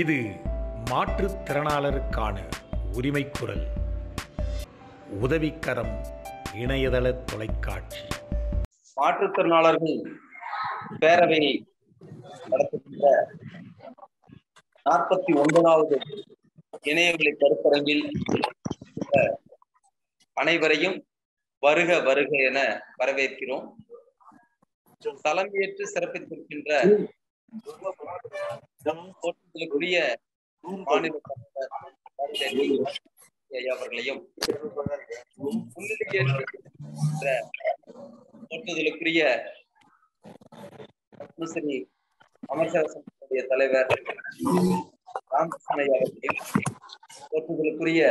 இது மாற்றுத்திறனாளருக்கான உரிமைக்குரல். உதவிக்கரம் இணையதள தொலைக்காட்சி. மாற்றுத்திறனாளர்கள் பேரவை நடத்துகின்ற நாற்பத்தி ஒன்பதாவது இணையவழி கருத்தரங்கில் அனைவரையும் வருக வருக என வரவேற்கிறோம். தலைமையேற்று சிறப்பித்திருக்கின்ற போட்டிகளுக்குரிய மாநில அவர்களையும் முன்னிலை ஏற்கின்ற பத்மஸ்ரீ அமர்சரசனுடைய தலைவர் ராமகிருஷ்ணன் ஐயா அவர்களையும் போற்றுதலுக்குரிய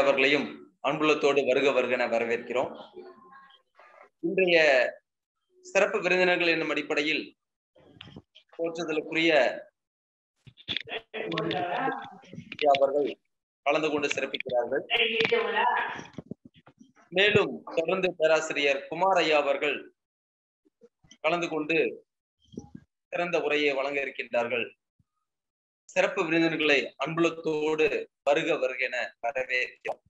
அவர்களையும் அன்புலத்தோடு வருக வருகன வரவேற்கிறோம். இன்றைய சிறப்பு விருந்தினர்கள் என்னும் அடிப்படையில் போற்றுதலுக்குரிய அவர்கள் கலந்து கொண்டு சிறப்பிக்கிறார்கள். மேலும் தொடர்ந்து பேராசிரியர் குமார் ஐயா அவர்கள் கலந்து கொண்டு சிறந்த உரையை வழங்க இருக்கின்றார்கள். சிறப்பு விருந்தினர்களை அன்புலத்தோடு வருக வருக என வரவேற்கிறோம்.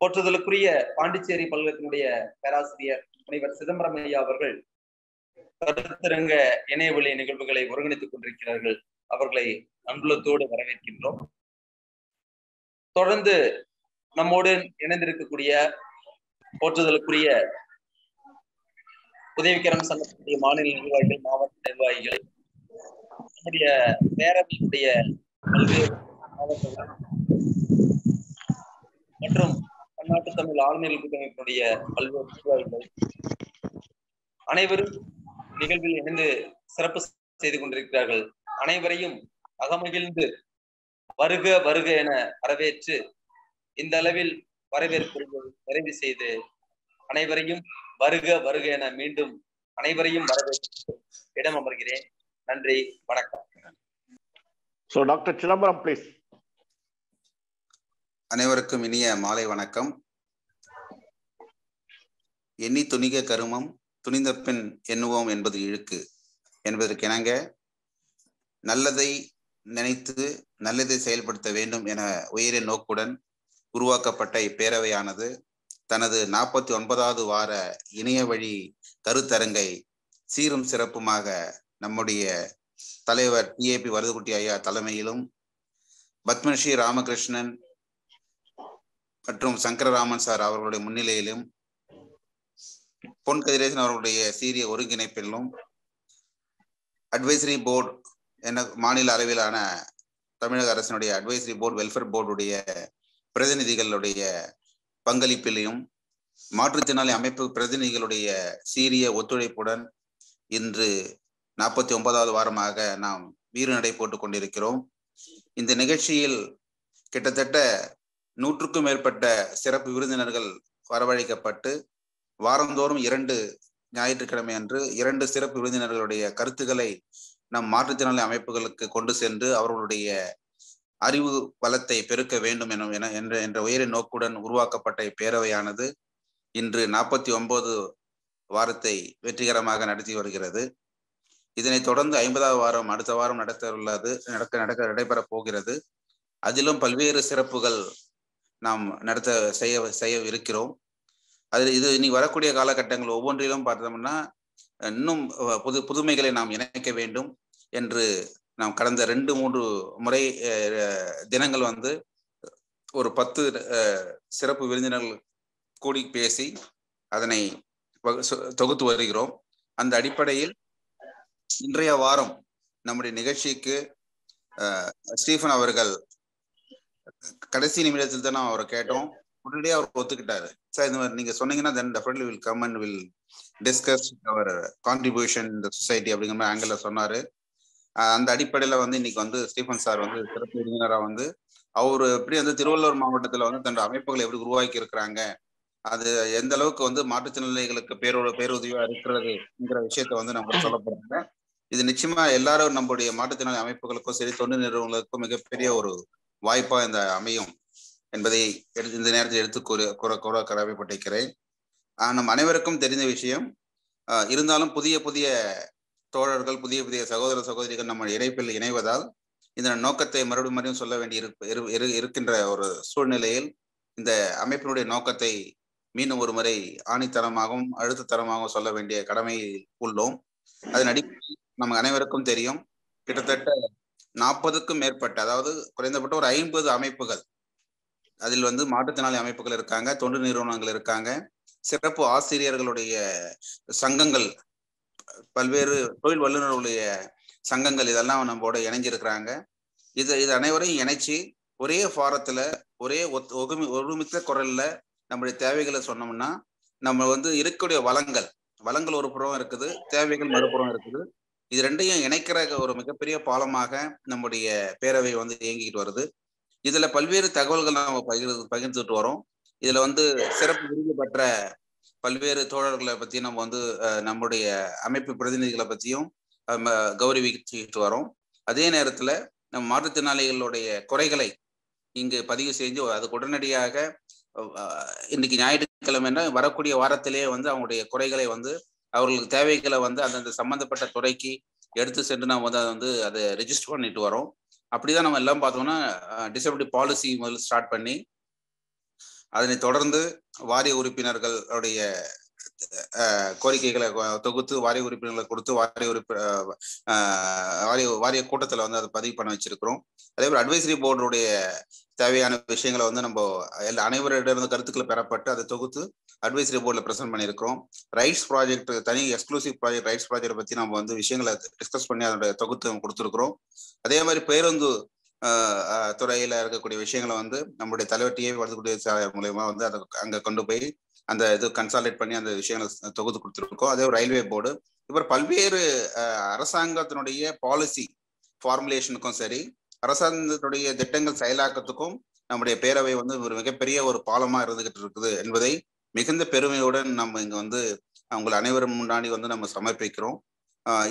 போற்றுதலுக்குரிய பாண்டிச்சேரி பல்கலைக்கழகத்தினுடைய பேராசிரியர் முனைவர் சிதம்பரம் ஐயா அவர்கள் கருத்தரங்க இணையவழி நிகழ்வுகளை ஒருங்கிணைத்துக் கொண்டிருக்கிறார்கள். அவர்களை அன்புலத்தோடு வரவேற்கின்றோம். தொடர்ந்து நம்மோடு இணைந்திருக்கக்கூடிய போற்றுதலுக்குரிய உதவிக்கரம் சங்கத்தினுடைய மாநில நிர்வாகிகள் மாவட்ட நிர்வாகிகள் நம்முடைய பேரவையினுடைய பல்வேறு மாவட்டங்கள் மற்றும் பன்னாட்டு தமிழ் ஆளுநர்கள் கூட்டமைப்பினுடைய பல்வேறு நிர்வாகிகள் அனைவரும் நிகழ்வில் இணைந்து சிறப்பு செய்து கொண்டிருக்கிறார்கள். அனைவரையும் அகமகிழ்ந்து வருக வருக என வரவேற்று இந்த அளவில் வரவேற்பு நிறைவு செய்து அனைவரையும் வருக வருக என மீண்டும் அனைவரையும் வரவேற்று இடம் அமர்கிறேன் நன்றி வணக்கம். சோ டாக்டர் சிதம்பரம் பிளீஸ் அனைவருக்கும் இனிய மாலை வணக்கம். எண்ணி துணிக கருமம் துணிந்த பின் எண்ணுவோம் என்பது இழுக்கு. என்பதற்கு இணங்க நல்லதை நினைத்து நல்லதை செயல்படுத்த வேண்டும் என உயரிய நோக்குடன் உருவாக்கப்பட்ட இப்பேரவையானது தனது நாற்பத்தி ஒன்பதாவது வார இணைய வழி கருத்தரங்கை சீரும் சிறப்புமாக நம்முடைய தலைவர் டிஏபி வரதுகுட்டி ஐயா தலைமையிலும் பத்மஸ்ரீ ராமகிருஷ்ணன் மற்றும் சங்கரராமன் சார் அவர்களுடைய முன்னிலையிலும் பொன் கதிரேசன் அவர்களுடைய சீரிய ஒருங்கிணைப்பிலும் அட்வைசரி போர்டு என மாநில அளவிலான தமிழக அரசினுடைய அட்வைசரி போர்டு வெல்ஃபேர் போர்டுடைய பிரதிநிதிகளுடைய பங்களிப்பிலையும் மாற்றுத்திறனாளி அமைப்பு பிரதிநிதிகளுடைய சீரிய ஒத்துழைப்புடன் இன்று நாற்பத்தி ஒன்பதாவது வாரமாக நாம் வீறுநடை போட்டுக் கொண்டிருக்கிறோம். இந்த நிகழ்ச்சியில் கிட்டத்தட்ட நூற்றுக்கும் மேற்பட்ட சிறப்பு விருந்தினர்கள் வரவழைக்கப்பட்டு வாரந்தோறும் இரண்டு ஞாயிற்றுக்கிழமை அன்று இரண்டு சிறப்பு விருந்தினர்களுடைய கருத்துக்களை நம் மாற்றுத்திறனாளி அமைப்புகளுக்கு கொண்டு சென்று அவர்களுடைய அறிவு வளத்தை பெருக்க வேண்டும் என என என்ற என்ற உயரிய நோக்குடன் உருவாக்கப்பட்ட இப்பேரவையானது இன்று நாற்பத்தி ஒன்பது வாரத்தை வெற்றிகரமாக நடத்தி வருகிறது. இதனைத் தொடர்ந்து ஐம்பதாவது வாரம் அடுத்த வாரம் நடத்த உள்ளது நடக்க நடக்க நடைபெறப் போகிறது. அதிலும் பல்வேறு சிறப்புகள் நாம் நடத்த செய்ய செய்ய இருக்கிறோம். அதில் இது இனி வரக்கூடிய காலகட்டங்கள் ஒவ்வொன்றிலும் பார்த்தோம்னா இன்னும் புது புதுமைகளை நாம் இணைக்க வேண்டும் என்று நாம் கடந்த ரெண்டு மூன்று முறை தினங்கள் வந்து ஒரு பத்து சிறப்பு விருந்தினர்கள் கூடி பேசி அதனை தொகுத்து வருகிறோம். அந்த அடிப்படையில் இன்றைய வாரம் நம்முடைய நிகழ்ச்சிக்கு ஸ்டீஃபன் அவர்கள் கடைசி நிமிடத்தில் தான் அவரை கேட்டோம். உடனடியே அவர் ஒத்துக்கிட்டாரு. சார் இந்த மாதிரி நீங்க சொன்னீங்கன்னா then definitely will come and will discuss our contribution இந்த சொசைட்டி அப்படிங்கிற மாதிரி ஆங்கிள் சொன்னாரு. அந்த அடிப்படையில வந்து இன்னைக்கு வந்து ஸ்டீஃபன் சார் வந்து சிறப்பு விருந்தினராக வந்து அவர் எப்படி வந்து திருவள்ளூர் மாவட்டத்துல வந்து தன்னோட அமைப்புகளை எப்படி உருவாக்கி இருக்கிறாங்க அது எந்த அளவுக்கு வந்து மாற்றுத்திறனாளிகளுக்கு பேரோட பேருதவியா இருக்கிறதுங்கிற விஷயத்த வந்து நம்ம சொல்ல போறாங்க. இது நிச்சயமா எல்லாரும் நம்முடைய மாற்றுத்திறனாளி அமைப்புகளுக்கும் சரி தொண்டு நிறுவனங்களுக்கும் மிகப்பெரிய ஒரு வாய்ப்பா இந்த அமையும் என்பதை எடுத்து இந்த நேரத்தில் எடுத்து கூற கூற கூற கடமைப்பட்டிருக்கிறேன். நம் அனைவருக்கும் தெரிந்த விஷயம் இருந்தாலும் புதிய புதிய தோழர்கள் புதிய புதிய சகோதர சகோதரிகள் நம்ம இணைப்பில் இணைவதால் இந்த நோக்கத்தை மறுபடியும் மறுபடியும் சொல்ல வேண்டி இரு- இரு- இருக்கின்ற ஒரு சூழ்நிலையில் இந்த அமைப்பினுடைய நோக்கத்தை மீண்டும் ஒரு முறை ஆணித்தரமாகவும் அழுத்தத்தரமாகவும் சொல்ல வேண்டிய கடமை உள்ளோம். அதன் அடிப்படையில் நம்ம அனைவருக்கும் தெரியும் கிட்டத்தட்ட நாற்பதுக்கும் மேற்பட்ட அதாவது குறைந்தபட்ட ஒரு ஐம்பது அமைப்புகள். அதில் வந்து மாற்றுத்திறனாளி அமைப்புகள் இருக்காங்க தொண்டு நிறுவனங்கள் இருக்காங்க சிறப்பு ஆசிரியர்களுடைய சங்கங்கள் பல்வேறு தொழில் வல்லுநர்களுடைய சங்கங்கள் இதெல்லாம் நம்மோட இணைஞ்சிருக்கிறாங்க. இது இது அனைவரையும் இணைச்சி ஒரே ஃபாரத்துல ஒரே ஒத்- ஒகுமி ஒருமித்த குரல்ல நம்முடைய தேவைகளை சொன்னோம்னா நம்ம வந்து இருக்கக்கூடிய வளங்கள் வளங்கள் ஒரு புறம் இருக்குது தேவைகள் மறுபுறம் இருக்குது. இது ரெண்டையும் இணைக்கிற ஒரு மிகப்பெரிய பாலமாக நம்முடைய பேரவை வந்து இயங்கிக்கிட்டு வருது. இதுல பல்வேறு தகவல்கள் நம்ம பகிர் பகிர்ந்துட்டு வரோம். இதுல வந்து சிறப்பு விருது பெற்ற பல்வேறு தோழர்களை பத்தி நம்ம வந்து நம்முடைய அமைப்பு பிரதிநிதிகளை பத்தியும் நம்ம கௌரவிச்சுட்டு வரோம். அதே நேரத்துல நம்ம மாற்றுத்திறனாளிகளுடைய குறைகளை இங்கு பதிவு செஞ்சு அதுக்கு உடனடியாக இன்னைக்கு ஞாயிற்றுக்கிழமைன்னா வரக்கூடிய வாரத்திலேயே வந்து அவங்களுடைய குறைகளை வந்து அவர்களுக்கு தேவைகளை வந்து அந்தந்த சம்பந்தப்பட்ட துறைக்கு எடுத்து சென்று நம்ம வந்து அதை வந்து அதை ரெஜிஸ்டர் பண்ணிட்டு வரோம். அப்படிதான் நம்ம எல்லாம் பார்த்தோம்னா டிசபிலிட்டி பாலிசி முதல்ல ஸ்டார்ட் பண்ணி அதனை தொடர்ந்து வாரிய உறுப்பினர்களுடைய கோரிக்கைகளை தொகுத்து வாரிய உறுப்பினர்களை கொடுத்து வாரிய உறுப்பி வாரிய வாரிய கூட்டத்தில் வந்து அதை பதிவு பண்ண வச்சிருக்கிறோம். அதே மாதிரி அட்வைசரி போர்டுடைய தேவையான விஷயங்களை வந்து நம்ம எல்லா அனைவரிடமிருந்து கருத்துக்களை பெறப்பட்டு அதை தொகுத்து அட்வைசரி போர்டில் ப்ரெசென்ட் பண்ணியிருக்கிறோம். ரைட்ஸ் ப்ராஜெக்ட் தனி எக்ஸ்க்ளூசிவ் ப்ராஜெக்ட் ரைட்ஸ் ப்ராஜெக்ட் பற்றி நம்ம வந்து விஷயங்களை டிஸ்கஸ் பண்ணி அதனுடைய தொகுத்து நம்ம கொடுத்துருக்குறோம். அதே மாதிரி பேருந்து அஹ், துறையில இருக்கக்கூடிய விஷயங்களை வந்து நம்முடைய தலைவர் டிஏ வளர்த்துக்கூடிய மூலயமா வந்து அதை அங்க கொண்டு போய் அந்த இது கன்சாலேட் பண்ணி அந்த விஷயங்களை தொகுத்து கொடுத்துருக்கோம். அதே ரயில்வே போர்டு இப்போ பல்வேறு அரசாங்கத்தினுடைய பாலிசி ஃபார்முலேஷனுக்கும் சரி அரசாங்கத்தினுடைய திட்டங்கள் செயலாக்கத்துக்கும் நம்முடைய பேரவை வந்து ஒரு மிகப்பெரிய ஒரு பாலமா இருந்துகிட்டு இருக்குது என்பதை மிகுந்த பெருமையுடன் நம்ம இங்க வந்து அவங்களை அனைவரும் முன்னாடி வந்து நம்ம சமர்ப்பிக்கிறோம்.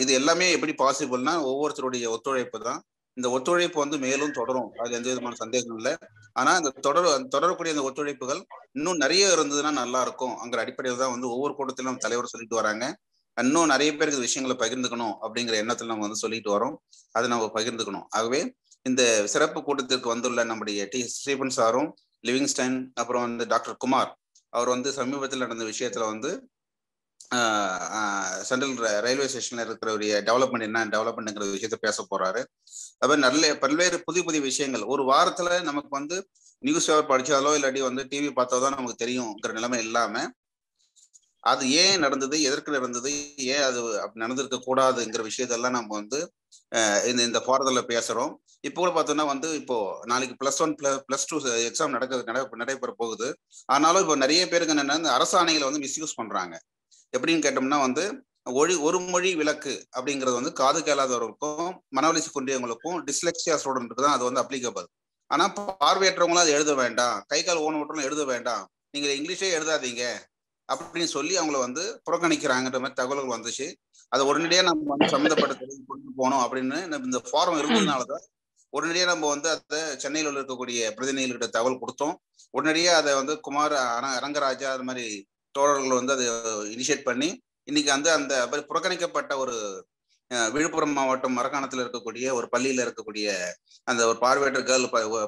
இது எல்லாமே எப்படி பாசிபிள்னா ஒவ்வொருத்தருடைய ஒத்துழைப்பு தான். இந்த ஒத்துழைப்பு வந்து மேலும் தொடரும். அது எந்த விதமான சந்தேகம் இல்லை. ஆனா இந்த தொடர் தொடரக்கூடிய அந்த ஒத்துழைப்புகள் இன்னும் நிறைய இருந்ததுன்னா நல்லா இருக்கும். அங்கிற அடிப்படையில் தான் வந்து ஒவ்வொரு கூட்டத்திலும் தலைவர் சொல்லிட்டு வராங்க. இன்னும் நிறைய பேருக்கு விஷயங்களை பகிர்ந்துக்கணும் அப்படிங்கிற எண்ணத்தில் நம்ம வந்து சொல்லிட்டு வரோம். அதை நம்ம பகிர்ந்துக்கணும். ஆகவே இந்த சிறப்பு கூட்டத்திற்கு வந்துள்ள நம்முடைய டி. ஸ்டீபன் சாரும் லிவிங்ஸ்டன் அப்புறம் வந்து டாக்டர் குமார் அவர் வந்து சமீபத்தில் நடந்த விஷயத்துல வந்து சென்ட்ரல் ரயில்வே ஸ்டேஷன்ல இருக்கிற டெவலப்மெண்ட் என்ன டெவலப்மெண்ட்ங்கிற விஷயத்த பேச போறாரு. அது நல்ல பல்வேறு புதிய புதிய விஷயங்கள். ஒரு வாரத்துல நமக்கு வந்து நியூஸ் பேப்பர் படிச்சாலோ இல்லாட்டி வந்து டிவி பார்த்தாதான் நமக்கு தெரியுங்கிற நிலைமை இல்லாம அது ஏன் நடந்தது எதற்கு நடந்தது ஏன் அது நடந்திருக்க கூடாதுங்கிற விஷயத்தெல்லாம் நம்ம வந்து இந்த இந்த பாரதில் பேசுறோம். இப்போ கூட பார்த்தோம்னா வந்து இப்போ நாளைக்கு plus one plus two exam நடக்க நடைபெற போகுது. ஆனாலும் இப்போ நிறைய பேருக்கு என்னன்னா அரசாணைகளை வந்து மிஸ்யூஸ் பண்றாங்க. எப்படின்னு கேட்டோம்னா வந்து ஒழி ஒரு மொழி விளக்கு அப்படிங்கிறது வந்து காது கேளாதவர்களுக்கும் மனவலிசி கொண்டியவங்களுக்கும் டிஸ்லெக்சியா ஸ்டூடெண்ட்டுக்கு தான் அது வந்து அப்ளிகபிள் ஆனா பார்வையற்றவங்களும் அதை எழுத வேண்டாம். கை கால் ஊனமுற்றவங்களும் எழுத வேண்டாம். நீங்க இங்கிலீஷே எழுதாதீங்க அப்படின்னு சொல்லி அவங்கள வந்து புறக்கணிக்கிறாங்கன்ற மாதிரி தகவல்கள் வந்துச்சு. அதை உடனடியாக நம்ம வந்து சம்மந்தப்பட்ட துறைக்கு கொண்டு போகணும் அப்படின்னு இந்த ஃபார்ம் இருந்ததுனாலதான் உடனடியாக நம்ம வந்து அதை சென்னையில் உள்ள இருக்கக்கூடிய பிரதிநிதிகள்கிட்ட தகவல் கொடுத்தோம். உடனடியாக அதை வந்து குமார் அரங்கராஜா அது மாதிரி தோழர்கள் வந்து அதை இனிஷியேட் பண்ணி இன்னைக்கு வந்து அந்த புறக்கணிக்கப்பட்ட ஒரு விழுப்புரம் மாவட்டம் மரக்காணத்தில் இருக்கக்கூடிய ஒரு பள்ளியில இருக்கக்கூடிய அந்த ஒரு பார்வையற்ற கேர்ள்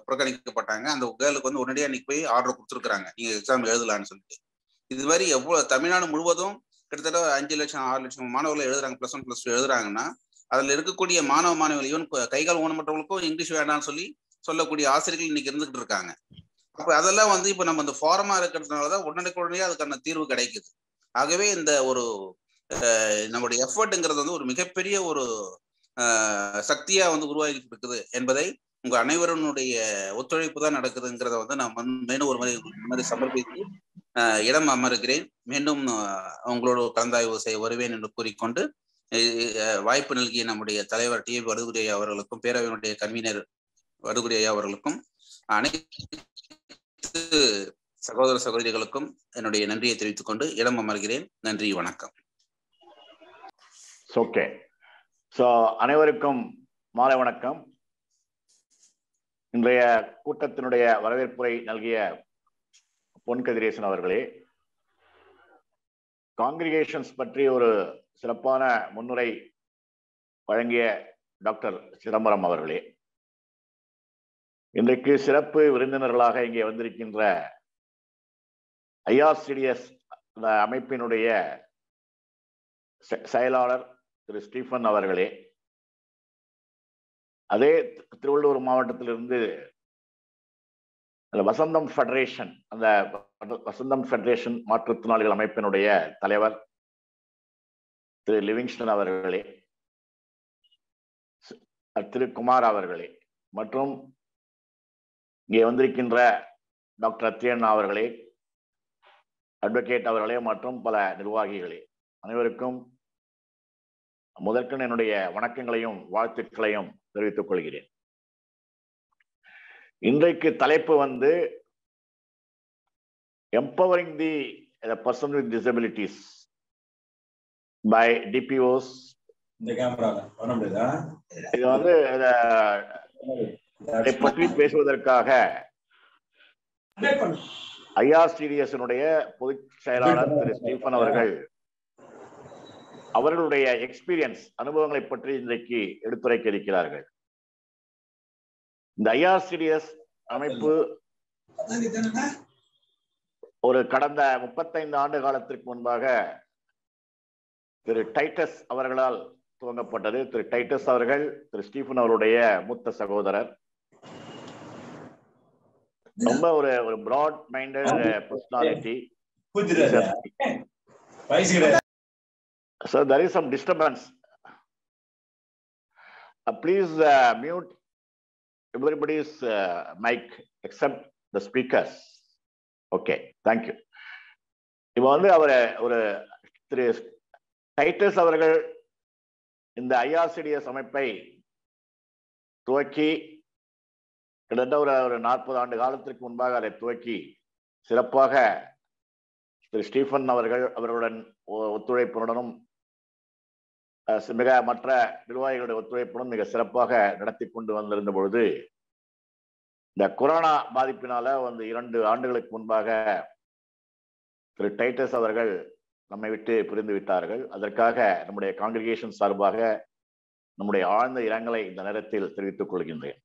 புறக்கணிக்கப்பட்டாங்க. அந்த கேர்ளுக்கு வந்து உடனடியாக இன்னைக்கு போய் ஆர்டர் கொடுத்துருக்காங்க நீங்க எக்ஸாம் எழுதலான்னு சொல்லிட்டு. இது மாதிரி எவ்வளவு தமிழ்நாடு முழுவதும் கிட்டத்தட்ட அஞ்சு லட்சம் ஆறு லட்சம் மாணவர்கள் எழுதுறாங்க பிளஸ் ஒன் பிளஸ் டூ எழுதுறாங்கன்னா அதுல இருக்கக்கூடிய மாணவ மாணவிகள் ஈவன் கைகால் ஊனமற்றவங்களுக்கும் இங்கிலீஷ் வேண்டாம்னு சொல்லி சொல்லக்கூடிய ஆசிரியர்கள் இன்னைக்கு இருந்துகிட்டு இருக்காங்க. அப்ப அதெல்லாம் வந்து இப்ப நம்ம இந்த ஃபாரமா இருக்கிறதுனாலதான் உடனடிக்குடனே அதுக்கான தீர்வு கிடைக்குது. ஆகவே இந்த ஒரு நம்முடைய எஃபர்ட்ங்கிறது வந்து ஒரு மிகப்பெரிய ஒரு சக்தியா வந்து உருவாகிட்டு இருக்குது என்பதை உங்க அனைவருடைய ஒத்துழைப்பு தான் நடக்குதுங்கிறத வந்து நான் மேலும் ஒரு முறை முன்னாடி சமர்ப்பித்து இடம் அமர்கிறேன். மீண்டும் உங்களோட கலந்தாய்வு செய்ய வருவேன் என்று கூறிக்கொண்டு வாய்ப்பு நல்கிய நம்முடைய தலைவர் டி. வடுகுடி அவர்களுக்கும் பேரவையினுடைய கன்வீனர் வடுகுடி அவர்களுக்கும் அனைத்து சகோதர சகோதரிகளுக்கும் என்னுடைய நன்றியை தெரிவித்துக் கொண்டு இடம் அமர்கிறேன். நன்றி வணக்கம். ஓகே ஸோ அனைவருக்கும் மாலை வணக்கம். இன்றைய கூட்டத்தினுடைய வரவேற்புரை நல்கிய பொன் கதிரேசன் அவர்களே காங்கிரிகேஷன்ஸ் பற்றி ஒரு சிறப்பான முன்னுரை வழங்கிய டாக்டர் சிதம்பரம் அவர்களே. இன்றைக்கு சிறப்பு விருந்தினர்களாக இங்கே வந்திருக்கின்ற ஐஆர்சிடிஎஸ் அமைப்பினுடைய செயலாளர் திரு ஸ்டீஃபன் அவர்களே. அதே திருவள்ளூர் மாவட்டத்திலிருந்து அந்த வசந்தம் ஃபெடரேஷன் அந்த வசந்தம் ஃபெடரேஷன் மாற்றுத்திறனாளிகள் அமைப்பினுடைய தலைவர் திரு லிவிங்ஸ்டன் அவர்களே திரு குமார் அவர்களே மற்றும் இங்கே வந்திருக்கின்ற டாக்டர் அத்தியன் அவர்களே அட்வொகேட் அவர்களே மற்றும் பல நிர்வாகிகளே. அனைவருக்கும் முதற்கண் என்னுடைய வணக்கங்களையும் வாழ்த்துக்களையும் தெரிவித்துக் கொள்கிறேன். இன்றைக்கு தலைப்பு வந்து empowering the person with disabilities by DPOs இந்த கேமரால பண்ண முடியுதா? இது வந்து இத இதை பற்றி பேசுவதற்காக. ஐஆர்சிடிஎஸ்னுடைய பொதுச் செயலாளர் திரு ஸ்டீஃபன் அவர்கள் அவர்களுடைய எக்ஸ்பீரியன்ஸ் அனுபவங்களை பற்றி இன்றைக்கு எடுத்துரைக்க இருக்கிறார்கள் இந்த ஐஆர்சிடிஎஸ் அமைப்பு ஒரு கடந்த முப்பத்தைந்து ஆண்டு காலத்திற்கு முன்பாக திரு டைட்டஸ் அவர்களால் துவங்கப்பட்டது. திரு டைட்டஸ் அவர்கள் திரு ஸ்டீஃபன் அவருடைய மூத்த சகோதரர். ரொம்ப ஒரு ஒரு broad minded personality disturbance. Uh, please uh, mute everybody's uh, mic except the speakers. Okay, thank you. இப்போ வந்து அவர் ஒரு திரு டைட்டஸ் அவர்கள் இந்த ஐஆர்சிடிஎஸ் அமைப்பை துவக்கி கிட்டத்தட்ட ஒரு ஒரு நாற்பது ஆண்டு காலத்திற்கு முன்பாக அதை துவக்கி சிறப்பாக திரு ஸ்டீஃபன் அவர்கள் அவர்களுடன் ஒ- ஒத்துழைப்புடனும் மிக மற்ற நிர்வாகிகளுடைய ஒத்துழைப்புடன் மிக சிறப்பாக நடத்தி கொண்டு வந்திருந்த பொழுது இந்த கொரோனா பாதிப்பினால வந்து இரண்டு ஆண்டுகளுக்கு முன்பாக திரு டைட்டஸ் அவர்கள் நம்மை விட்டு பிரிந்து விட்டார்கள். அதற்காக நம்முடைய காங்கிரிகேஷன் சார்பாக நம்முடைய ஆழ்ந்த இரங்கலை இந்த நேரத்தில் தெரிவித்துக் கொள்கின்றேன்.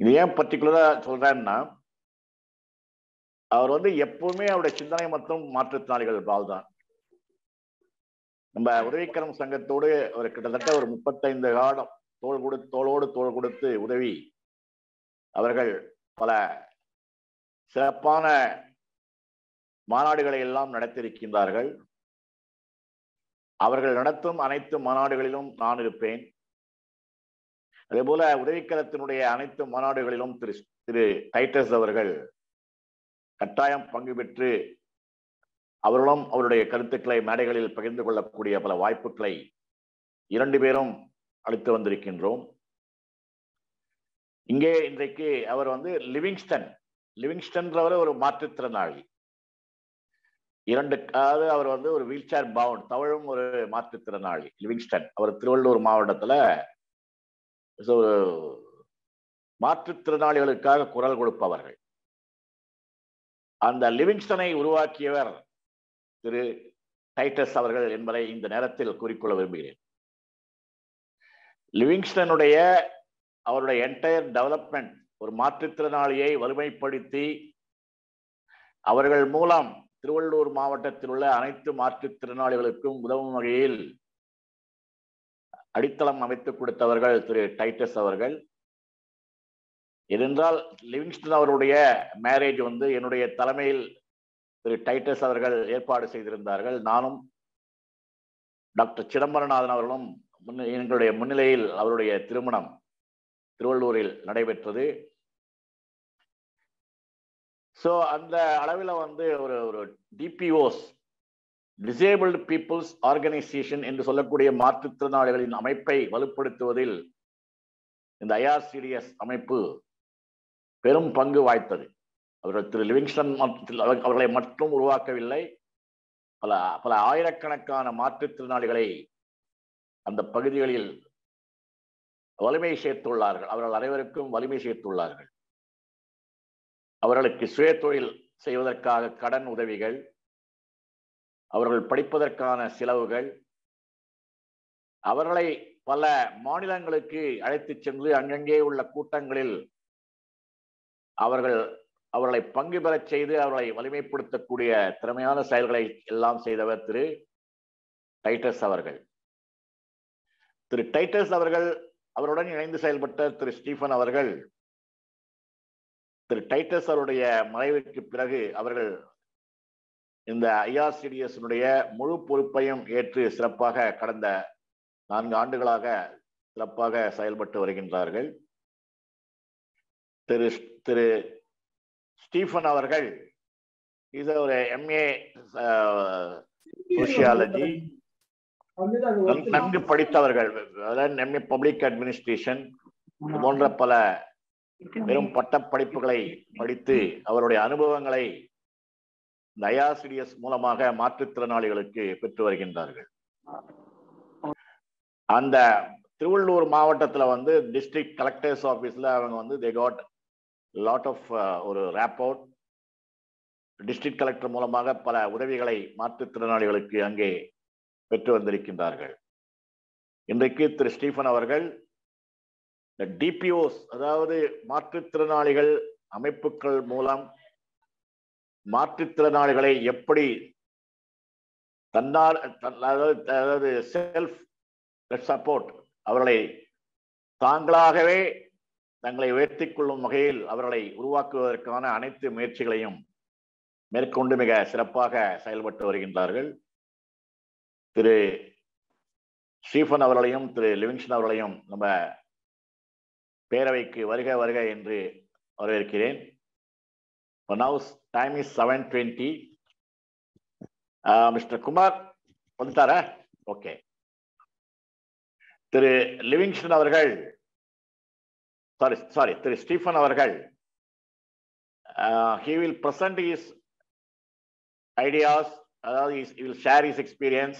இது ஏன் பர்டிகுலராக சொல்கிறேன்னா அவர் வந்து எப்பவுமே அவருடைய சிந்தனை மற்றும் மாற்றுத்திறனாளிகள் பால் தான் நம்ம உதவிக்கரம் சங்கத்தோடு அவர் கிட்டத்தட்ட ஒரு முப்பத்தைந்து காலம் தோல் கொடு தோளோடு தோள் கொடுத்து உதவி அவர்கள் பல சிறப்பான மாநாடுகளை எல்லாம் நடத்தியிருக்கின்றார்கள். அவர்கள் நடத்தும் அனைத்து மாநாடுகளிலும் நான் இருப்பேன். அதே போல உதவிக்கலத்தினுடைய அனைத்து மாநாடுகளிலும் திரு திரு டைட்டஸ் அவர்கள் கட்டாயம் பங்கு பெற்று அவர்களும் அவருடைய கருத்துக்களை மேடைகளில் பகிர்ந்து கொள்ளக்கூடிய பல வாய்ப்புகளை இரண்டு பேரும் அளித்து வந்திருக்கின்றோம். இங்கே இன்றைக்கு அவர் வந்து லிவிங்ஸ்டன் லிவிங்ஸ்டன்றவர் ஒரு மாற்றுத்திறனாளி. இரண்டு அதாவது அவர் வந்து ஒரு வீல் சேர் பவுண்ட் தமிழும் ஒரு மாற்றுத்திறனாளி லிவிங்ஸ்டன். அவர் திருவள்ளூர் மாவட்டத்துல மாற்றுத்திறனாளிகளுக்காக குரல் கொடுப்பவர்கள். அந்த லிவிங்ஸ்டனை உருவாக்கியவர் திரு டைட்டஸ் அவர்கள் என்பதை இந்த நேரத்தில் கூறிக்கொள்ள விரும்புகிறேன். லிவிங்ஸ்டனுடைய அவருடைய என்டையர் டெவலப்மெண்ட் ஒரு மாற்றுத்திறனாளியை வலிமைப்படுத்தி அவர்கள் மூலம் திருவள்ளூர் மாவட்டத்தில் உள்ள அனைத்து மாற்றுத்திறனாளிகளுக்கும் உதவும் வகையில் அடித்தளம் அமைத்துக் கொடுத்தவர்கள் திரு டைட்டஸ் அவர்கள். ஏனென்றால் லிவிங்ஸ்டன் அவருடைய மேரேஜ் வந்து என்னுடைய தலைமையில் திரு டைட்டஸ் அவர்கள் ஏற்பாடு செய்திருந்தார்கள். நானும் டாக்டர் சிதம்பரநாதன் அவர்களும் முன்ன- எங்களுடைய முன்னிலையில் அவருடைய திருமணம் திருவள்ளூரில் நடைபெற்றது. ஸோ அந்த அளவில் வந்து ஒரு ஒரு டிபிஓஸ் டிசேபிள்டு பீப்புள்ஸ் ஆர்கனைசேஷன் என்று சொல்லக்கூடிய மாற்றுத்திறனாளிகளின் அமைப்பை வலுப்படுத்துவதில் இந்த ஐஆர்சிடிஎஸ் அமைப்பு பெரும் பங்கு வாய்த்தது. அவர்கள் திரு லிவிங்ஸ்டன் அவர்களை மட்டும் உருவாக்கவில்லை. பல பல ஆயிரக்கணக்கான மாற்றுத்திறனாளிகளை அந்த பகுதிகளில் வலிமை சேர்த்துள்ளார்கள். அவர்கள் அனைவருக்கும் வலிமை சேர்த்துள்ளார்கள். அவர்களுக்கு சுய தொழில் செய்வதற்காக கடன் உதவிகள் அவர்கள் படிப்பதற்கான செலவுகள் அவர்களை பல மாநிலங்களுக்கு அழைத்து சென்று அங்கங்கே உள்ள கூட்டங்களில் அவர்கள் அவர்களை பங்கு பெறச் செய்து அவர்களை வலிமைப்படுத்தக்கூடிய திறமையான செயல்களை எல்லாம் செய்தவர் திரு டைட்டஸ் அவர்கள். திரு டைட்டஸ் அவர்கள் அவருடன் இணைந்து செயல்பட்ட திரு ஸ்டீஃபன் அவர்கள் திரு டைட்டஸ் அவருடைய மறைவுக்கு பிறகு அவர்கள் இந்த ஐஆர்சிடிஎஸ்னுடைய முழு பொறுப்பையும் ஏற்று சிறப்பாக கடந்த நான்கு ஆண்டுகளாக சிறப்பாக செயல்பட்டு வருகின்றார்கள். திரு திரு ஸ்டீஃபன் அவர்கள் இது ஒரு எம்ஏ சோசியாலஜி நன்கு படித்தவர்கள் எம்ஏ பப்ளிக் அட்மினிஸ்ட்ரேஷன் போன்ற பல வெறும் பட்ட படிப்புகளை படித்து அவருடைய அனுபவங்களை இந்த மூலமாக மாற்றுத்திறனாளிகளுக்கு பெற்று வருகின்றார்கள். அந்த திருவள்ளூர் மாவட்டத்தில் வந்து டிஸ்ட்ரிக்ட் கலெக்டர்ஸ் ஆஃபீஸில் அவங்க வந்து தே காட் லாட் ஆஃப் ஒரு ரேப் அவுட் டிஸ்ட்ரிக்ட் கலெக்டர் மூலமாக பல உதவிகளை மாற்றுத்திறனாளிகளுக்கு அங்கே பெற்று வந்திருக்கின்றார்கள். இன்றைக்கு திரு ஸ்டீஃபன் அவர்கள் டிபிஓஸ் அதாவது மாற்றுத்திறனாளிகள் அமைப்புகள் மூலம் மாற்றுத்திறனாளிகளை எப்படி தன்னால் அதாவது அதாவது செல்ஃப் சப்போர்ட் அவர்களை தாங்களாகவே தங்களை உயர்த்தி கொள்ளும் வகையில் அவர்களை உருவாக்குவதற்கான அனைத்து முயற்சிகளையும் மேற்கொண்டு மிக சிறப்பாக செயல்பட்டு வருகின்றார்கள். திரு ஸ்டீஃபன் அவர்களையும் திரு லிவிங்ஸ்டன் அவர்களையும் நம்ம பேரவைக்கு வருக வருக என்று வரவேற்கிறேன். Now time is 720 mister Kumar வந்துட்டாரா ஓகே திரு லிவிங்ஸ்டன் அவர்கள் சாரி சாரி திரு ஸ்டீஃபன் அவர்கள் he will present his ideas அதாவது he will share his experience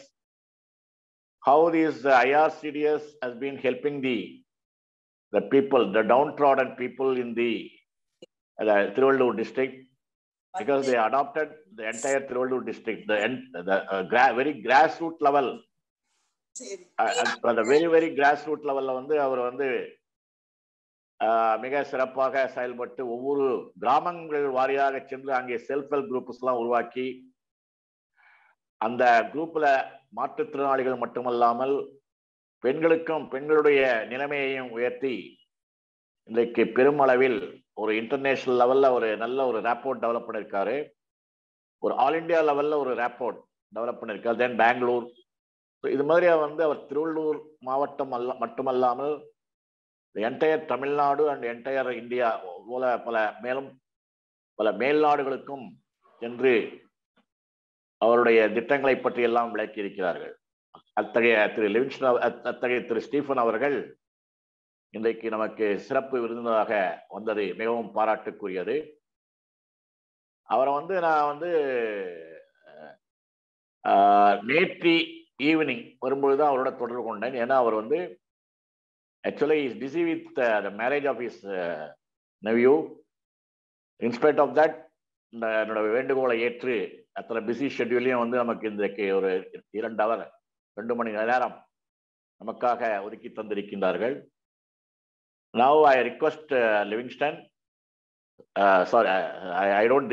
how this uh, IRCDS has been helping the the people, the downtrodden people in the, the Tiruvallur district, because they adopted the entire Tiruvallur district, the, the uh, gra- very grassroots level. அந்த very very grass root லெவல்ல வந்து அவர் வந்து மிக சிறப்பாக செயல்பட்டு ஒவ்வொரு கிராமங்கள் வாரியாக சென்று அங்கே செல்ஃப் ஹெல்ப் குரூப்ஸ் எல்லாம் உருவாக்கி அந்த குரூப்ல மாற்றுத்திறனாளிகள் மட்டுமல்லாமல் பெண்களுக்கும் பெண்களுடைய நிலைமையையும் உயர்த்தி இன்றைக்கு பெருமளவில் ஒரு இன்டர்நேஷனல் லெவலில் ஒரு நல்ல ஒரு ரேப்போர்ட் டெவலப் பண்ணியிருக்காரு. ஒரு ஆல் இண்டியா லெவலில் ஒரு ரேப்போர்ட் டெவலப் பண்ணியிருக்காரு. தென் பெங்களூர் இது மாதிரி வந்து அவர் திருவள்ளூர் மாவட்டம் அல்ல மட்டுமல்லாமல் entire Tamil Nadu and entire India போல பல மேலும் பல மேல்நாடுகளுக்கும் சென்று அவருடைய திட்டங்களை பற்றி எல்லாம் விளக்கி இருக்கிறார்கள் அத்தகைய திரு லிவிங்ஸ்டன் அத்தகைய திரு ஸ்டீஃபன் அவர்கள் இன்றைக்கு நமக்கு சிறப்பு விருந்தினராக வந்தது மிகவும் பாராட்டுக்குரியது. அவரை வந்து நான் வந்து நேற்று ஈவினிங் வரும்பொழுது தான் அவரோட தொடர்பு கொண்டேன். ஏன்னா அவர் வந்து actually is busy with the marriage of his nephew in spite of that இந்த என்னோட வேண்டுகோளை ஏற்று அத்தனை பிஸி ஷெட்யூல்லையும் வந்து நமக்கு இன்றைக்கு ஒரு இரண்டு அவர் ரெண்டு மணி நேரம் நமக்காக ஒதுக்கி தந்திருக்கின்றார்கள். Now I request Livingston sorry I don't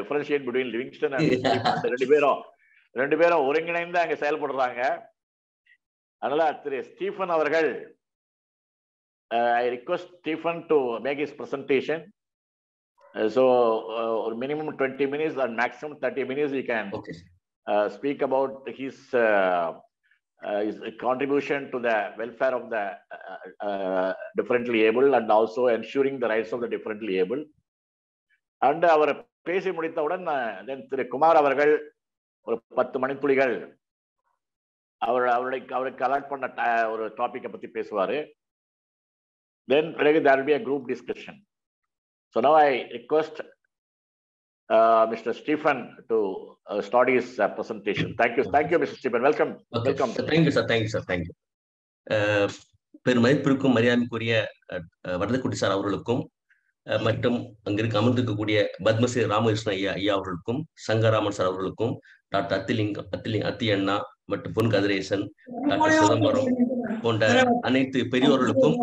differentiate between Livingston and ரெண்டு பேரும் ரெண்டு பேரும் ஒருங்கிணைந்து அங்க செயல்படுறாங்க. அதனால திரு ஸ்டீஃபன் அவர்கள் I request Stephen to make his presentation so ஒரு minimum twenty minutes and maximum thirty minutes you can speak about his uh, is a contribution to the welfare of the uh, uh, differently able and also ensuring the rights of the differently able. And அவர் பேசி முடித்தவுடன் தென் திரு குமார் அவர்கள் ஒரு பத்து மணித்துளிகள் அவர் அவருடைய அவருக்கு allot பண்ண ஒரு டாபிக்கை பற்றி பேசுவார் தென் பிறகு there be a group discussion so no I request uh, Mr. Stephen to uh, start his uh, presentation. Thank you. Thank you, Mr. Stephen. Welcome. Okay. Welcome. Thank you, sir. Thank you, sir. Thank you. பெருமதிப்பிற்கும் மரியாதைக்குரிய Vadathakkudi sir அவர்களுக்கும் மற்றும் அங்கிருக்கு அமர்ந்திருக்கக்கூடிய பத்மஸ்ரீ ராமகிருஷ்ண ஐயா ஐயா அவர்களுக்கும் Sankaraman sir அவர்களுக்கும் doctor அத்திலிங்கம் அத்திலிங் அத்தி அண்ணா மற்றும் பொன் கதிரேசன் டாக்டர் சிதம்பரம் போன்ற அனைத்து பெரியோர்களுக்கும்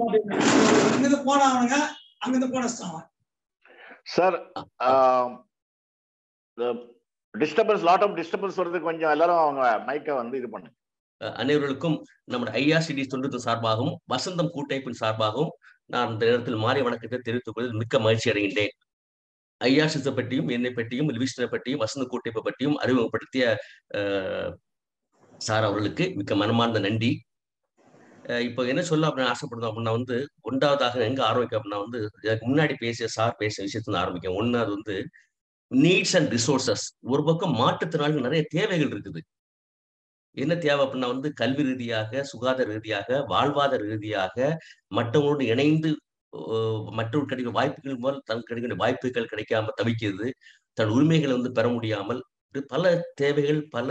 sir disturbance lot of disturbance வருது கொஞ்சம் எல்லாரும் அவங்க மைக்கை வந்து இது பண்ணு. அனைவர்களுக்கும் நம்முடைய ஐஆர்சிடி தொண்டு சார்பாகவும் வசந்தம் கூட்டமைப்பின் சார்பாகவும் நான் இந்த நேரத்தில் மாறி வணக்கத்தை தெரிவித்துக் கொள்வதில் மிக்க மகிழ்ச்சி அடைகின்றேன். ஐஆர்சிஸை பற்றியும் என்னை பற்றியும் லிவிஸ்டனை பற்றியும் வசந்த கூட்டமைப்பை பற்றியும் அறிமுகப்படுத்திய அஹ், சார் அவர்களுக்கு மிக்க மனமார்ந்த நன்றி. இப்போ என்ன சொல்ல அப்படின்னு ஆசைப்படுறோம் அப்படின்னா வந்து ஒன்றாவதாக எங்க ஆரம்பிக்கும் அப்படின்னா வந்து எனக்கு முன்னாடி பேசிய சார் பேசிய விஷயத்துல ஆரம்பிக்கும் ஒன்னாவது வந்து நீட்ஸ் அண்ட் ரிசோர்சஸ் ஒரு பக்கம் மாற்றுத்திறனாளிகள் நிறைய தேவைகள் இருக்குது. என்ன தேவை அப்படின்னா வந்து கல்வி ரீதியாக சுகாதார ரீதியாக வாழ்வாதார ரீதியாக மற்றவங்களோடு இணைந்து மற்றவர்கள் கிடைக்கிற வாய்ப்புகள் மூலம் தனக்கு கிடைக்கிற வாய்ப்புகள் கிடைக்காம தவிக்கிறது தன் உரிமைகளை வந்து பெற முடியாமல் பல தேவைகள் பல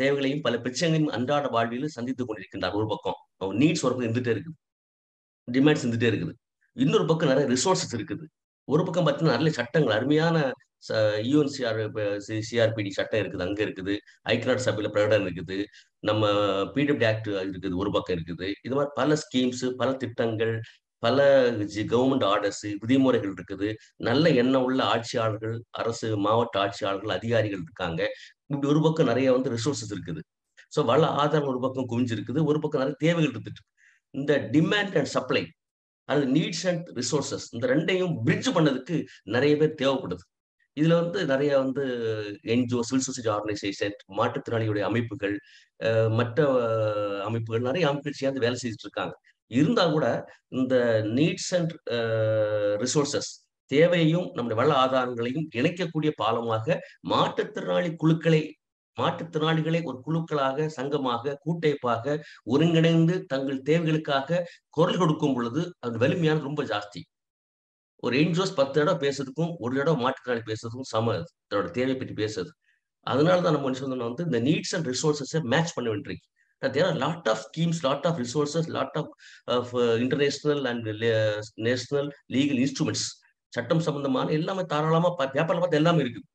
தேவைகளையும் பல பிரச்சனைகளையும் அன்றாட வாழ்வில் சந்தித்துக் கொண்டிருக்கின்றார் ஒரு பக்கம். நீட்ஸ் ஒரு பக்கம் இருந்துட்டே இருக்குது. டிமாண்ட்ஸ் இருந்துட்டே இருக்குது. இன்னொரு பக்கம் நிறைய ரிசோர்சஸ் இருக்குது. ஒரு பக்கம் பார்த்தீங்கன்னா நிறைய சட்டங்கள் அருமையான யூஎன்சிஆர் சிஆர்பிடி சட்டம் இருக்குது அங்க இருக்குது. ஐக்கியநாடு சபையில பிரகடனம் இருக்குது. நம்ம பிடபிள்யூ ஆக்ட் இருக்குது ஒரு பக்கம் இருக்குது. இது மாதிரி பல ஸ்கீம்ஸ் பல திட்டங்கள் பல கவர்மெண்ட் ஆர்டர்ஸ் விதிமுறைகள் இருக்குது. நல்ல எண்ணம் உள்ள ஆட்சியாளர்கள் அரசு மாவட்ட ஆட்சியாளர்கள் அதிகாரிகள் இருக்காங்க. இப்படி ஒரு பக்கம் நிறைய வந்து ரிசோர்ஸஸ் இருக்குது. ஸோ வள ஆதாரம் ஒரு பக்கம் குவிஞ்சிருக்குது. ஒரு பக்கம் நிறைய தேவைகள் இருந்துட்டு இந்த டிமாண்ட் அண்ட் சப்ளை அது நீட்ஸ் அண்ட் ரிசோர்சஸ் இந்த ரெண்டையும் பிரிட்ஜ் பண்ணதுக்கு நிறைய பேர் தேவைப்படுது. இதுல வந்து நிறைய வந்து என்ஜிஓ சிவில் சொசைட்டி ஆர்கனைசேஷன் மாற்றுத்திறனாளியுடைய அமைப்புகள் மற்ற அமைப்புகள் நிறைய அமைப்புகள் சேர்ந்து வேலை செஞ்சுட்டு இருக்காங்க. இருந்தா கூட இந்த நீட்ஸ் அண்ட் ரிசோர்சஸ் தேவையையும் நம்முடைய வள ஆதாரங்களையும் இணைக்கக்கூடிய பாலமாக மாற்றுத்திறனாளி குழுக்களை மாற்றுத்திறனாளிகளை ஒரு குழுக்களாக சங்கமாக கூட்டமைப்பாக ஒருங்கிணைந்து தங்கள் தேவைகளுக்காக குரல் கொடுக்கும் பொழுது அது வலிமையான ரொம்ப ஜாஸ்தி. ஒரு என்ஜிஓஸ் பத்து இடம் பேசுறதுக்கும் ஒரு இடம் மாற்றுத்திறனாளி பேசுறதுக்கும் சம அது. தன்னோட தேவை பற்றி பேசுறது. அதனால தான் நம்ம என்ன வந்து இந்த நீட்ஸ் அண்ட் ரிசோர்சஸை மேட்ச் பண்ண வேண்டியிருக்கு. There are lot of schemes lot of resources lot of of international and national legal instruments சட்டம் சம்பந்தமான எல்லாமே தாராளமா பேப்பர்ல பார்த்து எல்லாமே இருக்குது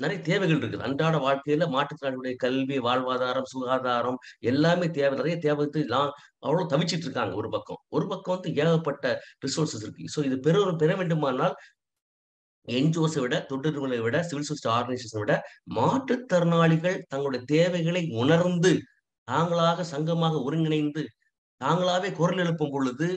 நிறைய தேவைகள் இருக்குது. அன்றாட வாழ்க்கையில மாற்றுத்திறனாளிகளுடைய கல்வி வாழ்வாதாரம் சுகாதாரம் எல்லாமே தேவை. நிறைய தேவை எல்லாம் அவ்வளவு தவிச்சிட்டு இருக்காங்க ஒரு பக்கம். ஒரு பக்கம் வந்து ஏகப்பட்ட ரிசோர்சஸ் இருக்கு. ஸோ இது பெற பெற வேண்டுமானால் என்ஜிஓஸை விட தொண்டு நிறுவனங்களை விட சிவில் சொசைட்டி ஆர்கனைசேஷனை விட மாற்றுத்திறனாளிகள் தங்களுடைய தேவைகளை உணர்ந்து தாங்களாக சங்கமாக ஒருங்கிணைந்து தாங்களாவே குரல் எழுப்பும் பொழுது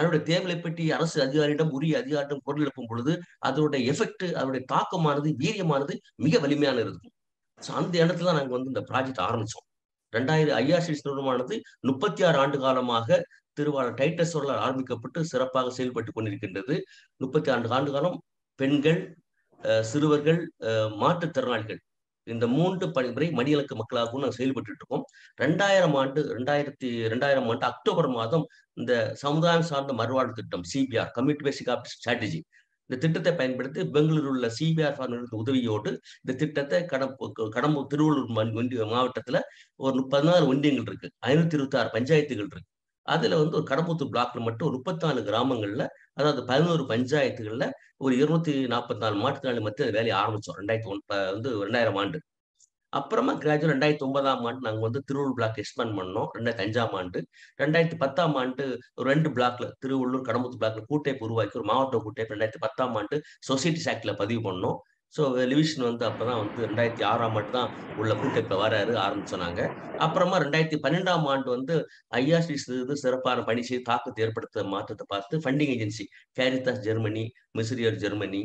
தன்னுடைய தேவைகளை பற்றி அரசு அதிகாரியிடம் உரிய அதிகாரிடம் குரல் எழுப்பும் பொழுது அதனுடைய எஃபெக்ட் அதனுடைய தாக்கமானது வீரியமானது மிக வலிமையான இருக்கும் ஸோ அந்த இடத்துல தான் நாங்கள் வந்து இந்த ப்ராஜெக்ட் ஆரம்பிச்சோம். ரெண்டாயிரம் ஐஆர்சி நிறுவனமானது முப்பத்தி ஆறு ஆண்டு காலமாக திருவாளர் டைட்டஸ் சொல்லால் ஆரம்பிக்கப்பட்டு சிறப்பாக செயல்பட்டு கொண்டிருக்கின்றது. முப்பத்தி ஆண்டு ஆண்டு காலம் பெண்கள் சிறுவர்கள் மாற்றுத்திறனாளிகள் இந்த மூன்று பணிமுறை மடியலக்கு மக்களாகவும் நாங்கள் செயல்பட்டு இருக்கோம் ரெண்டாயிரம் ஆண்டு ரெண்டாயிரத்தி ரெண்டாயிரம் ஆண்டு அக்டோபர் மாதம் இந்த சமுதாயம் சார்ந்த மறுவாழ்வு திட்டம் CBR community basic of strategy இந்த திட்டத்தை பயன்படுத்தி பெங்களூரில் உள்ள சிபிஆர் நிறுவனத்தின் உதவியோடு இந்த திட்டத்தை கடம்பூர் கடம்பூர் திருவள்ளூர் ஒன்றிய மாவட்டத்தில் ஒரு பதினாறு ஒன்றியங்கள் இருக்கு. ஐநூத்தி இருபத்தி ஆறு பஞ்சாயத்துகள் இருக்கு. அதுல வந்து ஒரு கடம்பூத்தூர் பிளாக்ல மட்டும் ஒரு முப்பத்தி நாலு கிராமங்கள்ல அதாவது பதினோரு பஞ்சாயத்துகள்ல ஒரு இருநூத்தி நாற்பத்தி நாலு மாற்றுத்திறனாளி மத்திய வேலையை ஆரம்பிச்சோம். ரெண்டாயிரத்தி ஒன் வந்து ரெண்டாயிரம் ஆண்டு. அப்புறமா கிராஜுவல் ரெண்டாயிரத்தி ஒன்பதாம் ஆண்டு நாங்கள் வந்து திருவள்ளூர் பிளாக் எக்ஸ்பேண்ட் பண்ணோம். ரெண்டாயிரத்தி அஞ்சாம் ஆண்டு. ரெண்டாயிரத்தி பத்தாம் ஆண்டு ஒரு ரெண்டு பிளாக்ல திருவள்ளூர் கடம்புத்தூர் பிளாக்ல கூட்டமைப்பு உருவாக்கி ஒரு மாவட்ட கூட்டமைப்பு ரெண்டாயிரத்தி பத்தாம் ஆண்டு சொசைட்டிஸ் ஆக்ட்ல பதிவு பண்ணோம். ஸோ லிவிஷன் வந்து அப்போ தான் வந்து ரெண்டாயிரத்தி ஆறாம் ஆண்டு தான் உள்ள கூட்டத்தில் வராரு ஆரம்பிச்சோம் அப்புறமா ரெண்டாயிரத்தி பன்னெண்டாம் ஆண்டு வந்து ஐஆர்சி இது சிறப்பான பணி செய்து தாக்கத்தை ஏற்படுத்த மாற்றத்தை பார்த்து funding agency Caritas Germany Misereor Germany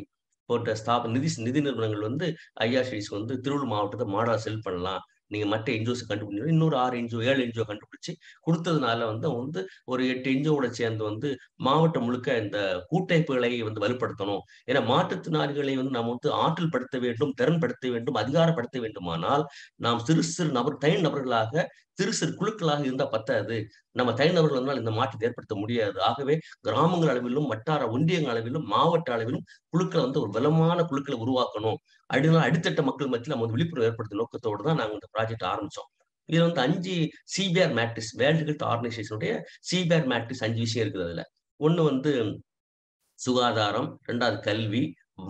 போன்ற ஸ்தாப நிதி நிதி நிறுவனங்கள் வந்து ஐஆர்சிஸ் வந்து திருவள்ளூர் மாவட்டத்தை மாடலாக செல் பண்ணலாம். நீங்க மற்ற என்ஜிஓஸ் கண்டுபிடிச்சு இன்னொரு ஆறு என்ஜிஓ ஏழு என்ஜிஓ கண்டுபிடிச்சு கொடுத்ததுனால வந்து வந்து ஒரு எட்டு என்ஜிஓட சேர்ந்து வந்து மாவட்டம் முழுக்க இந்த கூட்டமைப்புகளை வந்து வலுப்படுத்தணும். ஏன்னா மாற்றுத்திறனாளிகளை வந்து நாம் வந்து ஆற்றல் படுத்த வேண்டும் திறன்படுத்த வேண்டும் அதிகாரப்படுத்த வேண்டுமானால் நாம் சிறு சிறு நபர் தனி நபர்களாக சிறு சிறு குழுக்களாக இருந்தால் பத்தாது. நம்ம தனிநபர்கள் இருந்தால் இந்த மாற்றத்தை ஏற்படுத்த முடியாது. ஆகவே கிராமங்கள் அளவிலும் வட்டார ஒன்றியங்கள் அளவிலும் மாவட்ட அளவிலும் குழுக்களை வந்து ஒரு பலமான குழுக்களை உருவாக்கணும். அப்படின்னா அடித்தட்ட மக்கள் மத்தியில் நம்ம வந்து விழிப்புணர்வு ஏற்படுத்த நோக்கத்தோடு தான் நாங்கள் இந்த ப்ராஜெக்ட் ஆரம்பிச்சோம். இதுல வந்து அஞ்சு சிபிஆர் மேட்ரிக்ஸ் வேர்ல்டு ஹெல்த் ஆர்கனைசேஷனுடைய சிபிஆர் மேட்ரிக்ஸ் அஞ்சு விஷயம் இருக்குது அதுல. ஒண்ணு வந்து சுகாதாரம் ரெண்டாவது கல்வி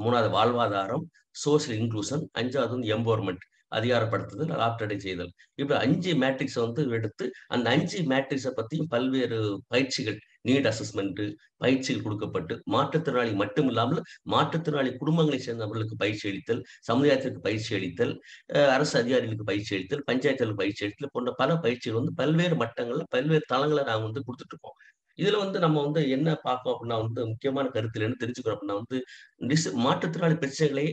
மூணாவது வாழ்வாதாரம் சோசியல் இன்க்ளூஷன் அஞ்சாவது வந்து எம்பவர்மெண்ட் அதிகாரப்படுத்துதல் ஆப்டடை செய்தல். இப்படி அஞ்சு மேட்ரிக்ஸை வந்து எடுத்து அந்த அஞ்சு மேட்ரிக்ஸை பற்றியும் பல்வேறு பயிற்சிகள் நீட் அசஸ்மெண்ட் பயிற்சிகள் கொடுக்கப்பட்டு மாற்றுத்திறனாளி மட்டும் இல்லாமல் மாற்றுத்திறனாளி குடும்பங்களை சேர்ந்தவர்களுக்கு பயிற்சி அளித்தல் சமுதாயத்திற்கு பயிற்சி அளித்தல் அரசு அதிகாரிகளுக்கு பயிற்சி அளித்தல் பஞ்சாயத்துகளுக்கு பயிற்சி அளித்தல் போன்ற பல பயிற்சிகள் வந்து பல்வேறு மட்டங்கள்ல பல்வேறு தளங்களை நாங்கள் வந்து கொடுத்துட்டு இருக்கோம் இதுல வந்து நம்ம வந்து என்ன பார்க்கோம் அப்படின்னா வந்து முக்கியமான கருத்துல என்ன தெரிஞ்சுக்கிறோம் அப்படின்னா வந்து மாற்றுத்திறனாளி பிரச்சனைகளை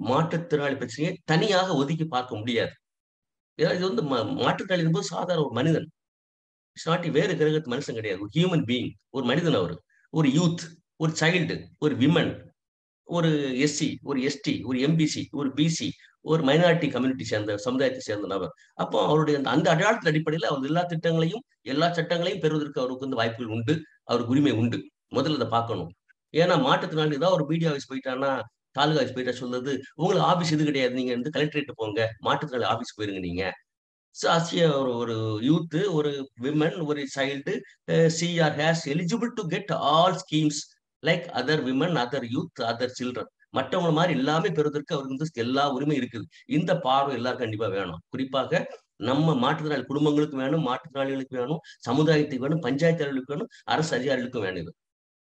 மாற்றுத்திறனாளி பிரச்சனையை தனியாக ஒதுக்கி பார்க்க முடியாது. ஏன்னா இது வந்து மாற்றுத்திறனாளி என்பது சாதாரண ஒரு மனிதன். இட்ஸ் நாட் வேறு கிரகத்து மனுஷன் கிடையாது. ஒரு ஹியூமன் பீயிங் ஒரு மனிதன் அவர். ஒரு யூத் ஒரு சைல்டு ஒரு விமன் ஒரு எஸ்சி ஒரு எஸ்டி ஒரு எம்பிசி ஒரு பிசி ஒரு மைனாரிட்டி கம்யூனிட்டி சேர்ந்த சமுதாயத்தை சேர்ந்த நபர். அப்போ அவருடைய அந்த அந்த அடையாளத்தின் அடிப்படையில் அவர் எல்லா திட்டங்களையும் எல்லா சட்டங்களையும் பெறுவதற்கு அவருக்கு வந்து வாய்ப்புகள் உண்டு அவருக்கு உரிமை உண்டு. முதல்ல அதை பார்க்கணும். ஏன்னா மாற்றுத்திறனாளி ஏதாவது ஒரு மீடியா ஆஃபீஸ் போயிட்டான்னா தாலுகா ஆஃபீஸ் போயிட்டா சொல்றது உங்களுக்கு ஆபீஸ் இது கிடையாது நீங்க வந்து கலெக்டரேட் போங்க மாற்றுத்திறனாளி ஆபீஸ் போயிருங்க நீங்க. ஒரு ஒரு யூத் ஒரு விமன் ஒரு child CR has eligible to get all schemes like other women other youth other children மற்றவங்க மாதிரி எல்லாமே பெறுவதற்கு அவருக்கு வந்து எல்லா உரிமை இருக்குது. இந்த பார்வை எல்லாரும் கண்டிப்பா வேணும். குறிப்பாக நம்ம மாற்றுத்திறனாளி குடும்பங்களுக்கு வேணும் மாற்றுத்திறனாளிகளுக்கு வேணும் சமுதாயத்துக்கு வேணும் பஞ்சாயத்து அளவுக்கு வேணும் அரசு அதிகாரிகளுக்கும் வேணும் இது.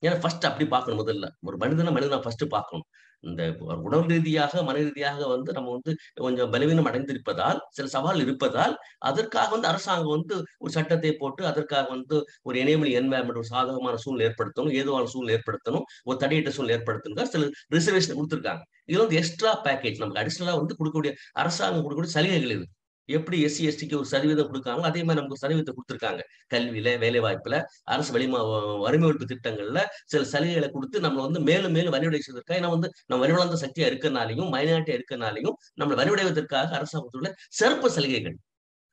ஏன்னா ஃபர்ஸ்ட் அப்படி பார்க்கணும் முதல்ல. ஒரு மனிதனை மனிதனை ஃபர்ஸ்ட் பார்க்கணும். இந்த உடல் ரீதியாக மன ரீதியாக வந்து நம்ம வந்து கொஞ்சம் பலவீனம் அடைந்திருப்பதால் சில சவால் இருப்பதால் அதற்காக வந்து அரசாங்கம் வந்து ஒரு சட்டத்தை போட்டு அதற்காக வந்து ஒரு எனேபிள் என்வாயன்மெண்ட் ஒரு சாதகமான சூழ்நிலை ஏற்படுத்தணும் ஏதுவான சூழ்நிலை ஏற்படுத்தணும் ஒரு தடையிட்ட சூழ்நிலை ஏற்படுத்தணும் சில ரிசர்வேஷன் கொடுத்துருக்காங்க. இது வந்து எக்ஸ்ட்ரா பேக்கேஜ் நமக்கு அடிஷனலா வந்து கொடுக்கக்கூடிய அரசாங்கம் கொடுக்கக்கூடிய சலுகைகள் இருக்கு எப்படி எஸ்சி எஸ்டிக்கு ஒரு சதவீதம் கொடுக்காங்களோ அதே மாதிரி நமக்கு சதவீதத்தை கொடுத்துருக்காங்க. கல்வியில வேலை வாய்ப்புல அரசு வெளிமா வறுமை ஒழிப்பு திட்டங்கள்ல சில சலுகைகளை கொடுத்து நம்மளை வந்து மேலும் மேலும் வரிவடை செய்வதற்காக ஏன்னா வந்து நம்ம வரிவளர்ந்த சக்தியா இருக்கிறனாலையும் மைனாரிட்டியா இருக்கிறனாலையும் நம்மளை வரிவடைவதற்காக அரசாங்கத்துள்ள சிறப்பு சலுகைகள்.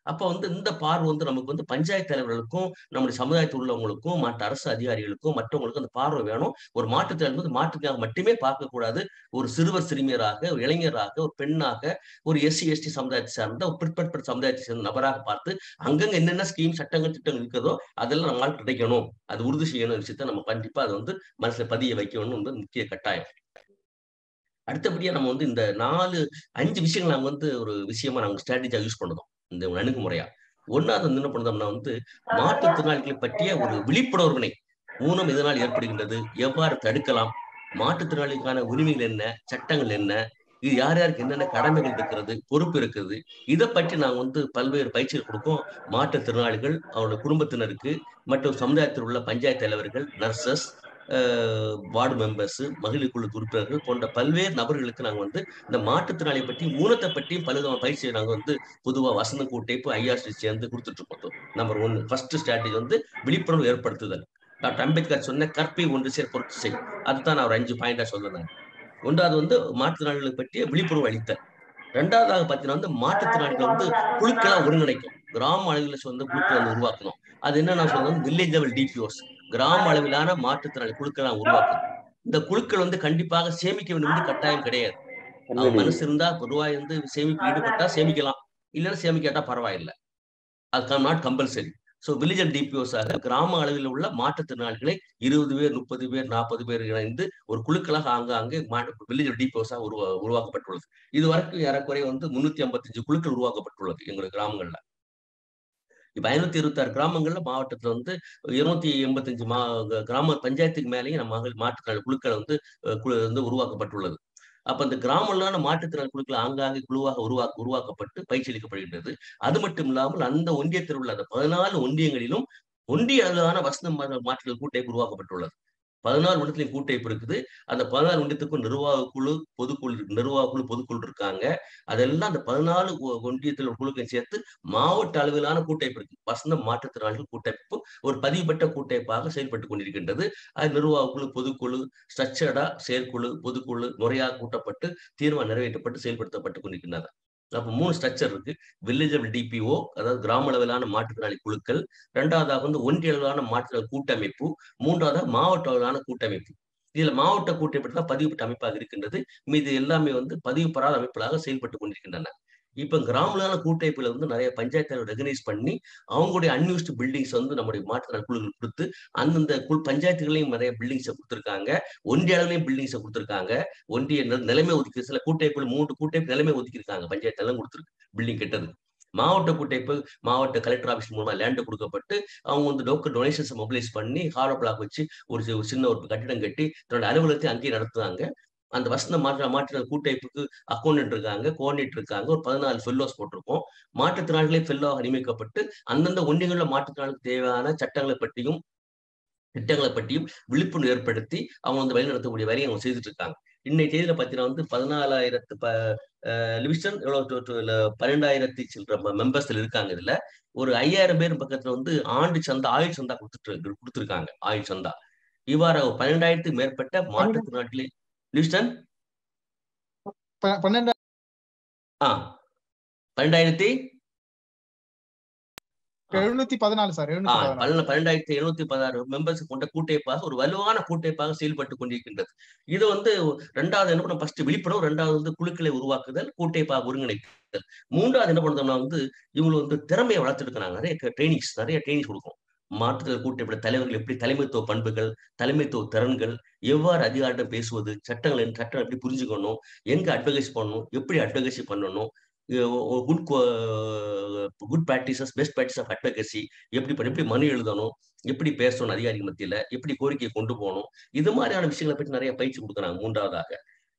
அப்ப வந்து இந்த பார்வை வந்து நமக்கு வந்து பஞ்சாயத்து தலைவர்களுக்கும் நம்முடைய சமுதாயத்தில் உள்ளவங்களுக்கும் மற்ற அரசு அதிகாரிகளுக்கும் மற்றவங்களுக்கும் அந்த பார்வை வேணும். ஒரு மாற்றுத்திறன் வந்து மாற்றுக்காக மட்டுமே பார்க்கக்கூடாது. ஒரு சிறுவர் சிறுமியராக ஒரு இளைஞராக ஒரு பெண்ணாக ஒரு எஸ்சி எஸ்டி சமுதாயத்தை சார்ந்த ஒரு பிற்பட்ட சமுதாயத்தை சேர்ந்த நபராக பார்த்து அங்கங்க என்னென்ன ஸ்கீம் சட்டங்கள் திட்டங்கள் இருக்கிறதோ அதெல்லாம் நம்மளால் கிடைக்கணும். அது உறுதி செய்யணும் விஷயத்த நம்ம கண்டிப்பா அதை வந்து மனசுல பதிய வைக்கணும்னு வந்து முக்கிய கட்டாயம். அடுத்தபடியா நம்ம வந்து இந்த நாலு அஞ்சு விஷயங்கள் நாங்க வந்து ஒரு விஷயமா நாங்க ஸ்ட்ராட்டஜியா யூஸ் பண்ணுறோம். இந்த அணுகுமுறையா? ஒன்னாவது வந்து என்ன பண்ணுறோம்னா வந்து மாற்றுத்திறனாளிகளை பற்றிய ஒரு விழிப்புணர்வினை ஊனம் இதனால் ஏற்படுகின்றது? எவ்வாறு தடுக்கலாம்? மாற்றுத்திறனாளிக்கான உரிமைகள் என்ன? சட்டங்கள் என்ன? இது யார் யாருக்கு என்னென்ன கடமைகள் இருக்கிறது? பொறுப்பு இருக்குது? இதை பற்றி நாங்கள் வந்து பல்வேறு பயிற்சிகள் கொடுப்போம் மாற்றுத்திறனாளிகள் அவருடைய குடும்பத்தினருக்கு மற்றும் சமுதாயத்தில் உள்ள பஞ்சாயத்து தலைவர்கள் நர்சஸ் வார்டு மெம்பர்ஸ் மகளிர் குழு உறுப்பினர்கள் போன்ற பல்வேறு நபர்களுக்கு நாங்கள் வந்து இந்த மாற்றுத்திறனாளி பற்றி ஊனத்தை பற்றியும் பலவிதமான பயிற்சியை நாங்கள் வந்து பொதுவாக வசந்த கூட்டைப்பு ஐஆர்சி சேர்ந்து கொடுத்துட்டு இருக்கோம் நம்பர் ஒன் ஃபர்ஸ்ட் ஸ்ட்ராட்டஜி வந்து விழிப்புணர்வு ஏற்படுத்துதல். டாக்டர் அம்பேத்கர் சொன்ன கற்பை ஒன்று சேர் பொறுத்து செய். அதுதான் நான் ஒரு அஞ்சு பாயிண்டா சொல்லுறேன் ஒன்றாவது வந்து மாற்றுத்திறனாளிகளை பற்றிய விழிப்புணர்வு அளித்தல். ரெண்டாவதாக பார்த்தீங்கன்னா வந்து மாற்றுத்திறனாளிகள் வந்து குழுக்களா ஒருங்கிணைக்கும். கிராம அளவில் வந்து குழுக்களை வந்து உருவாக்கணும். அது என்ன நான் சொல்றது வில்லேஜ் லெவல் டிபிஓஸ் கிராம அளவிலான மாற்றுத்திறனாளி குழுக்களை உருவாக்கும் இந்த குழுக்கள் வந்து கண்டிப்பாக சேமிக்க வேண்டும் என்று கட்டாயம் கிடையாது. அவங்க மனசு இருந்தா பொதுவாக வந்து சேமிப்பு ஈடுபட்டா சேமிக்கலாம். இல்லைன்னா சேமிக்காட்டா பரவாயில்லை. அது நாட் கம்பல்சரி. ஸோ வில்லேஜ் டிபிஓஸாக கிராம அளவில் உள்ள மாற்றுத்திறனாளிகளை இருபது பேர் முப்பது பேர் நாற்பது பேர் இணைந்து ஒரு குழுக்களாக ஆங்காங்கே வில்லேஜ் டிபிஓஸாக உருவா உருவாக்கப்பட்டுள்ளது. இது வரைக்கும் ஏறக்குறைய வந்து முன்னூத்தி ஐம்பத்தஞ்சு குழுக்கள் உருவாக்கப்பட்டுள்ளது எங்களுடைய கிராமங்கள்ல. இப்ப ஐநூத்தி இருபத்தி ஆறு கிராமங்கள்ல மாவட்டத்துல வந்து இருநூத்தி எண்பத்தஞ்சு மா கிராம பஞ்சாயத்துக்கு மேலேயும் நம்ம மாற்றுத்திறனாளி குழுக்கள் வந்து குழு வந்து உருவாக்கப்பட்டுள்ளது. அப்ப இந்த கிராமங்களான மாற்றுத்திறன் குழுக்கள் ஆங்காங்கே குழுவாக உருவா உருவாக்கப்பட்டு பயிற்சி அளிக்கப்படுகின்றது அது மட்டும் இல்லாமல் அந்த ஒன்றியத்தில் உள்ள அந்த பதினாலு ஒன்றியங்களிலும் ஒன்றிய அளவிலான வசந்த மாற்றுகள் கூட்டை உருவாக்கப்பட்டுள்ளது. பதினாறு ஒன்றத்துலையும் கூட்டமைப்பு இருக்குது. அந்த பதினாறு ஒன்றியத்துக்கும் நிர்வாக குழு பொதுக்குழு நிர்வாக குழு பொதுக்குழு இருக்காங்க. அதெல்லாம் அந்த பதினாலு ஒன்றியத்தில் ஒரு சேர்த்து மாவட்ட அளவிலான கூட்டமைப்பு இருக்கு. வசந்த மாற்றுத்திறனாளிகள் கூட்டமைப்பு ஒரு பதிவுபட்ட கூட்டமைப்பாக செயல்பட்டு கொண்டிருக்கின்றது. அது நிர்வாக குழு பொதுக்குழு ஸ்ட்ரக்சர்டா செயற்குழு பொதுக்குழு முறையாக கூட்டப்பட்டு தீர்மானம் நிறைவேற்றப்பட்டு செயல்படுத்தப்பட்டு கொண்டிருக்கின்றன. அப்போ மூணு ஸ்ட்ரக்சர் இருக்கு. வில்லேஜ் டிபிஓ அதாவது கிராம அளவிலான மாற்றுத்திறனாளி குழுக்கள். இரண்டாவதாக வந்து ஒன்றிய அளவிலான மாற்றுத்திறனாளி கூட்டமைப்பு. மூன்றாவதாக மாவட்ட அளவிலான கூட்டமைப்பு. இதுல மாவட்ட கூட்டமைப்பு தான் பதிவுபட்ட அமைப்பாக இருக்கின்றது. மீது எல்லாமே வந்து பதிவு பெறாத அமைப்புகளாக செயல்பட்டு கொண்டிருக்கின்றன. இப்ப கிராமலான கூட்டமைப்புல வந்து நிறைய பஞ்சாயத்து ரெகனைஸ் பண்ணி அவங்களுடைய அன்யூஸ்டு பில்டிங்ஸ் வந்து நம்முடைய மாற்றுத்திறன் குழுக்கள் கொடுத்து அந்தந்த குழு பஞ்சாயத்துகளையும் நிறைய பில்டிங்ஸை கொடுத்துருக்காங்க. ஒன்றிய அளவுலையும் பில்டிங்ஸை கொடுத்துருக்காங்க. ஒன்றிய நிலைமை ஒதுக்கி சில கூட்டமைப்புல மூன்று கூட்டமைப்பு நிலைமை ஒதுக்கியிருக்காங்க. பஞ்சாயத்து எல்லாம் கொடுத்துருக்கு பில்டிங் கெட்டது. மாவட்ட கூட்டமைப்பு மாவட்ட கலெக்டர் ஆஃபீஸ் மூலமா லேண்டு கொடுக்கப்பட்டு அவங்க வந்து லோக்கல் டொனேஷன்ஸ் மொபிலைஸ் பண்ணி ஹாலோ பிளாக் வச்சு ஒரு சின்ன ஒரு கட்டிடம் கட்டி தன்னோட அலுவலகத்தை அங்கேயே நடத்துவாங்க அந்த வசந்த மாற்ற மாற்ற கூட்டமைப்புக்கு அக்கௌண்ட் இருக்காங்க கோஆர்டினேட்டர் இருக்காங்க ஒரு பதினாலு ஃபெல்லோஸ் போட்டிருக்கோம். மாற்றுத்திறனாளிகளே ஃபெல்லோவாக நியமிக்கப்பட்டு அந்தந்த ஒன்றியங்களில் மாற்றுத்திறனாளுக்கு தேவையான சட்டங்களை பற்றியும் திட்டங்களை பற்றியும் விழிப்புணர்வு ஏற்படுத்தி அவங்க வந்து வழிநடத்தக்கூடிய வேலையை அவங்க செய்துட்டு இருக்காங்க இன்னைக்கு தேதியில பார்த்தீங்கன்னா வந்து பதினாலாயிரத்து ப லிவிஸ்டன் எவ்வளோ பன்னெண்டாயிரத்தி சில்லற மெம்பர்ஸ்ல இருக்காங்க இதுல. ஒரு ஐயாயிரம் பேர் பக்கத்துல வந்து ஆண்டு சந்தா ஆயுள் சந்தா கொடுத்துட்டு கொடுத்துருக்காங்க ஆயுள் சந்தா. இவ்வாறு பன்னெண்டாயிரத்துக்கு மேற்பட்ட மாற்றுத்திறனாளிகளே பன்னெண்டு ஆ. பன்னெண்டாயிரத்தி எழுநூத்தி பதினாலு சார் பன்னெண்டாயிரத்தி எழுநூத்தி பதினாறு மெம்பர்ஸ் கொண்ட கூட்டமைப்பாக ஒரு வலுவான கூட்டமைப்பாக செயல்பட்டு கொண்டிருக்கின்றது. இது வந்து ரெண்டாவது என்ன பண்ண ஃபர்ஸ்ட் விழிப்புணர்வு ரெண்டாவது வந்து குழுக்களை உருவாக்குதல் கூட்டமைப்பாக ஒருங்கிணைத்தல். மூன்றாவது என்ன பண்ணோம்னா வந்து இவங்க வந்து திறமையை வளர்த்துருக்காங்க நிறைய ட்ரைனிங்ஸ் நிறைய ட்ரைனிங்ஸ் கொடுக்கும். மாற்றுதல் கூட்டமைப்பு தலைவர்கள் எப்படி தலைமைத்துவ பண்புகள் தலைமைத்துவ திறன்கள் எவ்வாறு அதிகாரிடம் பேசுவது சட்டங்கள் சட்டம் எப்படி புரிஞ்சுக்கணும் எங்க அட்வகைஸ் பண்ணணும் எப்படி அட்வகைசி பண்ணணும் good good practices best practice of advocacy எப்படி எப்படி மனு எழுதணும் எப்படி பேசணும் அதிகாரிகள் மத்தியில எப்படி கோரிக்கையை கொண்டு போகணும் இது மாதிரியான விஷயங்களை பற்றி நிறைய பயிற்சி கொடுக்குறாங்க. மூன்றாவதாக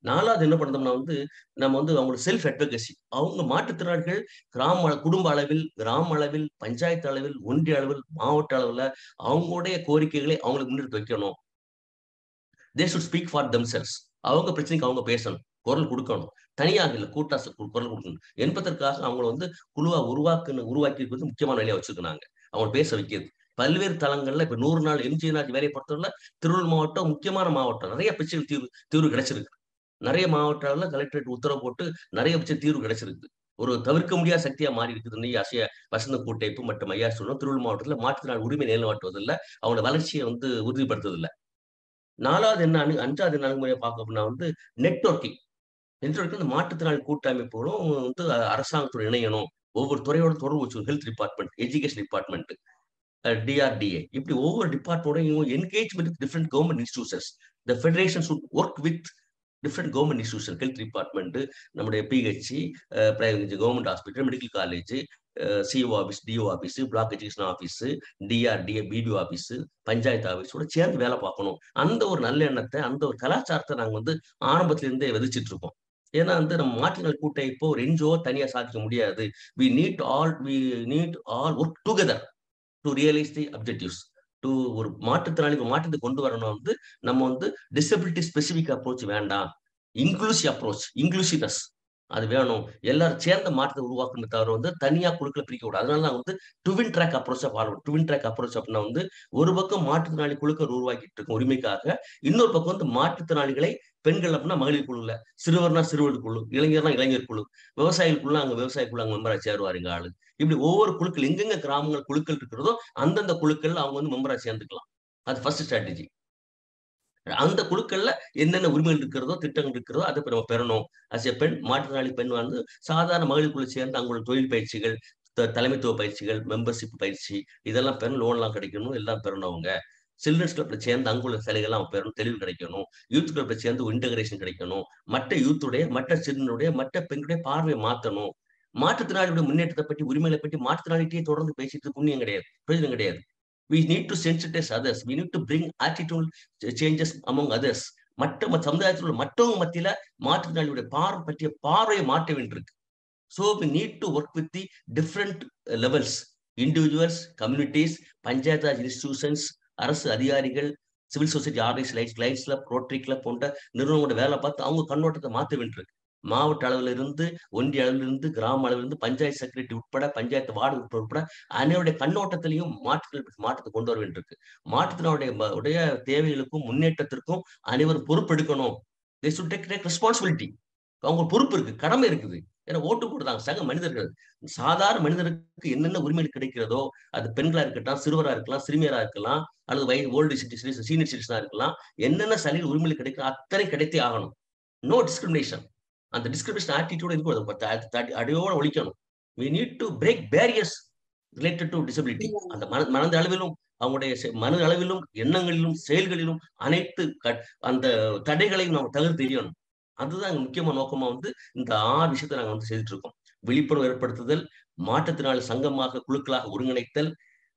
நாலாவது என்ன பண்ணோம்னா வந்து நம்ம வந்து அவங்களோட செல்ஃப் அட்வகசி அவங்க மாற்றுத்திறனாளிகள் கிராம குடும்ப அளவில் கிராம அளவில் பஞ்சாயத்து அளவில் ஒன்றிய அளவில் மாவட்ட அளவில் அவங்களுடைய கோரிக்கைகளை அவங்களுக்கு முன்னெடுத்து வைக்கணும். They should speak for themselves அவங்க பிரச்சனைக்கு அவங்க பேசணும். குரல் கொடுக்கணும். தனியாக இல்லை கூட்டா குரல் கொடுக்கணும். என்பதற்காக அவங்கள வந்து குழுவா உருவாக்குன உருவாக்கி இருக்கிறது முக்கியமான நிலையா வச்சிருக்காங்க அவங்க பேச வைக்கிறது. பல்வேறு தளங்கள்ல இப்ப நூறு நாள் எம்ஜிஆர் வேலையை பொறுத்தவரை திருவள்ளூர் மாவட்டம் முக்கியமான மாவட்டம். நிறைய பிரச்சனை தீர்வு தீர்வு கிடைச்சிருக்கு. நிறைய மாவட்டங்கள்ல கலெக்டரேட் உத்தரவு போட்டு நிறைய பிரச்சனை தீர்வு கிடைச்சிருக்கு. ஒரு தவிர்க்க முடியாத சக்தியா மாறி இருக்குது. அசைய வசந்த கூட்டமைப்பு மற்றும் ஐயா சொன்னோம் திருவள்ளூர் மாவட்டத்தில் மாற்றுத்திறனாளி உரிமை நிலைநாட்டுவதில்லை. அவங்களோட வளர்ச்சியை வந்து உறுதிப்படுத்துவதில்லை. நாலாவது என்ன அணு அஞ்சாவது என்ன அணுகுமுறையை பார்க்க அப்படின்னா வந்து நெட்ஒர்க்கிங் நெட்வொர்க் இந்த மாற்றுத்திறனாளி கூட்டமைப்புகளும் வந்து அரசாங்கத்தோட இணையணும். ஒவ்வொரு துறையோட தொடர்பு வச்சு health department education department DRDA இப்படி ஒவ்வொரு டிபார்ட்மெண்ட்டையும் engagement different government institutions the federation should work with different government institution health department நம்முடைய PHC government hospital medical college CO office DO office block education office DRDA BDO office panchayat ஆஃபீஸோட சேர்ந்து வேலை பார்க்கணும். அந்த ஒரு நல்ல எண்ணத்தை அந்த ஒரு கலாச்சாரத்தை நாங்கள் வந்து ஆரம்பத்திலிருந்தே இருந்தே இருக்கோம். ஏன்னா வந்து நம்ம மாற்றுங்கள் கூட்டம் இப்போ ஒரு என்ஜிஓ சாதிக்க முடியாது. We need all we need all work together to realise the objectives to ஒரு மாற்றுத்திறனாளி மாற்றத்தை கொண்டு வரணும் வந்து நம்ம வந்து டிசபிலிட்டி ஸ்பெசிபிக் அப்ரோச் வேண்டாம். இன்க்ளூசிவ் அப்ரோச் இன்க்ளூசிவ்னஸ் அது வேணும். எல்லாரும் சேர்ந்த மாற்றத்தை உருவாக்கணும் தவிர வந்து தனியா குழுக்களை பிரிக்க கூடாது. அதனால வந்து டுவின் ட்ராக் அப்ரோச்சா ஃபாலோ டுவின் ட்ராக் அப்ரோச் அப்படின்னா வந்து ஒரு பக்கம் மாற்றுத்திறனாளி குழுக்கள் உருவாக்கிட்டு இருக்கும் உரிமைக்காக. இன்னொரு பக்கம் வந்து மாற்றுத்திறனாளிகளை பெண்கள் அப்படின்னா மகளிர் குழுல. சிறுவர்னா சிறுவர் குழு இளைஞர்னா இளைஞர் குழு. விவசாயிகள் குழு அங்க விவசாய குழு அங்க மெம்பரா சேருவாருங்க ஆளு. இப்படி ஒவ்வொரு குழுக்கள் எங்கெங்க கிராமங்கள் குழுக்கள் இருக்கிறதோ அந்தந்த குழுக்கள் அவங்க வந்து மெம்பரா சேர்ந்துக்கலாம். அது ஃபர்ஸ்ட் ஸ்ட்ராட்டஜி அந்த குழுக்கள்ல என்னென்ன உரிமைகள் இருக்கிறதோ திட்டங்கள் இருக்கிறதோ அதை நம்ம பெறணும். அஸ் எ பெண் மாற்றுத்திறனாளி பெண் வந்து சாதாரண மகளிர் சேர்ந்து அவங்களோட தொழில் பயிற்சிகள் த- தலைமைத்துவ பயிற்சிகள் மெம்பர்ஷிப் பயிற்சி இதெல்லாம் பெறணும். லோன்லாம் கிடைக்கணும். எல்லாம் பெறணும் அவங்க. சில்ட்ரன்ஸ் கிளப்ல சேர்ந்து அங்குள்ள சிலைகள்லாம் பெறணும். தெளிவு கிடைக்கணும். யூத் கிளப்ல சேர்ந்து இன்டகிரேஷன் கிடைக்கணும். மற்ற யூத்துடைய மற்ற சிறுவனுடைய மற்ற பெண்களுடைய பார்வையை மாத்தணும். மாற்றுத்திறனாளியுடைய முன்னேற்றத்தை பற்றி உரிமைகளை பற்றி மாற்றுத்திறனாளிகிட்டே தொடர்ந்து பேசிட்டு புண்ணியம் கிடையாது. பிரயோஜனம் கிடையாது. We need to sensitize others. We need to bring attitude changes among others. மற்ற சமுதாயத்தில் உள்ள மற்றவங்க மத்தியில மாற்றுத்திறனாளியுடைய பார்வை பற்றிய பார்வையை மாற்ற வேண்டியிருக்கு. So we need to work with the different levels individuals communities panchayat raj institutions அரசு அதிகாரிகள் civil society organise lions lions club rotary club போன்ற நிறுவனங்களோட வேலை பார்த்து அவங்க கண்ணோட்டத்தை மாற்ற வேண்டியிருக்கு. மாவட்ட அளவிலிருந்து ஒன்றிய அளவிலிருந்து கிராம அளவிலிருந்து பஞ்சாயத்து செக்ரட்டரி உட்பட பஞ்சாயத்து வார்டு உட்பட உட்பட அனைவருடைய கண்ணோட்டத்திலையும் மாற்றுகள் மாற்றத்தை கொண்டு வர வேண்டியிருக்கு. மாற்றத்தினுடைய உடைய தேவைகளுக்கும் முன்னேற்றத்திற்கும் அனைவரும் பொறுப்பெடுக்கணும் they should take take responsibility அவங்க பொறுப்பு இருக்கு கடமை இருக்குது. ஏன்னா ஓட்டு போடுறாங்க சக மனிதர்கள். சாதாரண மனிதருக்கு என்னென்ன உரிமைகள் கிடைக்கிறதோ அது பெண்களா இருக்கட்டும் சிறுவரா இருக்கலாம் சிறுமியரா இருக்கலாம் அல்லது வயது ஓல்டு சிட்டிசன் சீனியர் சிட்டிசனா இருக்கலாம் என்னென்ன சலுகை உரிமைகள் கிடைக்கிறோம் அத்தனை கிடைத்தே ஆகணும். நோ டிஸ்கிரிமினேஷன் அந்த டிஸ்கிரிமினேஷன் ஆட்டிடியூட் இருக்கும் அடியோட ஒழிக்கணும். We need to break barriers related to disability. அந்த மன மனத அளவிலும் அவங்களுடைய மன அளவிலும் எண்ணங்களிலும் செயல்களிலும் அனைத்து அந்த தடைகளையும் நம்ம தவிர்த்து தெரியணும் அதுதான் முக்கியமான நோக்கமா வந்து இந்த ஆறு விஷயத்தை நாங்க வந்து செய்துட்டு இருக்கோம் விழிப்புணர்வு ஏற்படுத்துதல் மாற்றுத்திறனாளி சங்கமாக குழுக்களாக ஒருங்கிணைத்தல்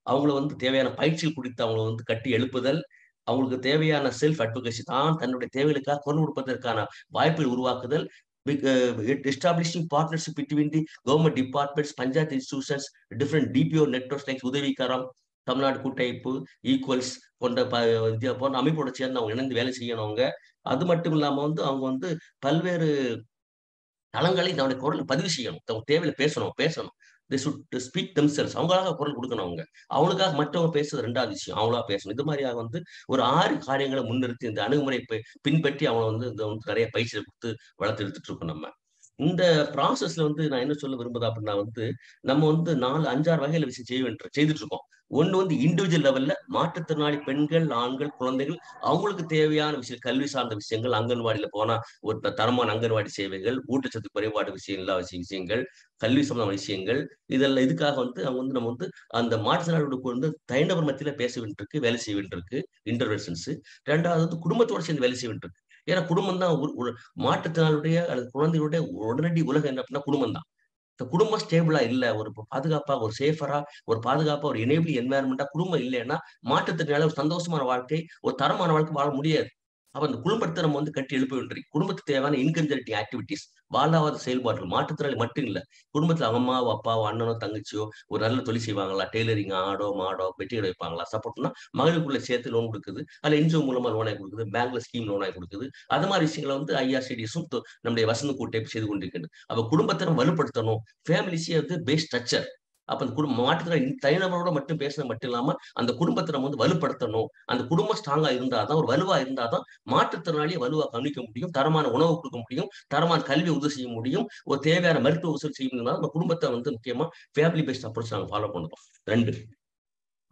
அவங்கள வந்து தேவையான பயிற்சிகள் குறித்து அவங்கள வந்து கட்டி எழுப்புதல் அவங்களுக்கு தேவையான செல்ஃப் அட்வொகேசி தான் தன்னுடைய தேவைகளுக்காக குரல் கொடுப்பதற்கான வாய்ப்புகள் உருவாக்குதல் establishing partnership between the government departments panchayat institutions different DPO networks like உதவிக்கரம் தமிழ்நாடு கூட்டமைப்பு ஈக்குவல்ஸ் போன்ற ப போன்ற அமைப்போட சேர்ந்து அவங்க இணைந்து வேலை செய்யணும் அவங்க. அது மட்டும் இல்லாமல் வந்து அவங்க வந்து பல்வேறு தளங்களை நம்முடைய குரல் பதிவு செய்யணும். அவங்க தேவையில பேசணும் பேசணும். தி சுட் ஸ்பீக் தெம்செல்ஸ் அவங்களாக குரல் கொடுக்கணும் அவங்க. அவங்களுக்காக மற்றவங்க பேசுறது ரெண்டாவது விஷயம். அவங்களா பேசணும். இது மாதிரியாக வந்து ஒரு ஆறு காரியங்களை முன்னிறுத்தி இந்த அணுகுமுறை பின்பற்றி அவங்கள வந்து இந்த வந்து நிறைய பயிற்சியை கொடுத்து வளர்த்து எடுத்துட்டு இருக்கோம் நம்ம. இந்த ப்ராசஸ்ல வந்து நான் என்ன சொல்ல விரும்புதா அப்படின்னா வந்து நம்ம வந்து நாலு அஞ்சாறு வகையில விஷயம் செய்ய வேண்டிய செய்துட்டு இருக்கோம். ஒன்று வந்து இண்டிவிஜுவல் லெவல்ல மாற்றுத்திறனாளி பெண்கள் ஆண்கள் குழந்தைகள் அவங்களுக்கு தேவையான விஷயம் கல்வி சார்ந்த விஷயங்கள் அங்கன்வாடியில போனா ஒரு த- தரமான அங்கன்வாடி சேவைகள் ஊட்டச்சத்து குறைபாடு விஷயம் இல்லாத விஷயங்கள் கல்வி சம்பந்தமான விஷயங்கள் இதெல்லாம் இதுக்காக வந்து அவங்க வந்து நம்ம வந்து அந்த மாற்றுத்திறனாளிகளுக்கு வந்து தனிநபர் மத்தியில பேச வேண்டியிருக்கு வேலை செய்ய வேண்டியிருக்கு இன்டர்வென்ஷன்ஸ் ரெண்டாவது வந்து குடும்பத்தோட சேர்ந்து வேலை செய்ய வேண்டியிருக்கு. ஏன்னா குடும்பம் தான் ஒரு மாற்றுத்திறனாளுடைய அல்லது குழந்தைகளுடைய உடனடி உலகம் என்ன அப்படின்னா குடும்பம் தான் இந்த குடும்பம் ஸ்டேபிளா இல்ல ஒரு பாதுகாப்பா ஒரு சேஃபரா ஒரு பாதுகாப்பா ஒரு எனேபிள் என்வாயன்மெண்டா குடும்பம் இல்லைன்னா மாற்றுத்திறனால ஒரு சந்தோஷமான வாழ்க்கை ஒரு தரமான வாழ்க்கை வாழ முடியாது. அப்ப அந்த குடும்பத்தை நம்ம வந்து கட்டி எழுப்ப வேண்டிய குடும்பத்துக்கு தேவையான இன்கம் ஆக்டிவிட்டிஸ் வாழ்வாதார செயல்பாடுகள் மாற்றுத்திறனாளி மட்டும் இல்ல குடும்பத்துல அம்மாவோ அப்பாவோ அண்ணனோ தங்கச்சியோ ஒரு நல்ல தொழில் செய்வாங்களா? டெய்லரிங் ஆடோ மாடோ வெட்டி வைப்பாங்களா? சப்போர்ட்னா மகளிருக்குள்ள சேர்த்து லோன் கொடுக்குது. அதுல என்ஜிஓ மூலமா ஆகி கொடுக்குது. பேங்க்ல ஸ்கீம் லோனாய் கொடுக்குது. அது மாதிரி விஷயங்களை வந்து ஐஆர்சிடிஎஸும் நம்முடைய வசந்த கூட்டமைப்பு செய்து கொண்டிருக்கிறது அப்ப குடும்பத்தை வலுப்படுத்தணும். ஃபேமிலிஸே வந்து பேஸ் ஸ்ட்ரக்சர் அப்ப அந்த குடும்ப மாற்றுத்திறன் தனிநபரோட மட்டும் பேசுறது மட்டும் இல்லாம அந்த குடும்பத்தை நம்ம வந்து வலுப்படுத்தணும். அந்த குடும்பம் ஸ்ட்ராங்கா இருந்தாதான் ஒரு வலுவா இருந்தாதான் மாற்றுத்திறனாளியை வலுவா கவனிக்க முடியும் தரமான உணவு கொடுக்க முடியும் தரமான கல்வி உதவி செய்ய முடியும் ஒரு தேவையான மருத்துவ உதவி செய்ய முடியும் நம்ம குடும்பத்தை வந்து முக்கியமா ஃபேமிலி பேஸ்ட் அப்ரோச் நாங்க ஃபாலோ பண்ணுறோம். ரெண்டு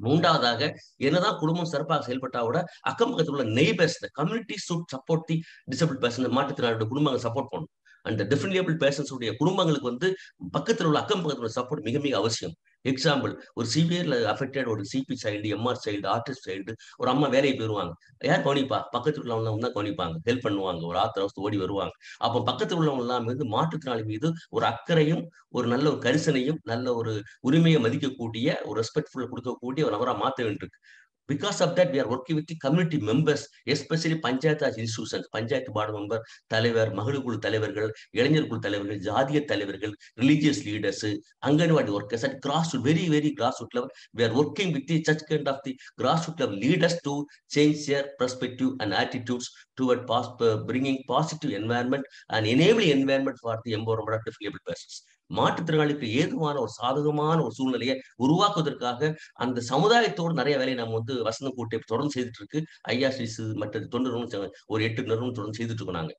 மூன்றாவதாக என்னதான் குடும்பம் சிறப்பாக செயல்பட்டா கூட அக்கம் பக்கத்தில் உள்ள neighbours community should support the disabled person மாற்றுத்திறனாளோட குடும்பங்களை சப்போர்ட் பண்ணும் அந்த டிஃபரெண்ட் பேர்சன்ஸ் உடைய குடும்பங்களுக்கு வந்து பக்கத்தில் உள்ள அக்கம் பக்கத்தில் உள்ள சப்போர்ட் மிக மிக அவசியம். எக்ஸாம்பிள் ஒரு சிவியர்ல அஃபெக்டட் ஒரு CP child MR child autistic child ஒரு அம்மா வேலையை போயிருவாங்க. யார் கவனிப்பா? பக்கத்தில் உள்ளவங்க தான் கவனிப்பாங்க. ஹெல்ப் பண்ணுவாங்க. ஒரு ஆத்திர அவஸ்தை ஓடி வருவாங்க. அப்போ பக்கத்தில் உள்ளவங்க எல்லாம் வந்து மாற்றுத்திறனாளி மீது ஒரு அக்கறையும் ஒரு நல்ல ஒரு கரிசனையும் நல்ல ஒரு உரிமையை மதிக்கக்கூடிய ஒரு ரெஸ்பெக்ட்ஃபுல் கொடுக்கக்கூடிய ஒரு நபரா மாற்ற வேண்டியிருக்கு. Because of that we are working with community members especially panchayat raj institutions panchayat board member தலைவர் மகளிர் குழு தலைவர்கள் இளைஞர் குழு தலைவர்கள் ஜாதிய தலைவர்கள் religious leaders anganwadi workers at grass very very grass root level we are working with the such kind of the grass root level leaders to change their perspective and attitudes towards bringing positive environment and enable environment for the empowerment of டிஃபிலியபிள் persons மாற்றுத்திறனாளிக்கு ஏதுவான ஒரு சாதகமான ஒரு சூழ்நிலையை உருவாக்குவதற்காக அந்த சமுதாயத்தோடு நிறைய வேலையை நம்ம வந்து வசந்த கூட்டை தொடர்ந்து செய்துட்டு இருக்கு ஐஆர்சிஸ் மற்ற தொண்டு நிறுவனம் ஒரு எட்டு நிறுவனம் தொடர்ந்து செய்துட்டு இருக்கோம் நாங்க.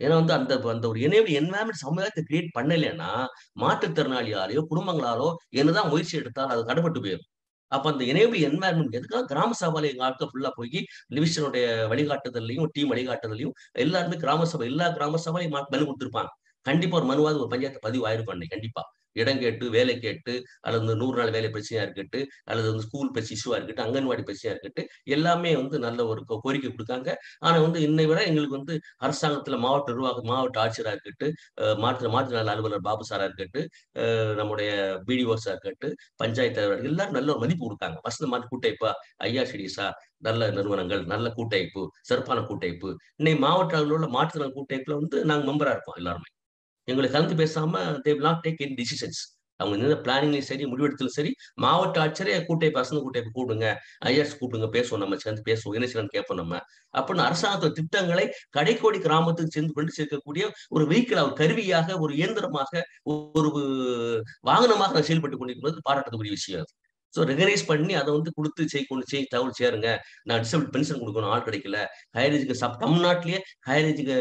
ஏன்னா வந்து அந்த அந்த ஒரு எனேபிள் என்வாயன்மெண்ட் சமுதாயத்தை கிரியேட் பண்ணலைன்னா மாற்றுத்திறனாளியாலேயோ குடும்பங்களாலோ என்னதான் முயற்சி எடுத்தாலும் அது கடப்பட்டு போயிடும். அப்ப அந்த எனேபிள் என்வாயன்மெண்ட் எதுக்காக கிராம சபால எங்க ஆட்கள் ஃபுல்லா போய் லிவிஷனுடைய வழிகாட்டுதல்லையும் டீம் வழிகாட்டுதலையும் எல்லாருமே கிராம சபை எல்லா கிராம சபையும் மனு கொடுத்துருப்பாங்க. கண்டிப்பா ஒரு மனுவாவது ஒரு பஞ்சாயத்து பதிவு ஆயிருக்கும் அன்னைக்கு கண்டிப்பா. இடம் கேட்டு வேலை கேட்டு அல்லது வந்து நூறு நாள் வேலை பிரச்சனையா இருக்கட்டு அல்லது வந்து ஸ்கூல் பிரச்சனை இஷ்யூவா இருக்கட்டும் அங்கன்வாடி பிரச்சனையா இருக்கட்டு எல்லாமே வந்து நல்ல ஒரு கோ- கோரிக்கை கொடுக்காங்க. ஆனா வந்து இன்னை விட எங்களுக்கு வந்து அரசாங்கத்துல மாவட்ட நிர்வாக மாவட்ட ஆட்சியரா இருக்கட்டு அஹ் மாற்று மாற்றுநல அலுவலர் பாபு சாரா இருக்கட்டு அஹ் நம்முடைய பிடிஓஸா இருக்கட்டு பஞ்சாயத்து தலைவர் எல்லாரும் நல்ல ஒரு மதிப்பு கொடுக்காங்க. வசந்த மாதிரி ஐயா ஐஆர்சிடிஸா நல்ல நிறுவனங்கள் நல்ல கூட்டமைப்பு சிறப்பான கூட்டமைப்பு. இன்னைக்கு மாவட்ட அளவில் உள்ள மாற்றுத்திறன் கூட்டமைப்புல வந்து நாங்க மெம்பரா இருப்போம் எல்லாருமே. எங்களை கலந்து பேசாம they will not take any decisions அவங்க என்ன பிளானிங்லையும் சரி முடிவெடுத்தலும் சரி மாவட்ட ஆட்சியரே கூட்டை பசங்க கூட்டை கூப்பிடுங்க ஐஆர்ஸ் கூப்பிடுங்க பேசுவோம் நம்ம சேர்ந்து பேசுவோம் என்ன கேட்போம் நம்ம. அப்படின்னு அரசாங்கத்தோட திட்டங்களை கடைக்கோடி கிராமத்துக்கு சேர்ந்து கொண்டு சேர்க்கக்கூடிய ஒரு வெஹிக்கிள் ஒரு கருவியாக ஒரு இயந்திரமாக ஒரு வாகனமாக செயல்பட்டு கொண்டிருக்கிறது பாராட்டக்கூடிய விஷயம் அது. ஸோ ரெகனைஸ் பண்ணி அதை வந்து கொடுத்து செய் கொண்டு செய் தகவல் சேருங்க. நான் டிசபிள் பென்ஷன் கொடுக்கணும். ஆள் கிடைக்கல. ஹையர் எஜுகே சப் தமிழ்நாட்டிலேயே higher எஜுகே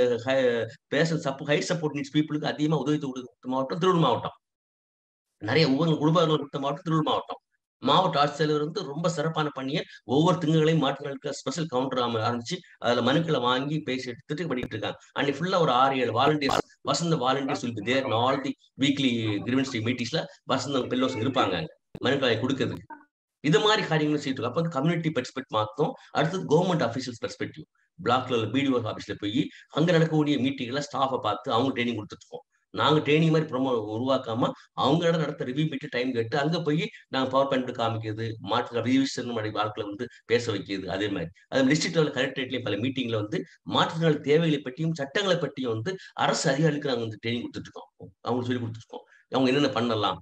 passion sub high support needs பீப்புளுக்கு அதிகமாக உதவி கொடுத்த மாவட்டம் திருவள்ளூர் மாவட்டம். நிறைய ஒவ்வொரு குடும்பங்கள் கொடுத்த மாவட்டம் திருவள்ளூர் மாவட்டம். மாவட்ட ஆட்சித்தலைவர் வந்து ரொம்ப சிறப்பான பணியை ஒவ்வொரு திங்களையும் மாற்றங்களுக்கு ஸ்பெஷல் கவுண்டர் ஆரம்பிச்சு அதுல மனுக்களை வாங்கி பேசி எடுத்துட்டு பண்ணிட்டு இருக்காங்க. அன்னைக்கு ஃபுல்லா ஒரு ஆறு ஏழு volunteers Vasantha volunteers will be there in weekly grievance மீட்டிங்ஸ்ல Vasantha fellows இருப்பாங்க அங்க. மனுக்களை கொடுக்கறதுக்கு. இது மாதிரி காரியங்களும் செய்யிட்டு அப்போ கம்யூனிட்டி பெர்ஸ்பெக்ட் மாத்தோம் அடுத்தது கவர்மெண்ட் அஃபீஷியல்ஸ் பெர்ஸ்பெக்டிவ் பிளாக்ல பிடிஓ ஆஃபீஸ்ல போய் அங்க நடக்கக்கூடிய மீட்டிங்ல ஸ்டாஃபை பார்த்து அவங்க ட்ரைனிங் கொடுத்துருக்கோம் நாங்க ட்ரைனிங் மாதிரி ப்ரொமோ உருவாக்காம அவங்களோட நடத்த ரிவ்யூ மீட்டு டைம் கேட்டு அங்க போய் நாங்க பவர் பாயிண்ட் காமிக்கிறது மாற்று ரிவிஷன் வாழ்க்கையில வந்து பேச வைக்கிறது அதே மாதிரி. அது டிஸ்ட்ரிக்ட் லெவல் கலெக்டரேட்லயும் பல மீட்டிங்ல வந்து மாற்றுத்திறனாளி தேவைகளை பற்றியும் சட்டங்களை பற்றியும் வந்து அரசு அதிகாரிகளுக்கு நாங்க வந்து ட்ரைனிங் கொடுத்துட்டு இருக்கோம் அவங்க சொல்லி கொடுத்துருக்கோம் அவங்க என்னென்ன பண்ணலாம்?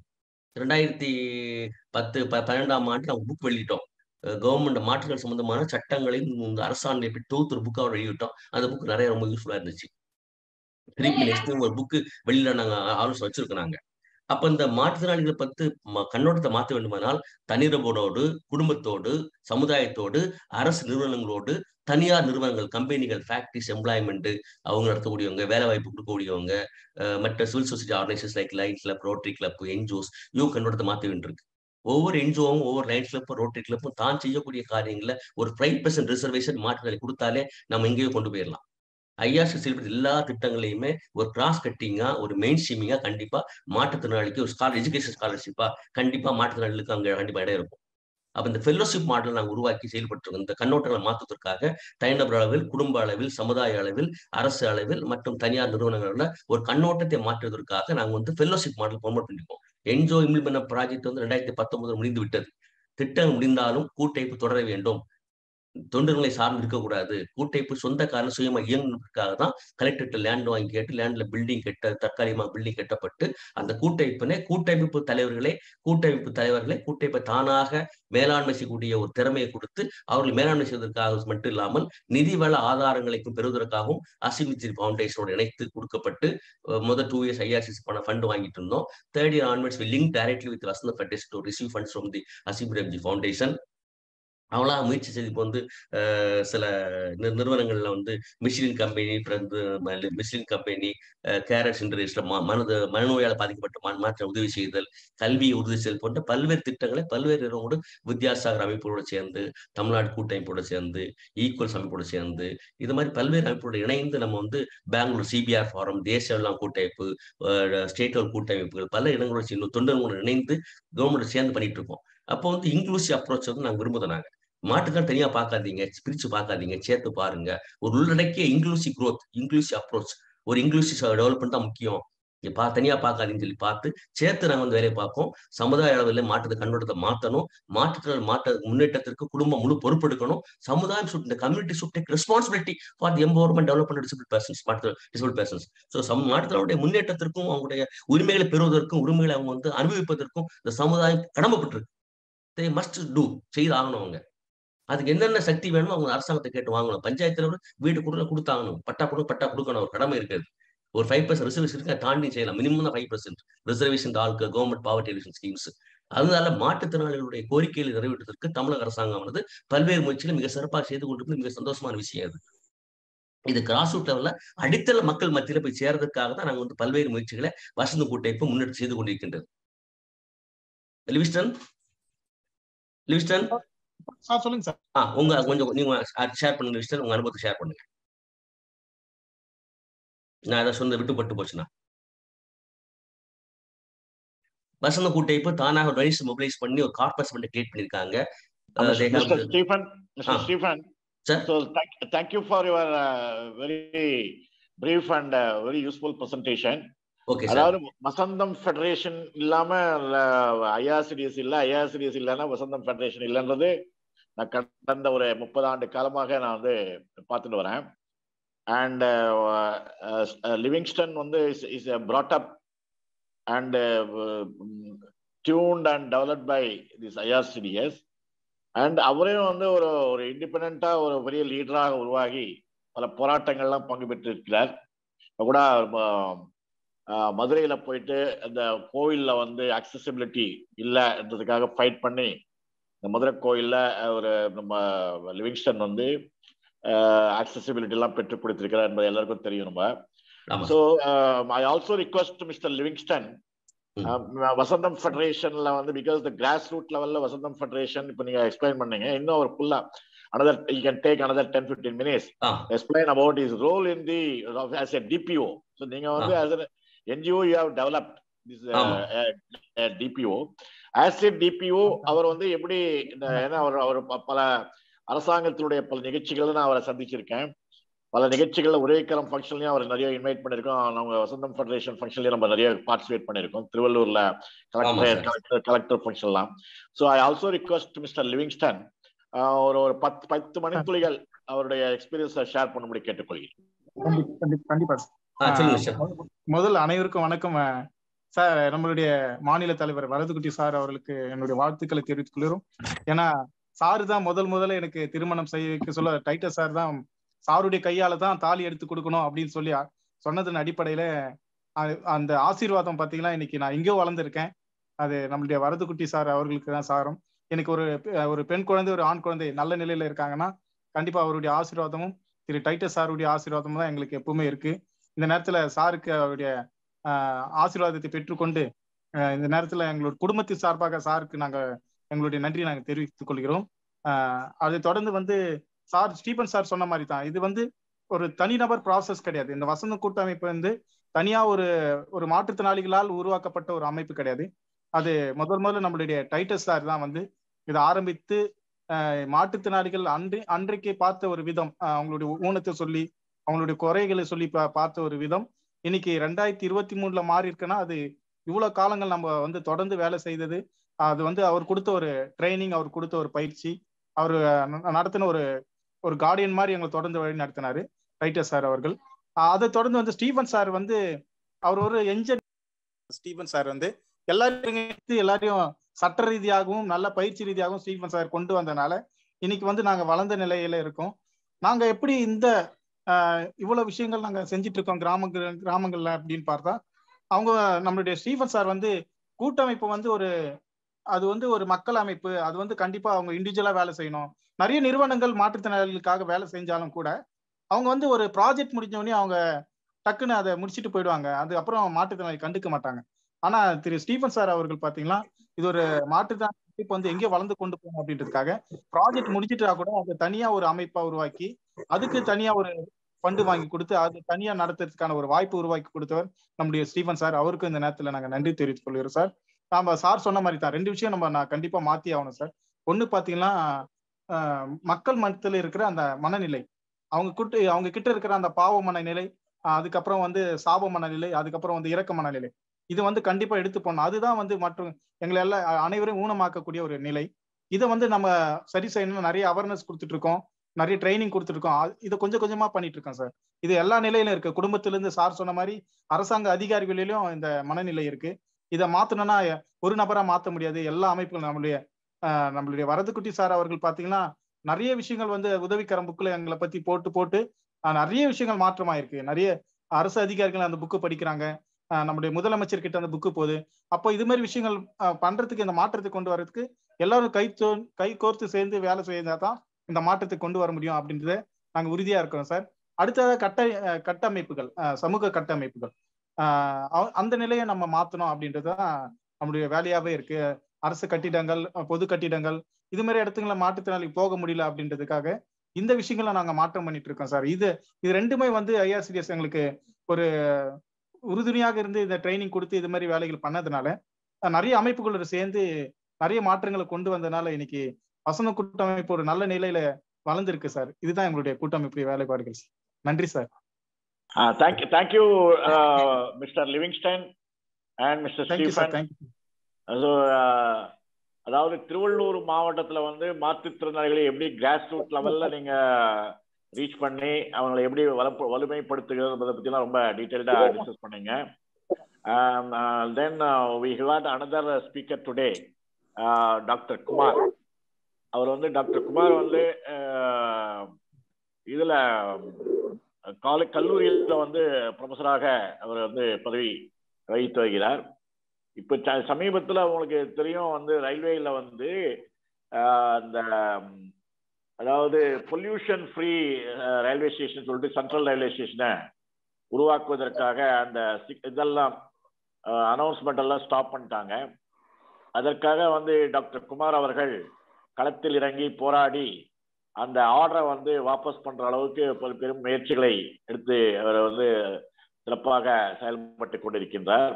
ரெண்டாயிரத்தி பத்து ப பன்னெண்டாம் ஆண்டு நாங்கள் புக் வெளியிட்டோம். கவர்மெண்ட் மாற்றுகள் சம்பந்தமான சட்டங்களையும் இந்த அரசாணை தொகுத்து ஒரு புக்காக வெளியிட்டோம். அந்த புக் நிறைய ரொம்ப யூஸ்ஃபுல்லா இருந்துச்சு. திருப்பி நெக்ஸ்ட் ஒரு புக்கு வெளியில நாங்க ஆலோசனை வச்சிருக்கோம் நாங்க அப்ப இந்த மாற்றுத்திறனாளிகளை பத்தி கண்ணோட்டத்தை மாற்ற வேண்டுமானால் தனிநபரோடு குடும்பத்தோடு சமுதாயத்தோடு அரசு நிறுவனங்களோடு தனியார் நிறுவனங்கள் கம்பெனிகள் ஃபேக்ட்ரிஸ் எம்ப்ளாய்மெண்ட் அவங்க நடத்தக்கூடியவங்க வேலை வாய்ப்பு கொடுக்கக்கூடியவங்க மற்ற civil society organisation like lions club rotary club NGOs இவங்க கண்ணோட்டத்தை மாற்ற வேண்டியிருக்கு ஒவ்வொரு என்ஜிஓவும் ஒவ்வொரு லைன் கிளப்பும் ரோட்டரி கிளப்பும் தான் செய்யக்கூடிய காரியங்களை ஒரு ஃபைவ் பர்சன்ட் ரிசர்வேஷன் மாற்றுதலை கொடுத்தாலே நம்ம எங்கேயோ கொண்டு போயிடலாம். ஐஆர்சி எல்லா திட்டங்களையுமே ஒரு கிராஸ் கட்டிங்கா ஒரு மெயின் ஸ்ட்ரீமிங்கா கண்டிப்பா மாற்றுத்திறனாளிக்கு ஒரு ஸ்காலர் எஜுகேஷன் ஸ்காலர்ஷிப்பா கண்டிப்பா மாற்றுத்திறனாளிகளுக்கு அங்க கண்டிப்பா இடம் இருக்கும். அப்ப இந்த ஃபெல்லோஷிப் மாடல் நாங்கள் உருவாக்கி செயல்பட்டு இந்த கண்ணோட்டங்களை மாற்றுவதற்காக தனிநபர் அளவில் குடும்ப அளவில் சமுதாய அளவில் அரசு அளவில் மற்றும் தனியார் நிறுவனங்கள்ல ஒரு கண்ணோட்டத்தை மாற்றுவதற்காக நாங்கள் வந்து ஃபெல்லோஷிப் மாடல் ப்ரொமோட் பண்ணிருக்கோம். என்ஜோ இம்ப்ளிமெண்ட் ப்ராஜெக்ட் வந்து ரெண்டாயிரத்தி பத்தொன்பது முடிந்து விட்டது. திட்டம் முடிந்தாலும் கூட்டைப்பு தொடர வேண்டும். தொண்டர்களை சார்ந்து இருக்கக்கூடாது. கூட்டமைப்பு சொந்தக்காரன் சுயமா இயங்குவதற்காக தான் கலெக்டர்கிட்ட லேண்ட் வாங்கி கேட்டு லேண்ட்ல பில்டிங் கட்ட தற்காலிகமா பில்டிங் கட்டப்பட்டு அந்த கூட்டமைப்பினை கூட்டமைப்பு தலைவர்களே கூட்டமைப்பு தலைவர்களே கூட்டமைப்பை தானாக மேலாண்மை செய்யக்கூடிய ஒரு திறமையை கொடுத்து அவர்கள் மேலாண்மை செய்வதற்காக மட்டும் இல்லாமல் நிதி வள ஆதாரங்களைக்கும் பெறுவதற்காகவும் அசிமித்ரி ஃபவுண்டேஷனோட இணைத்து கொடுக்கப்பட்டு முதல் டூ இயர்ஸ் ஐஆர்சிசி பண ஃபண்ட் வாங்கிட்டு இருந்தோம். Third year onwards link directly with Vasantha foundation to receive funds from the Azim Premji foundation அவங்களாம் முயற்சி செய்து இப்போ வந்து சில நிறுவனங்கள்ல வந்து மிஷிலின் கம்பெனி மிஷிலின் கம்பெனி கேரட் இண்டஸ்ட்ரி மனது மனநோயால் பாதிக்கப்பட்ட மா- மாற்ற உதவி செய்தல் கல்வியை உறுதி செய்தல் போன்ற பல்வேறு திட்டங்களை பல்வேறு நிறுவனங்களோடு வித்யாசாகர் அமைப்போடு சேர்ந்து தமிழ்நாடு கூட்டமைப்போடு சேர்ந்து ஈக்குவல்ஸ் அமைப்போடு சேர்ந்து இது மாதிரி பல்வேறு அமைப்போடு இணைந்து நம்ம வந்து பெங்களூர் சிபிஆர் ஃபாரம் தேசிய எல்லாம் கூட்டமைப்பு ஸ்டேட் லெவல் கூட்டமைப்புகள் பல இடங்களோட சேர்ந்து தொண்டர்களோடு இணைந்து கவர்மெண்ட் சேர்ந்து பண்ணிட்டு இருக்கோம். அப்போ வந்து இன்க்ளூசிவ் அப்ரோச் வந்து நாங்கள் விரும்புதோம் நாங்கள் மாட்டுக்கால் தனியா பார்க்காதீங்க பிரிச்சு பார்க்காதீங்க சேர்த்து பாருங்க. ஒரு உள்ளடக்கிய இன்க்ளூசிவ் க்ரோத் இன்க்ளூசிவ் அப்ரோச் ஒரு இன்க்ளூசிவ் டெவலப்மெண்ட் தான் முக்கியம். பா தனியா பார்க்காதீங்கன்னு சொல்லி பார்த்து சேர்த்து நாங்க வந்து வேலையை பார்ப்போம். சமுதாய அளவில் மாற்றத்தை கண்ணோட்டத்தை மாற்றணும். மாற்றத்தில் மாற்ற முன்னேற்றத்திற்கு குடும்பம் முழு பொறுப்பெடுக்கணும். சமுதாயம் சுட் இந்த community should take responsibility for the empowerment development disable persons disable persons so some மாற்றத்தினுடைய முன்னேற்றத்திற்கும் அவங்களுடைய உரிமைகளை பெறுவதற்கும் உரிமைகளை அவங்க வந்து அனுபவிப்பதற்கும் இந்த சமுதாயம் கடமைப்பட்டிருக்கு. தே மஸ்ட் டூ செய்து ஆகணும் அவங்க. அதுக்கு என்னென்ன சக்தி வேணுமோ அவங்க அரசாங்கத்தை கேட்டு வாங்கணும். பஞ்சாயத்துல வீடு கொடுக்க கொடுத்தாங்கணும் பட்டா கொடு பட்டா கொடுக்கணும். ஒரு கடமை இருக்கிறது ஒரு ஃபைவ் பர்சன்ட் ரிசர்வேஷன் இருக்கு? தாண்டி செய்யலாம். மினிமம் தான் ஃபைவ் பர்சன்ட் ரிசர்வேஷன் ஆளுக்கு கவர்மெண்ட் பாவர்ட்டி எலிவேஷன் ஸ்கீம்ஸ் அதனால மாற்றுத்திறனாளிகளுடைய கோரிக்கைகளை நிறைவேற்றுவதற்கு தமிழக அரசாங்கமானது பல்வேறு முயற்சிகளை மிக சிறப்பாக செய்து கொண்டிருப்பது மிக சந்தோஷமான விஷயம் அது. இது கிராஸ் ரூட் லெவலில் அடித்தள மக்கள் மத்தியில போய் சேர்றதுக்காக தான் நாங்கள் வந்து பல்வேறு முயற்சிகளை வசந்த கூட்டமைப்பு முன்னெடுத்து செய்து கொண்டிருக்கின்றது. லிவிஸ்டன்? லிவிஸ்டன்? சார் சொல்லுங்க சார் ஆ உங்க கொஞ்சம் நீங்க ஷேர் பண்ணுங்க லிவிஸ்டன் உங்க அனுபவத்தை ஷேர் பண்ணுங்க நான் அதை சொந்த விட்டுப்பட்டு போச்சுன்னா வசந்த கூட்டமைப்பு தானாக ரைஸ் மொபிலைஸ் பண்ணி ஒரு கார்பஸ் பண்ணி கிரியேட் பண்ணிருக்காங்க. Stephen. Sir. So thank, thank you for your uh, very brief and uh, very useful presentation. Okay அதாவது வசந்தம் ஃபெடரேஷன் இல்லாம ஐஆர்சிடிஎஸ் இல்ல ஐஆர்சிடிஎஸ் இல்லைன்னா வசந்தம் ஃபெடரேஷன் இல்லைன்றது நான் கடந்த ஒரு முப்பது ஆண்டு காலமாக நான் வந்து பார்த்துட்டு வரேன். அண்ட் லிவிங்ஸ்டன் uh, uh, வந்து is is brought up and tuned and and by this IRCDS and அவரையும் வந்து ஒரு ஒரு இண்டிபெண்ட்டாக ஒரு பெரிய லீடராக உருவாகி பல போராட்டங்கள்லாம் பங்கு பெற்றிருக்கிறார். கூட மதுரையில போயிட்டு அந்த கோவில்ல வந்து அக்சசிபிலிட்டி இல்லைன்றதுக்காக ஃபைட் பண்ணி இந்த மதுரை கோயில்ல ஒரு நம்ம லிவிங்ஸ்டன் வந்து அக்சசிபிலிட்டி எல்லாம் பெற்றுக் கொடுத்திருக்கிறார் என்பது எல்லாருக்கும் தெரியும் நம்ம. So I also request mister Livingston Vasantham ஃபெடரேஷன்ல வந்து பிகாஸ் த கிராஸ் ரூட் லெவல்ல வசந்தம் ஃபெடரேஷன் இப்போ நீங்க எக்ஸ்பிளைன் பண்ணீங்க இன்னும் ஒரு ஃபுல்லா another you can take another 10 15 minutes. Ah. Explain about his role in the as a DPO so நீங்க வந்து as an NGO you have developed this uh, ஆமா. uh, uh, DPO as a DPO அவர் வந்து எப்படி ஏன்னா அவர் அவர் பல அரசாங்கத்தினுடைய பல நிகழ்ச்சிகள் நான் அவரை சந்திச்சிருக்கேன். பல நிகழ்ச்சிகள்ல உதவிக்கரம் ஃபங்க்ஷன்லயும் அவர் நிறைய இன்வைட் பண்ணிருக்கோம் நம்ம வசந்தம் ஃபெடரேஷன் ஃபங்க்ஷன்லயும் நம்ம நிறைய பார்ட்டிசிபேட் பண்ணிருக்கோம் திருவள்ளூர்ல கலெக்டர். கலெக்டர் கலெக்டர் ஃபங்க்ஷன்லாம் so I also request mister Livingston ஒரு ஒரு பத்து பத்து மணித்துளிகள் அவருடைய எக்ஸ்பீரியன்ஸை ஷேர் பண்ணும்படி கேட்டுக்கொள்கிறேன். கண்டிப்பா கண்டிப்பா கண்டிப்பா சார். ஆ சொல்லுங்க ஆஹ் சார். முத- முதல்ல அனைவருக்கும் வணக்கம். சார் நம்மளுடைய மாநில தலைவர் வரதுகுட்டி சார் அவர்களுக்கு என்னுடைய வாழ்த்துக்களை தெரிவித்துக் கொள்கிறோம். ஏன்னா சாரு தான் முதல் முதல்ல எனக்கு திருமணம் செய்ய வைக்க சொல்ல டைட்டர் சார் தான் சாருடைய கையால தான் தாலி எடுத்து கொடுக்கணும் அப்படின்னு சொல்லி சொன்னதன் அடிப்படையில அந்த ஆசீர்வாதம் பாத்தீங்கன்னா இன்னைக்கு நான் எங்கேயோ வளர்ந்துருக்கேன். அது நம்மளுடைய வரதுகுட்டி சார் அவர்களுக்கு தான் சாரும். எனக்கு ஒரு ஒரு பெண் குழந்தை ஒரு ஆண் குழந்தை நல்ல நிலையில இருக்காங்கன்னா கண்டிப்பா அவருடைய ஆசீர்வாதமும் திரு டைட்டஸ் சாருடைய ஆசீர்வாதமும் தான் எங்களுக்கு எப்பவுமே இருக்கு. இந்த நேரத்துல சாருக்கு அவருடைய ஆசீர்வாதத்தை பெற்றுக்கொண்டு இந்த நேரத்துல எங்களோட குடும்பத்து சார்பாக சாருக்கு நாங்க எங்களுடைய நன்றியை நாங்க தெரிவித்துக் கொள்கிறோம். அதை தொடர்ந்து வந்து சார் ஸ்டீபன் சார் சொன்ன மாதிரி தான். இது வந்து ஒரு தனிநபர் ப்ராசஸ் கிடையாது. இந்த வசந்த கூட்டமைப்பு வந்து தனியா ஒரு ஒரு மாற்றுத்திறனாளிகளால் உருவாக்கப்பட்ட ஒரு அமைப்பு கிடையாது. அது முதல் முதல்ல நம்மளுடைய டைட்டஸ் சார் தான் வந்து இதை ஆரம்பித்து மாற்றுத்திறனாளிகள் அன்று அன்றைக்கு பார்த்த ஒரு விதம் அவங்களுடைய ஊனத்தை சொல்லி அவங்களுடைய குறைகளை சொல்லி பா- பார்த்த ஒரு விதம். இன்னைக்கு ரெண்டாயிரத்தி இருபத்தி மூணுல மாறி இருக்குன்னா அது இவ்வளவு காலங்கள் நம்ம வந்து தொடர்ந்து வேலை செய்தது. அது வந்து அவர் கொடுத்த ஒரு ட்ரைனிங் அவர் கொடுத்த ஒரு பயிற்சி. அவர் நடத்தின ஒரு ஒரு கார்டியன் மாதிரி எங்களை தொடர்ந்து வழி நடத்தினாரு. ரைட்டர் சார் அவர்கள். அதை தொடர்ந்து வந்து ஸ்டீபன் சார் வந்து அவர் ஒரு என்ஜின் ஸ்டீபன் சார் வந்து எல்லாரையும் எல்லாரையும் சட்ட ரீதியாகவும் நல்ல பயிற்சி ரீதியாகவும் ஸ்டீபன் சார் கொண்டு வந்தனால இன்னைக்கு வந்து நாங்கள் வளர்ந்த நிலையில இருக்கோம். நாங்கள் எப்படி இந்த இவ்வளவு விஷயங்கள் நாங்க செஞ்சுட்டு இருக்கோம் கிராமங்கள் கிராமங்கள்ல அப்படின்னு பார்த்தா அவங்க நம்மளுடைய ஸ்டீஃபன் சார் வந்து கூட்டமைப்பு வந்து ஒரு அது வந்து ஒரு மக்கள் அமைப்பு அது வந்து கண்டிப்பா அவங்க இண்டிவிஜுவலா வேலை செய்யணும். நிறைய நிறுவனங்கள் மாற்றுத்திறனாளிகளுக்காக வேலை செஞ்சாலும் கூட அவங்க வந்து ஒரு ப்ராஜெக்ட் முடிஞ்சோடனே அவங்க டக்குன்னு அதை முடிச்சிட்டு போயிடுவாங்க. அது அப்புறம் மாற்றுத்திறனாளி கண்டுக்க மாட்டாங்க. ஆனா திரு ஸ்டீஃபன் சார் அவர்கள் பாத்தீங்கன்னா இது ஒரு மாற்றுத்திறனாளி இப்போ வந்து எங்கே வளர்ந்து கொண்டு போகணும் அப்படின்றதுக்காக ப்ராஜெக்ட் முடிச்சிட்டா கூட அதை தனியா ஒரு அமைப்பா உருவாக்கி அதுக்கு தனியா ஒரு ஃபண்டு வாங்கி கொடுத்து அது தனியா நடத்துறதுக்கான ஒரு வாய்ப்பு உருவாக்கி கொடுத்தவர் நம்முடைய ஸ்டீஃபன் சார். அவருக்கும் இந்த நேரத்துல நாங்க நன்றி தெரிவித்துக் கொள்கிறோம் சார். நாம சார் சொன்ன மாதிரி தான் ரெண்டு விஷயம் நம்ம நான் கண்டிப்பா மாத்தி ஆகணும் சார். ஒண்ணு பாத்தீங்கன்னா மக்கள் மனத்துல இருக்கிற அந்த மனநிலை. அவங்க கிட்ட அவங்க கிட்ட இருக்கிற அந்த பாவ மனநிலை அதுக்கப்புறம் வந்து சாப மனநிலை அதுக்கப்புறம் வந்து இறக்க மனநிலை. இது வந்து கண்டிப்பா எடுத்து போடணும் அதுதான் வந்து மற்றும் எங்களை எல்லாம் அனைவரும் அனைவரையும் ஊனமாக்கக்கூடிய ஒரு நிலை. இதை வந்து நம்ம சரி செய்யணும்னு நிறைய அவேர்னஸ் கொடுத்துட்டு இருக்கோம். நிறைய ட்ரைனிங் கொடுத்துருக்கோம். இதை கொஞ்சம் கொஞ்சமா பண்ணிட்டு இருக்கோம் சார் இது எல்லா நிலையிலும் இருக்கு. குடும்பத்திலேருந்து சார் சொன்ன மாதிரி அரசாங்க அதிகாரிகளிலும் இந்த மனநிலை இருக்கு. இதை மாத்தணும்னா ஒரு நபரா மாத்த முடியாது. எல்லா அமைப்புகளும் நம்மளுடைய நம்மளுடைய வரதுக்குட்டி சார் அவர்கள் பாத்தீங்கன்னா நிறைய விஷயங்கள் வந்து உதவிக்கரம் புக்கில் எங்களை பத்தி போட்டு போட்டு நிறைய விஷயங்கள் மாற்றமாயிருக்கு. நிறைய அரசு அதிகாரிகள் அந்த புக்கு படிக்கிறாங்க. நம்முடைய முதலமைச்சர் கிட்ட அந்த புக்கு போகுது. அப்போ இது மாதிரி விஷயங்கள் பண்றதுக்கு இந்த மாற்றத்தை கொண்டு வர்றதுக்கு எல்லாரும் கை கை கோர்த்து சேர்ந்து வேலை செய்தாதான் இந்த மாற்றத்தை கொண்டு வர முடியும் அப்படின்றத நாங்க உறுதியா இருக்கிறோம் சார். அடுத்ததாக கட்ட கட்டமைப்புகள் சமூக கட்டமைப்புகள். அவ- அந்த நிலையை நம்ம மாற்றணும் அப்படின்றது தான் நம்முடைய வேலையாவே இருக்கு. அரசு கட்டிடங்கள் பொது கட்டிடங்கள் இது மாதிரி இடத்துங்கள மாற்றுத்திறனாளி போக முடியல அப்படின்றதுக்காக இந்த விஷயங்களை நாங்க மாற்றம் பண்ணிட்டு இருக்கோம் சார். இது இது ரெண்டுமே வந்து ஐஆர்சிடிஎஸ் எங்களுக்கு ஒரு உறுதுணையாக இருந்து இந்த ட்ரைனிங் கொடுத்து இது மாதிரி வேலைகள் பண்ணதுனால நிறைய அமைப்புகளோட சேர்ந்து நிறைய மாற்றங்களை கொண்டு வந்ததுனால இன்னைக்கு வசந்த கூட்டமைப்பு ஒரு நல்ல நிலையில வளர்ந்துருக்கு சார். இதுதான் எங்களுடைய கூட்டமைப்பு வேலைப்பாடுகள் சார். நன்றி sir. Thank you thank you mister Livingston and mister Stephen uh, அதாவது திருவள்ளூர் மாவட்டத்துல வந்து மாற்றுத்திறனாளிகளை எப்படி கிராஸ் ரூட் லெவல்ல நீங்க ரீச் பண்ணி அவங்களை எப்படி வளப்பு வலிமைப்படுத்துகிறத பத்திலாம் ரொம்ப டீட்டெயில்டா டிஸ்கஸ் பண்ணீங்க. Then we had another speaker today doctor Kumar அவர் வந்து டாக்டர் குமார் வந்து இதுல காலை கல்லூரியில வந்து ப்ரொஃபஸராக அவர் வந்து பதவி வகித்து வருகிறார். இப்ப ச- சமீபத்துல உங்களுக்கு தெரியும் வந்து ரயில்வேல வந்து அந்த அதாவது பொல்யூஷன் ஃப்ரீ ரயில்வே ஸ்டேஷன் சொல்லிட்டு சென்ட்ரல் ரயில்வே ஸ்டேஷனை உருவாக்குவதற்காக அந்த இதெல்லாம் அனௌன்ஸ்மெண்ட் எல்லாம் ஸ்டாப் பண்ணிட்டாங்க. அதற்காக வந்து டாக்டர் குமார் அவர்கள் களத்தில் இறங்கி போராடி அந்த ஆர்டரை வந்து வாபஸ் பண்ற அளவுக்கு பெரும் முயற்சிகளை எடுத்து அவர் வந்து சிறப்பாக செயல்பட்டு கொண்டிருக்கின்றார்.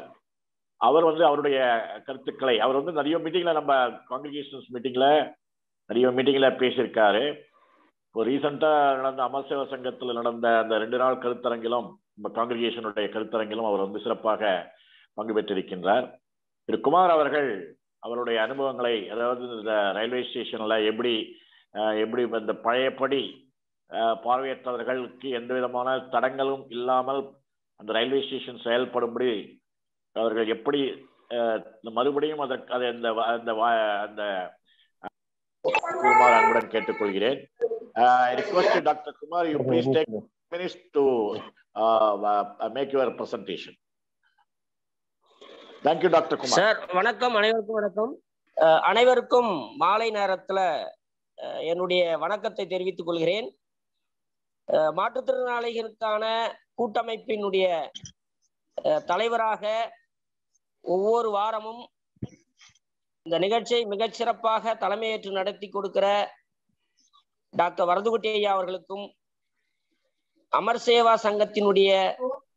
அவர் வந்து அவருடைய கருத்துக்களை அவர் வந்து நிறைய மீட்டிங்ல நம்ம காங்கிரிகேஷன்ஸ் மீட்டிங்ல நிறைய மீட்டிங்ல பேசியிருக்காரு. இப்போ ரீசெண்டா நடந்த அமர்சேவ சங்கத்தில் நடந்த அந்த ரெண்டு நாள் கருத்தரங்கிலும் நம்ம காங்கிரிகேஷனுடைய கருத்தரங்கிலும் அவர் வந்து சிறப்பாக பங்கு பெற்றிருக்கின்றார். திரு குமார் அவர்கள் அவருடைய அனுபவங்களை அதாவது இந்த ரயில்வே ஸ்டேஷன்ல எப்படி எப்படி இந்த பழையபடி பார்வையற்றவர்களுக்கு எந்த விதமான தடங்களும் இல்லாமல் அந்த ரயில்வே ஸ்டேஷன் செயல்படும்படி அவர்கள் எப்படி மறுபடியும் அதற்கு அதை அந்த அந்த அந்த குமார் அன்புடன் கேட்டுக்கொள்கிறேன். Request doctor Kumar you please take minutes to make your presentation thank you doctor Kumar sir வணக்கம். அனைவருக்கும் வணக்கம். அஹ், அனைவருக்கும் மாலை நேரத்துல என்னுடைய வணக்கத்தை தெரிவித்துக் கொள்கிறேன். மாற்றுத்திறனாளிகளுக்கான கூட்டமைப்பினுடைய அஹ், தலைவராக ஒவ்வொரு வாரமும் இந்த நிகழ்ச்சியை மிகச்சிறப்பாக தலைமையேற்று நடத்தி கொடுக்கிற டாக்டர் வரதுகுட்டி ஐயா அவர்களுக்கும் அமர் சேவா சங்கத்தினுடைய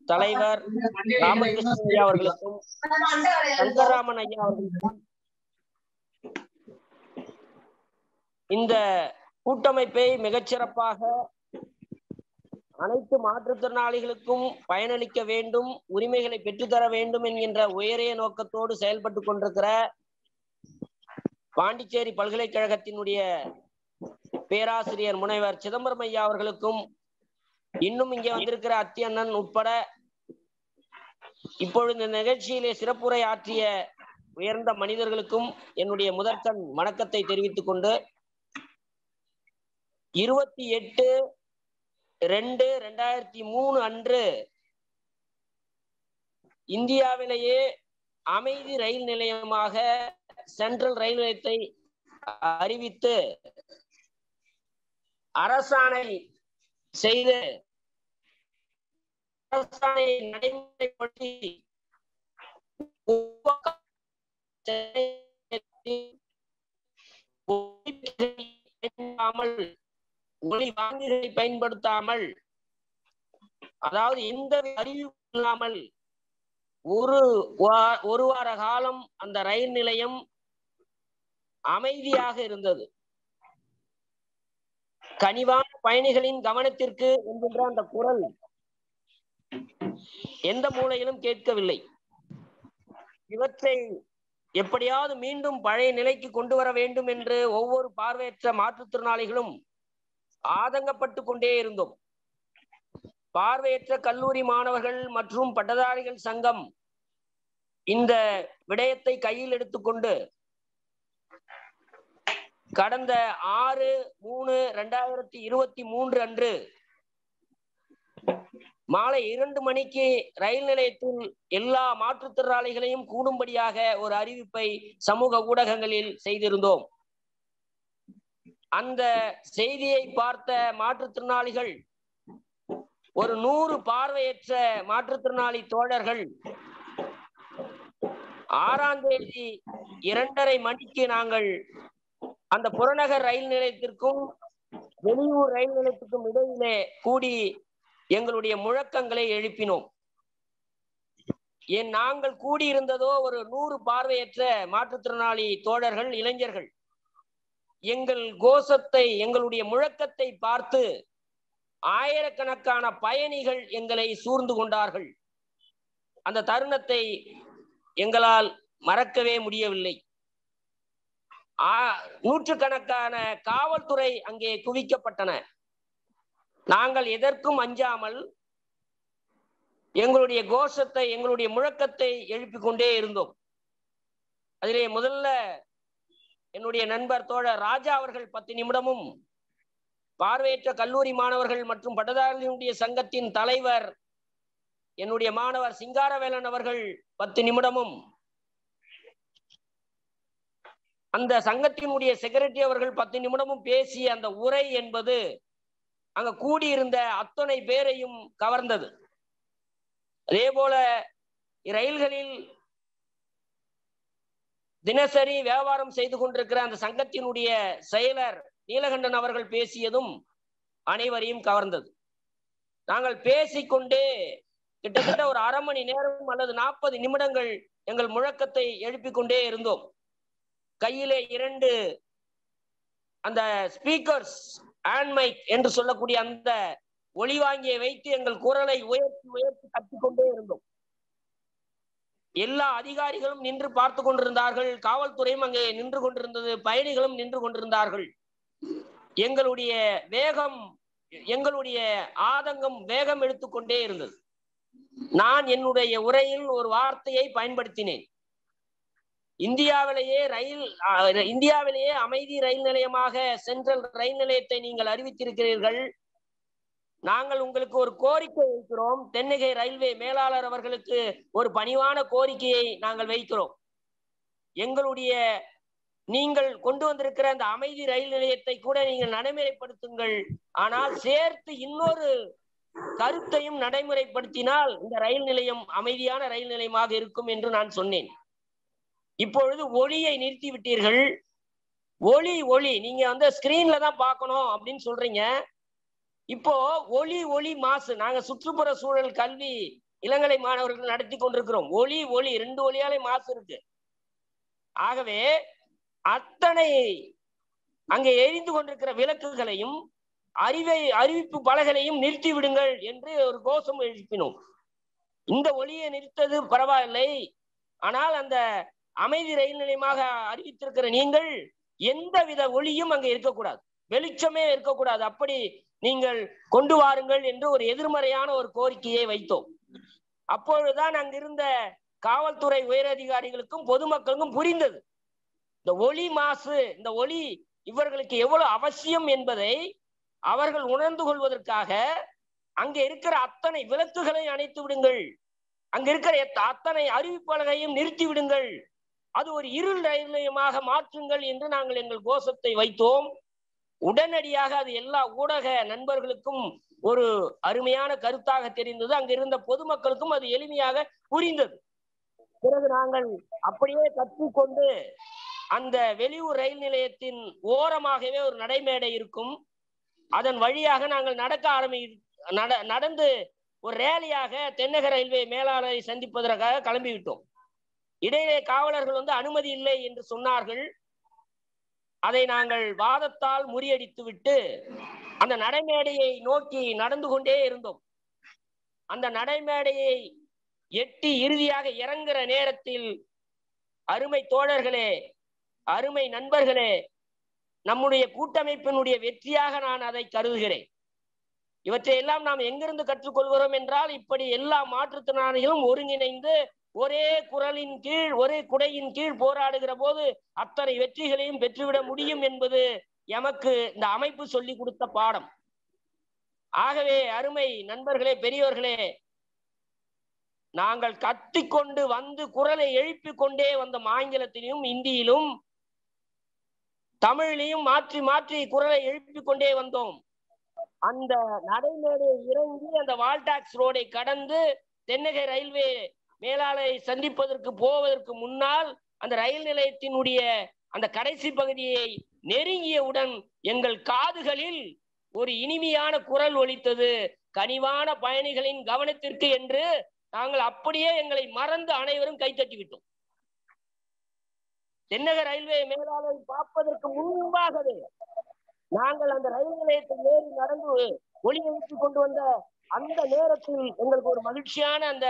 தலைவர் ராமகிருஷ்ணன் ஐயா அவர்களுக்கும் சங்கராமன் ஐயா அவர்களுக்கும் இந்த கூட்டமைப்பை மிகச்சிறப்பாக அனைத்து மாற்றுத்திறனாளிகளுக்கும் பயனளிக்க வேண்டும் உரிமைகளை பெற்றுத்தர வேண்டும் என்கின்ற உயரிய நோக்கத்தோடு செயல்பட்டு கொண்டிருக்கிற பாண்டிச்சேரி பல்கலைக்கழகத்தினுடைய பேராசிரியர் முனைவர் சிதம்பரம் ஐயா அவர்களுக்கும் இன்னும் இங்கே வந்திருக்கிற அத்தியண்ணன் உட்பட இப்பொழுது இந்த நிகழ்ச்சியிலே சிறப்புரை ஆற்றிய உயர்ந்த மனிதர்களுக்கும் என்னுடைய முதற்கண் வணக்கத்தை தெரிவித்துக் கொண்டு இருபத்தி எட்டு ரெண்டு ரெண்டாயிரத்தி மூணு அன்று இந்தியாவிலேயே அமைதி ரயில் நிலையமாக சென்ட்ரல் ரயில் நிலையத்தை அறிவித்து அரசாணை செய்து அரசாணையை நடைமுறைப்படுத்தி ஒளி வாங்கிகளை பயன்படுத்தாமல் அதாவது எந்த அறிவிப்பு இல்லாமல் ஒரு ஒரு வார காலம் அந்த ரயில் நிலையம் அமைதியாக இருந்தது. கனிவான பயணிகளின் கவனத்திற்கு என்கின்ற அந்த குரல் எந்த மூலையிலும் கேட்கவில்லை. இவற்றை எப்படியாவது மீண்டும் பழைய நிலைக்கு கொண்டு வர வேண்டும் என்று ஒவ்வொரு பார்வையற்ற மாற்றுத்திறனாளிகளும் ஆதங்கப்பட்டு கொண்டே இருந்தோம். பார்வையற்ற கல்லூரி மாணவர்கள் மற்றும் பட்டதாரிகள் சங்கம் இந்த விடயத்தை கையில் எடுத்துக்கொண்டு கடந்த ஆறு மூணு ரெண்டாயிரத்தி இருபத்தி மூன்று அன்று மாலை இரண்டு மணிக்கு ரயில் நிலையத்தில் எல்லா மாற்றுத்திறனாளிகளையும் கூடும்படியாக ஒரு அறிவிப்பை சமூக ஊடகங்களில் செய்திருந்தோம். அந்த செய்தியை பார்த்த மாற்றுத்திறனாளிகள் ஒரு நூறு பார்வையற்ற மாற்றுத்திறனாளி தோழர்கள் ஆறாம் தேதி இரண்டரை மணிக்கு நாங்கள் அந்த புறநகர் ரயில் நிலையத்திற்கும் வெளியூர் ரயில் நிலையத்துக்கும் இடையிலே கூடி எங்களுடைய முழக்கங்களை எழுப்பினோம். ஏன் நாங்கள் கூடியிருந்ததோ ஒரு நூறு பார்வையற்ற மாற்றுத்திறனாளி தோழர்கள் இளைஞர்கள். எங்கள் கோஷத்தை எங்களுடைய முழக்கத்தை பார்த்து ஆயிரக்கணக்கான பயணிகள் எங்களை சூழ்ந்து கொண்டார்கள். அந்த தருணத்தை எங்களால் மறக்கவே முடியவில்லை. ஆ- நூற்றுக்கணக்கான காவல்துறை அங்கே குவிக்கப்பட்டன. நாங்கள் எதற்கும் அஞ்சாமல் எங்களுடைய கோஷத்தை எங்களுடைய முழக்கத்தை எழுப்பிக் கொண்டே இருந்தோம். அதிலே முதல்ல என்னுடைய நண்பர் தோழர் ராஜா அவர்கள் பத்து நிமிடமும் பார்வையற்ற கல்லூரி மாணவர்கள் மற்றும் பட்டதாரிகளுடைய சங்கத்தின் தலைவர் என்னுடைய மாணவர் சிங்காரவேலன் அவர்கள் பத்து நிமிடமும் அந்த சங்கத்தினுடைய செக்ரட்டரி அவர்கள் பத்து நிமிடமும் பேசிய அந்த உரை என்பது அங்க கூடியிருந்த அத்தனை பேரையும் கவர்ந்தது. அதே போல ரயில்களில் தினசரி வியாபாரம் செய்து கொண்டிருக்கிற அந்த சங்கத்தினுடைய செயலர் நீலகண்டன் அவர்கள் பேசியதும் அனைவரையும் கவர்ந்தது. நாங்கள் பேசிக்கொண்டே கிட்டத்தட்ட ஒரு அரை மணி நேரம் அல்லது நாற்பது நிமிடங்கள் எங்கள் முழக்கத்தை எழுப்பிக் கொண்டே இருந்தோம். கையிலே இரண்டு அந்த ஸ்பீக்கர்ஸ் ஆன் மைக் என்று சொல்லக்கூடிய அந்த ஒளிவாங்கியை வைத்து எங்கள் குரலை உயர்த்தி உயர்த்தி கற்றுக்கொண்டே இருந்தோம். எல்லா அதிகாரிகளும் நின்று பார்த்து கொண்டிருந்தார்கள். காவல்துறையும் அங்கே நின்று கொண்டிருந்தது. பயணிகளும் நின்று கொண்டிருந்தார்கள். எங்களுடைய வேகம் எங்களுடைய ஆதங்கம் வேகம் எடுத்துக்கொண்டே இருந்தது. நான் என்னுடைய உரையில் ஒரு வார்த்தையை பயன்படுத்தினேன். இந்தியாவிலேயே ரயில் இந்தியாவிலேயே அமைதி ரயில் நிலையமாக சென்ட்ரல் ரயில் நிலையத்தை நீங்கள் அறிவித்திருக்கிறீர்கள். நாங்கள் உங்களுக்கு ஒரு கோரிக்கை வைக்கிறோம். தென்னகை ரயில்வே மேலாளர் அவர்களுக்கு ஒரு பணிவான கோரிக்கையை நாங்கள் வைக்கிறோம். எங்களுடைய நீங்கள் கொண்டு வந்திருக்கிற அந்த அமைதி ரயில் நிலையத்தை கூட நீங்கள் நடைமுறைப்படுத்துங்கள். ஆனால் சேர்த்து இன்னொரு கருத்தையும் நடைமுறைப்படுத்தினால் இந்த ரயில் நிலையம் அமைதியான ரயில் நிலையமாக இருக்கும் என்று நான் சொன்னேன். இப்பொழுது ஒளியை நிறுத்தி விட்டீர்கள் ஒளி ஒளி. நீங்க வந்து ஸ்கிரீன்ல தான் பார்க்கணும் அப்படின்னு சொல்றீங்க. இப்போ ஒளி ஒளி மாசு. நாங்க சுற்றுப்புற சூழல் கல்வி இளங்கலை மாணவர்கள் நடத்தி கொண்டிருக்கிறோம். ஒளி ஒளி. ரெண்டு ஒளியாலே மாசு இருக்கு. ஆகவே அத்தனை அங்கே எரிந்து கொண்டிருக்கிற விளக்குகளையும் அறிவை அறிவிப்பு பலகளையும் நிறுத்தி விடுங்கள் என்று ஒரு கோஷம் எழுப்பினோம். இந்த ஒளியை நிறுத்தது பரவாயில்லை. ஆனால் அந்த அமைதி ரயில் நிலையமாக அறிவித்திருக்கிற நீங்கள் எந்த வித ஒளியும் அங்கே இருக்கக்கூடாது. வெளிச்சமே இருக்கக்கூடாது. அப்படி நீங்கள் கொண்டு வாருங்கள் என்று ஒரு எதிர்மறையான ஒரு கோரிக்கையை வைத்தோம். அப்பொழுதுதான் அங்கிருந்த காவல்துறை உயரதிகாரிகளுக்கும் பொதுமக்களுக்கும் புரிந்தது. இந்த ஒளி மாசு இந்த ஒளி இவர்களுக்கு எவ்வளவு அவசியம் என்பதை அவர்கள் உணர்ந்து கொள்வதற்காக அங்கே இருக்கிற அத்தனை விளக்குகளை அணைத்து விடுங்கள். அங்க இருக்கிற அத்தனை அறிவிப்பாளர்களையும் நிறுத்தி விடுங்கள். அது ஒரு இருள் ரயில் நிலையமாக மாற்றுங்கள் என்று நாங்கள் எங்கள் கோஷத்தை வைத்தோம். உடனடியாக அது எல்லா ஊடக நண்பர்களுக்கும் ஒரு அருமையான கருத்தாக தெரிந்தது. அங்க இருந்த பொதுமக்களுக்கும் அது எளிமையாக புரிந்தது. பிறகு நாங்கள் அப்படியே கற்றுக்கொண்டு அந்த வெளியூர் ரயில் நிலையத்தின் ஓரமாகவே ஒரு நடைமேடை இருக்கும். அதன் வழியாக நாங்கள் நடக்க ஆரம்பி நட- நடந்து ஒரு ரேலியாக தென்னக ரயில்வே மேலாளரை சந்திப்பதற்காக கிளம்பி விட்டோம் இடையிலே காவலர்கள் வந்து அனுமதி இல்லை என்று சொன்னார்கள். அதை நாங்கள் வாதத்தால் முறியடித்து விட்டு அந்த நடைமேடையை நோக்கி நடந்து கொண்டே இருந்தோம். அந்த நடைமேடையை எட்டி இறுதியாக இறங்குற நேரத்தில் அருமை தோழர்களே அருமை நண்பர்களே நம்முடைய கூட்டமைப்பினுடைய வெற்றியாக நான் அதை கருதுகிறேன். இவற்றையெல்லாம் நாம் எங்கிருந்து கற்றுக்கொள்கிறோம் என்றால் இப்படி எல்லா மாற்றுத்திறனாளிகளும் ஒருங்கிணைந்து ஒரே குரலின் கீழ் ஒரே குடையின் கீழ் போராடுகிற போது அத்தனை வெற்றிகளையும் பெற்றுவிட முடியும் என்பது எமக்கு இந்த அமைப்பு சொல்லி கொடுத்த பாடம். ஆகவே அருமை நண்பர்களே பெரியோர்களே நாங்கள் கத்திக்கொண்டு வந்து குரலை எழுப்பிக் கொண்டே வந்த ஆங்கிலத்திலும் இந்தியிலும் தமிழிலையும் மாற்றி மாற்றி குரலை எழுப்பிக் கொண்டே வந்தோம். அந்த நடைமேடை இறங்கி அந்த வால்டாக்ஸ் ரோடை கடந்து தென்னகை ரயில்வே மேலாளரை சந்திப்பதற்கு போவதற்கு முன்னால் அந்த ரயில் நிலையத்தினுடைய அந்த கடைசி பகுதியை நெருங்கியவுடன் எங்கள் காதுகளில் ஒரு இனிமையான குரல் ஒலித்தது. கனிவான பயணிகளின் கவனத்திற்கு என்று நாங்கள் அப்படியே எங்களை மறந்து அனைவரும் கைத்தட்டி விட்டோம் தென்னக ரயில்வே மேலாளரை பார்ப்பதற்கு முன்பாகவே நாங்கள் அந்த ரயில் நிலையத்தில் நேரில் நடந்து ஒளி எழுப்பிக் கொண்டு வந்த அந்த நேரத்தில் எங்களுக்கு ஒரு மகிழ்ச்சியான அந்த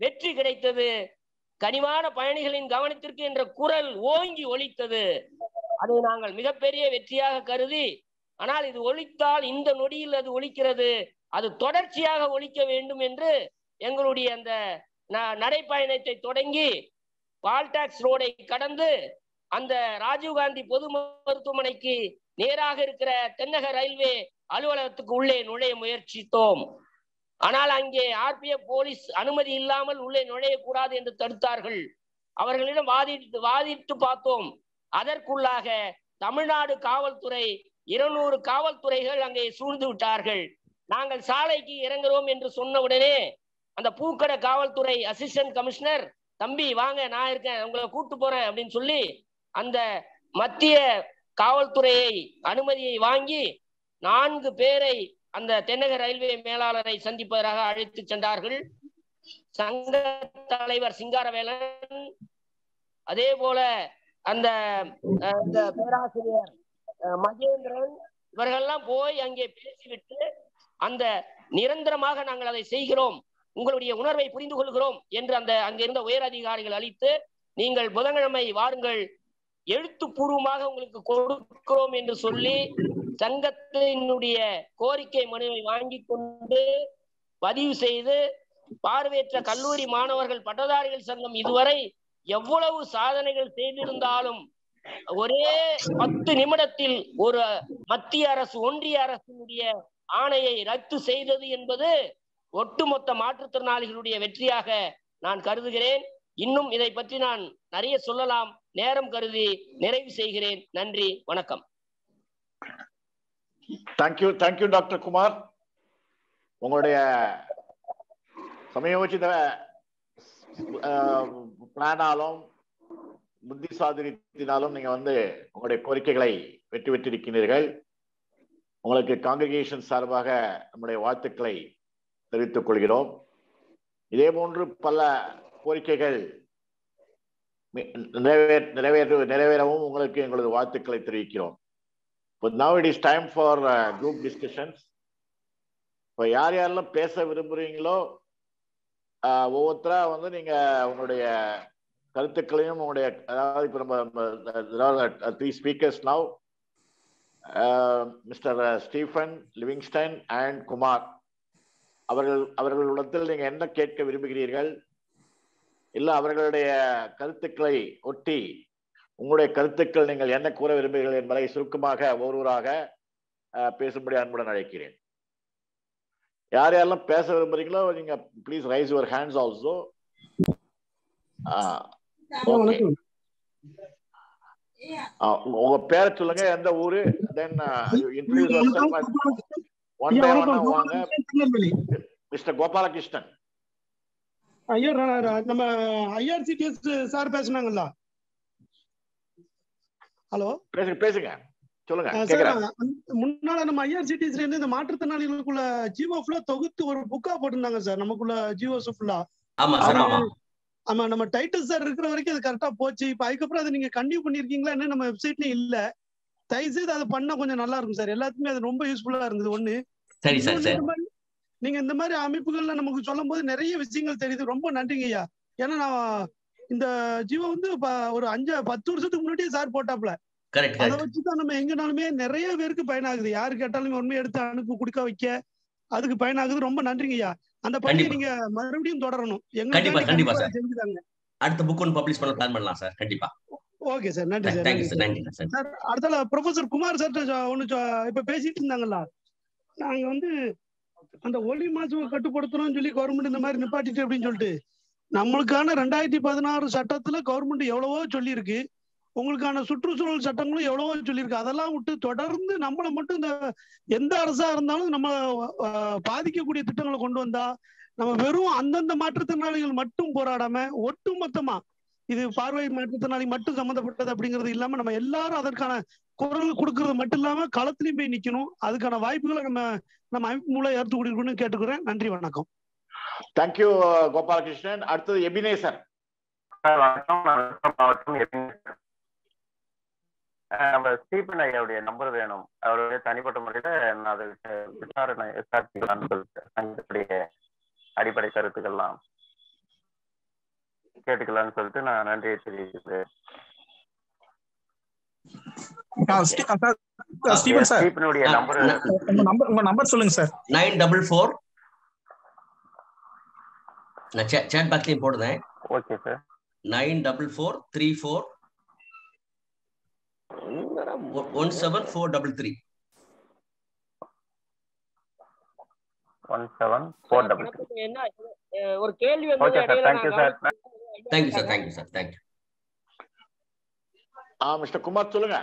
வெற்றி கிடைத்தது. கனிவான பயணிகளின் கவனத்திற்கு என்ற குரல் ஓங்கி ஒலித்தது. அதை நாங்கள் மிகப்பெரிய வெற்றியாக கருதி ஆனால் இது ஒழித்தால் இந்த நொடியில் அது ஒலிக்கிறது. அது தொடர்ச்சியாக ஒலிக்க வேண்டும் என்று எங்களுடைய அந்த ந- நடைப்பயணத்தை தொடங்கி பால்டாக்ஸ் ரோடை கடந்து அந்த ராஜீவ்காந்தி பொது மருத்துவமனைக்கு நேராக இருக்கிற தென்னக ரயில்வே அலுவலகத்துக்கு உள்ளே நுழைய முயற்சித்தோம். ஆனால் அங்கே ஆர்பிஎஃப் போலீஸ் அனுமதி இல்லாமல் உள்ளே நுழையக்கூடாது என்று தடுத்தார்கள். அவர்களிடம் வாதிட்டு வாதிட்டு பார்த்தோம். அதற்குள்ளாக தமிழ்நாடு காவல்துறை இருநூறு காவல்துறைகள் அங்கே சூழ்ந்து விட்டார்கள். நாங்கள் சாலைக்கு இறங்குறோம் என்று சொன்ன உடனே அந்த பூக்கடை காவல்துறை அசிஸ்டன்ட் கமிஷனர் தம்பி வாங்க நான் இருக்கேன் உங்களை கூட்டு போறேன் அப்படின்னு சொல்லி அந்த மத்திய காவல்துறையை அனுமதியை வாங்கி நான்கு பேரை அந்த தென்னக ரயில்வே மேலாளரை சந்திப்பதற்காக அழைத்து சென்றார்கள். சங்க தலைவர் சிங்காரவேலன் அதே போல அந்த பேராசிரியர் மகேந்திரன் இவர்கள்லாம் போய் அங்கே பேசிவிட்டு அந்த நிரந்தரமாக நாங்கள் அதை செய்கிறோம் உங்களுடைய உணர்வை புரிந்து கொள்கிறோம் என்று அந்த அங்கிருந்த உயர் அதிகாரிகள் அளித்து நீங்கள் புதன்கிழமை வாருங்கள் எழுத்துப்பூர்வமாக உங்களுக்கு கொடுக்கிறோம் என்று சொல்லி சங்கத்தினுடைய கோரிக்கை மனுவை வாங்கி கொண்டு பதிவு செய்து பார்வையற்ற கல்லூரி மாணவர்கள் பட்டதாரிகள் சங்கம் இதுவரை எவ்வளவு சாதனைகள் செய்திருந்தாலும் ஒரே பத்து நிமிடத்தில் ஒரு மத்திய அரசு ஒன்றிய அரசினுடைய ஆணையை ரத்து செய்தது என்பது ஒட்டுமொத்த மாற்றுத்திறனாளிகளுடைய வெற்றியாக நான் கருதுகிறேன். இன்னும் இதை பற்றி நான் நிறைய சொல்லலாம். நேரம் கருதி நிறைவு செய்கிறேன். நன்றி. வணக்கம். தேங்க்யூ தேங்க்யூ டாக்டர் குமார் உங்களுடைய சமயோசித பிளானாலும் புத்தி சாதனத்தினாலும் நீங்க வந்து உங்களுடைய கோரிக்கைகளை வெற்றி பெற்றிருக்கிறீர்கள். உங்களுக்கு காங்கிரிகேஷன் சார்பாக நம்முடைய வாழ்த்துக்களை தெரிவித்துக் கொள்கிறோம். இதே போன்று பல கோரிக்கைகள் மி- நிறைவேற நிறைவேற நிறைவேறவும் உங்களுக்கு எங்களது வாழ்த்துக்களை தெரிவிக்கிறோம். But now it is time for uh, group discussions. இப்போ யார் யாரெல்லாம் பேச விரும்புகிறீங்களோ ஒவ்வொருத்தரா வந்து நீங்க உங்களுடைய கருத்துக்களையும் உங்களுடைய அதாவது இப்போ நம்ம three speakers now mister Stephen Livingston and Kumar. அவர்கள் அவர்களிடத்தில் நீங்க என்ன கேட்க விரும்புகிறீர்கள்? இல்லை அவர்களுடைய கருத்துக்களை ஒட்டி உங்களுடைய கருத்துக்கள் நீங்கள் என்ன கூற விரும்புகிறீர்கள் என்பதை சுருக்கமாக அஹ், பேசும்படி அன்புடன் அழைக்கிறேன். யார் யாரெல்லாம் பேச விரும்புறீங்களோ நீங்க please raise your hands also உங்க பேரை சொல்லுங்க எந்த ஊரு? தென் ஒன் பை ஒன் வாங்க. மிஸ்டர் கோபாலகிருஷ்ணன். ஐயா நம்ம ஐஆர்சிடிஎஸ் சார் பேசுனாங்கல்ல. ஹலோ? பேசுங்க பேசுங்க. சொல்லுங்க முன்னால நம்ம ஐஆர்சிடிஎஸ்ல இருந்து இந்த மாற்றுத்திறனாளிகளுக்குள்ள ஜியோ ஃபுல்லா தொகுத்து ஒரு புக்கா போட்டிருந்தாங்க சார். நமக்குள்ள ஜியோஸ் ஃபுல்லா ஆமா சார் ஆமா ஆமா. நம்ம டைட்டில் சார் இருக்கிற வரைக்கும் அது கரெக்டா போச்சு. இப்ப அதுக்கப்புறம் அதை நீங்க கண்டினியூ பண்ணிருக்கீங்களா என்ன நம்ம வெப்சைட்லயும் இல்ல. தயவு செய்து அதை பண்ணா கொஞ்சம் நல்லா இருக்கும் சார். எல்லாத்துக்குமே அது ரொம்ப யூஸ்ஃபுல்லா இருந்தது ஒண்ணு. சரி சார் நீங்க இந்த மாதிரி அமைப்புகள்ல நமக்கு சொல்லும் போது நிறைய விஷயங்கள் தெரியுது. ரொம்ப நன்றிங்க ஐயா ஏன்னா நான் இந்த ஜீவோ வந்து ஒரு அஞ்சு பத்து வருஷத்துக்கு முன்னாடியே சார் போட்டாப்ல அதை வச்சுதான் நம்ம எங்கனாலுமே நிறைய பேருக்கு பயனாகுது. யாரு கேட்டாலும் உண்மை எடுத்து அனுப்பி கொடுக்க வைக்க அதுக்கு பயனாகுது. ரொம்ப நன்றிங்க ஐயா. அந்த பணியை. நீங்க மறுபடியும் தொடரணும். எங்களுக்கு கண்டிப்பா சார். செஞ்சுதாங்க. அடுத்த புக் ஒன்று பப்ளிஷ் பண்ண பிளான் பண்ணலாம் சார். கண்டிப்பா. Okay sir. நன்றி சார். தேங்க்யூ சார் நன்றி சார். சார். அடுத்தால ப்ரொஃபசர் குமார் சார் சொ- இப்ப பேசிட்டு இருந்தாங்கல்ல. நாங்க வந்து அந்த ஒளி மாசுவை கட்டுப்படுத்தணும்னு சொல்லி கவர்மெண்ட் இந்த மாதிரி நிப்பாட்டிட்டு அப்படின்னு சொல்லிட்டு நம்மளுக்கான ரெண்டாயிரத்தி பதினாறு சட்டத்துல கவர்மெண்ட் எவ்வளவோ சொல்லியிருக்கு. உங்களுக்கான சுற்றுச்சூழல் சட்டங்களும் எவ்வளவோ சொல்லியிருக்கு. அதெல்லாம் விட்டு தொடர்ந்து நம்மளை மட்டும் இந்த எந்த அரசா இருந்தாலும் நம்ம பாதிக்கக்கூடிய திட்டங்களை கொண்டு வந்தா நம்ம வெறும் அந்தந்த மாற்றுத்திறனாளிகள் மட்டும் போராடாம ஒட்டு மொத்தமா இது பார்வை மாற்றுத்திறனாளி மட்டும் சம்மந்தப்பட்டது அப்படிங்கிறது இல்லாம நம்ம எல்லாரும் அதற்கான குரல் கொடுக்கறது மட்டும் இல்லாம களத்திலையும் போய் நிக்கணும். அதுக்கான வாய்ப்புகளை நம்ம நம்ம அமைப்பு மூலம் ஏற்று கொடுக்கணும்னு கேட்டுக்கிறேன். நன்றி வணக்கம். தேங்க்யூ கோபாலகிருஷ்ணன் அடுத்தது எபினேசர் விழுப்புரம் மாவட்டம் எபினேசர். அஹ் நம்ம ஸ்டீபன் ஐயாவுடைய நம்பர் வேணும். அவருடைய தனிப்பட்ட முறையில நான் அதை விச- விசாரணை விசாரிச்சுக்கலாம்னு சொல்லிட்டு அடிப்படை கருத்துக்கள்லாம் கேட்டுக்கலாம்னு சொல்லிட்டு நான் நன்றியை தெரிவிக்கிறேன். ஸ்டீபன் சார் ஸ்டீபனுடைய நம்பர் உங்க நம்பர் சொல்லுங்க சார். நைன் டபுள் ஃபோர் நான் சேட் பாக்ஸ்லையும் போடுறேன். Okay sir nine double four three four one seven four double three one seven four double ah, ஒரு கேள்வி okay sir thank you sir thank you sir thank you sir thank you ah mister Kumar சொல்லுங்க.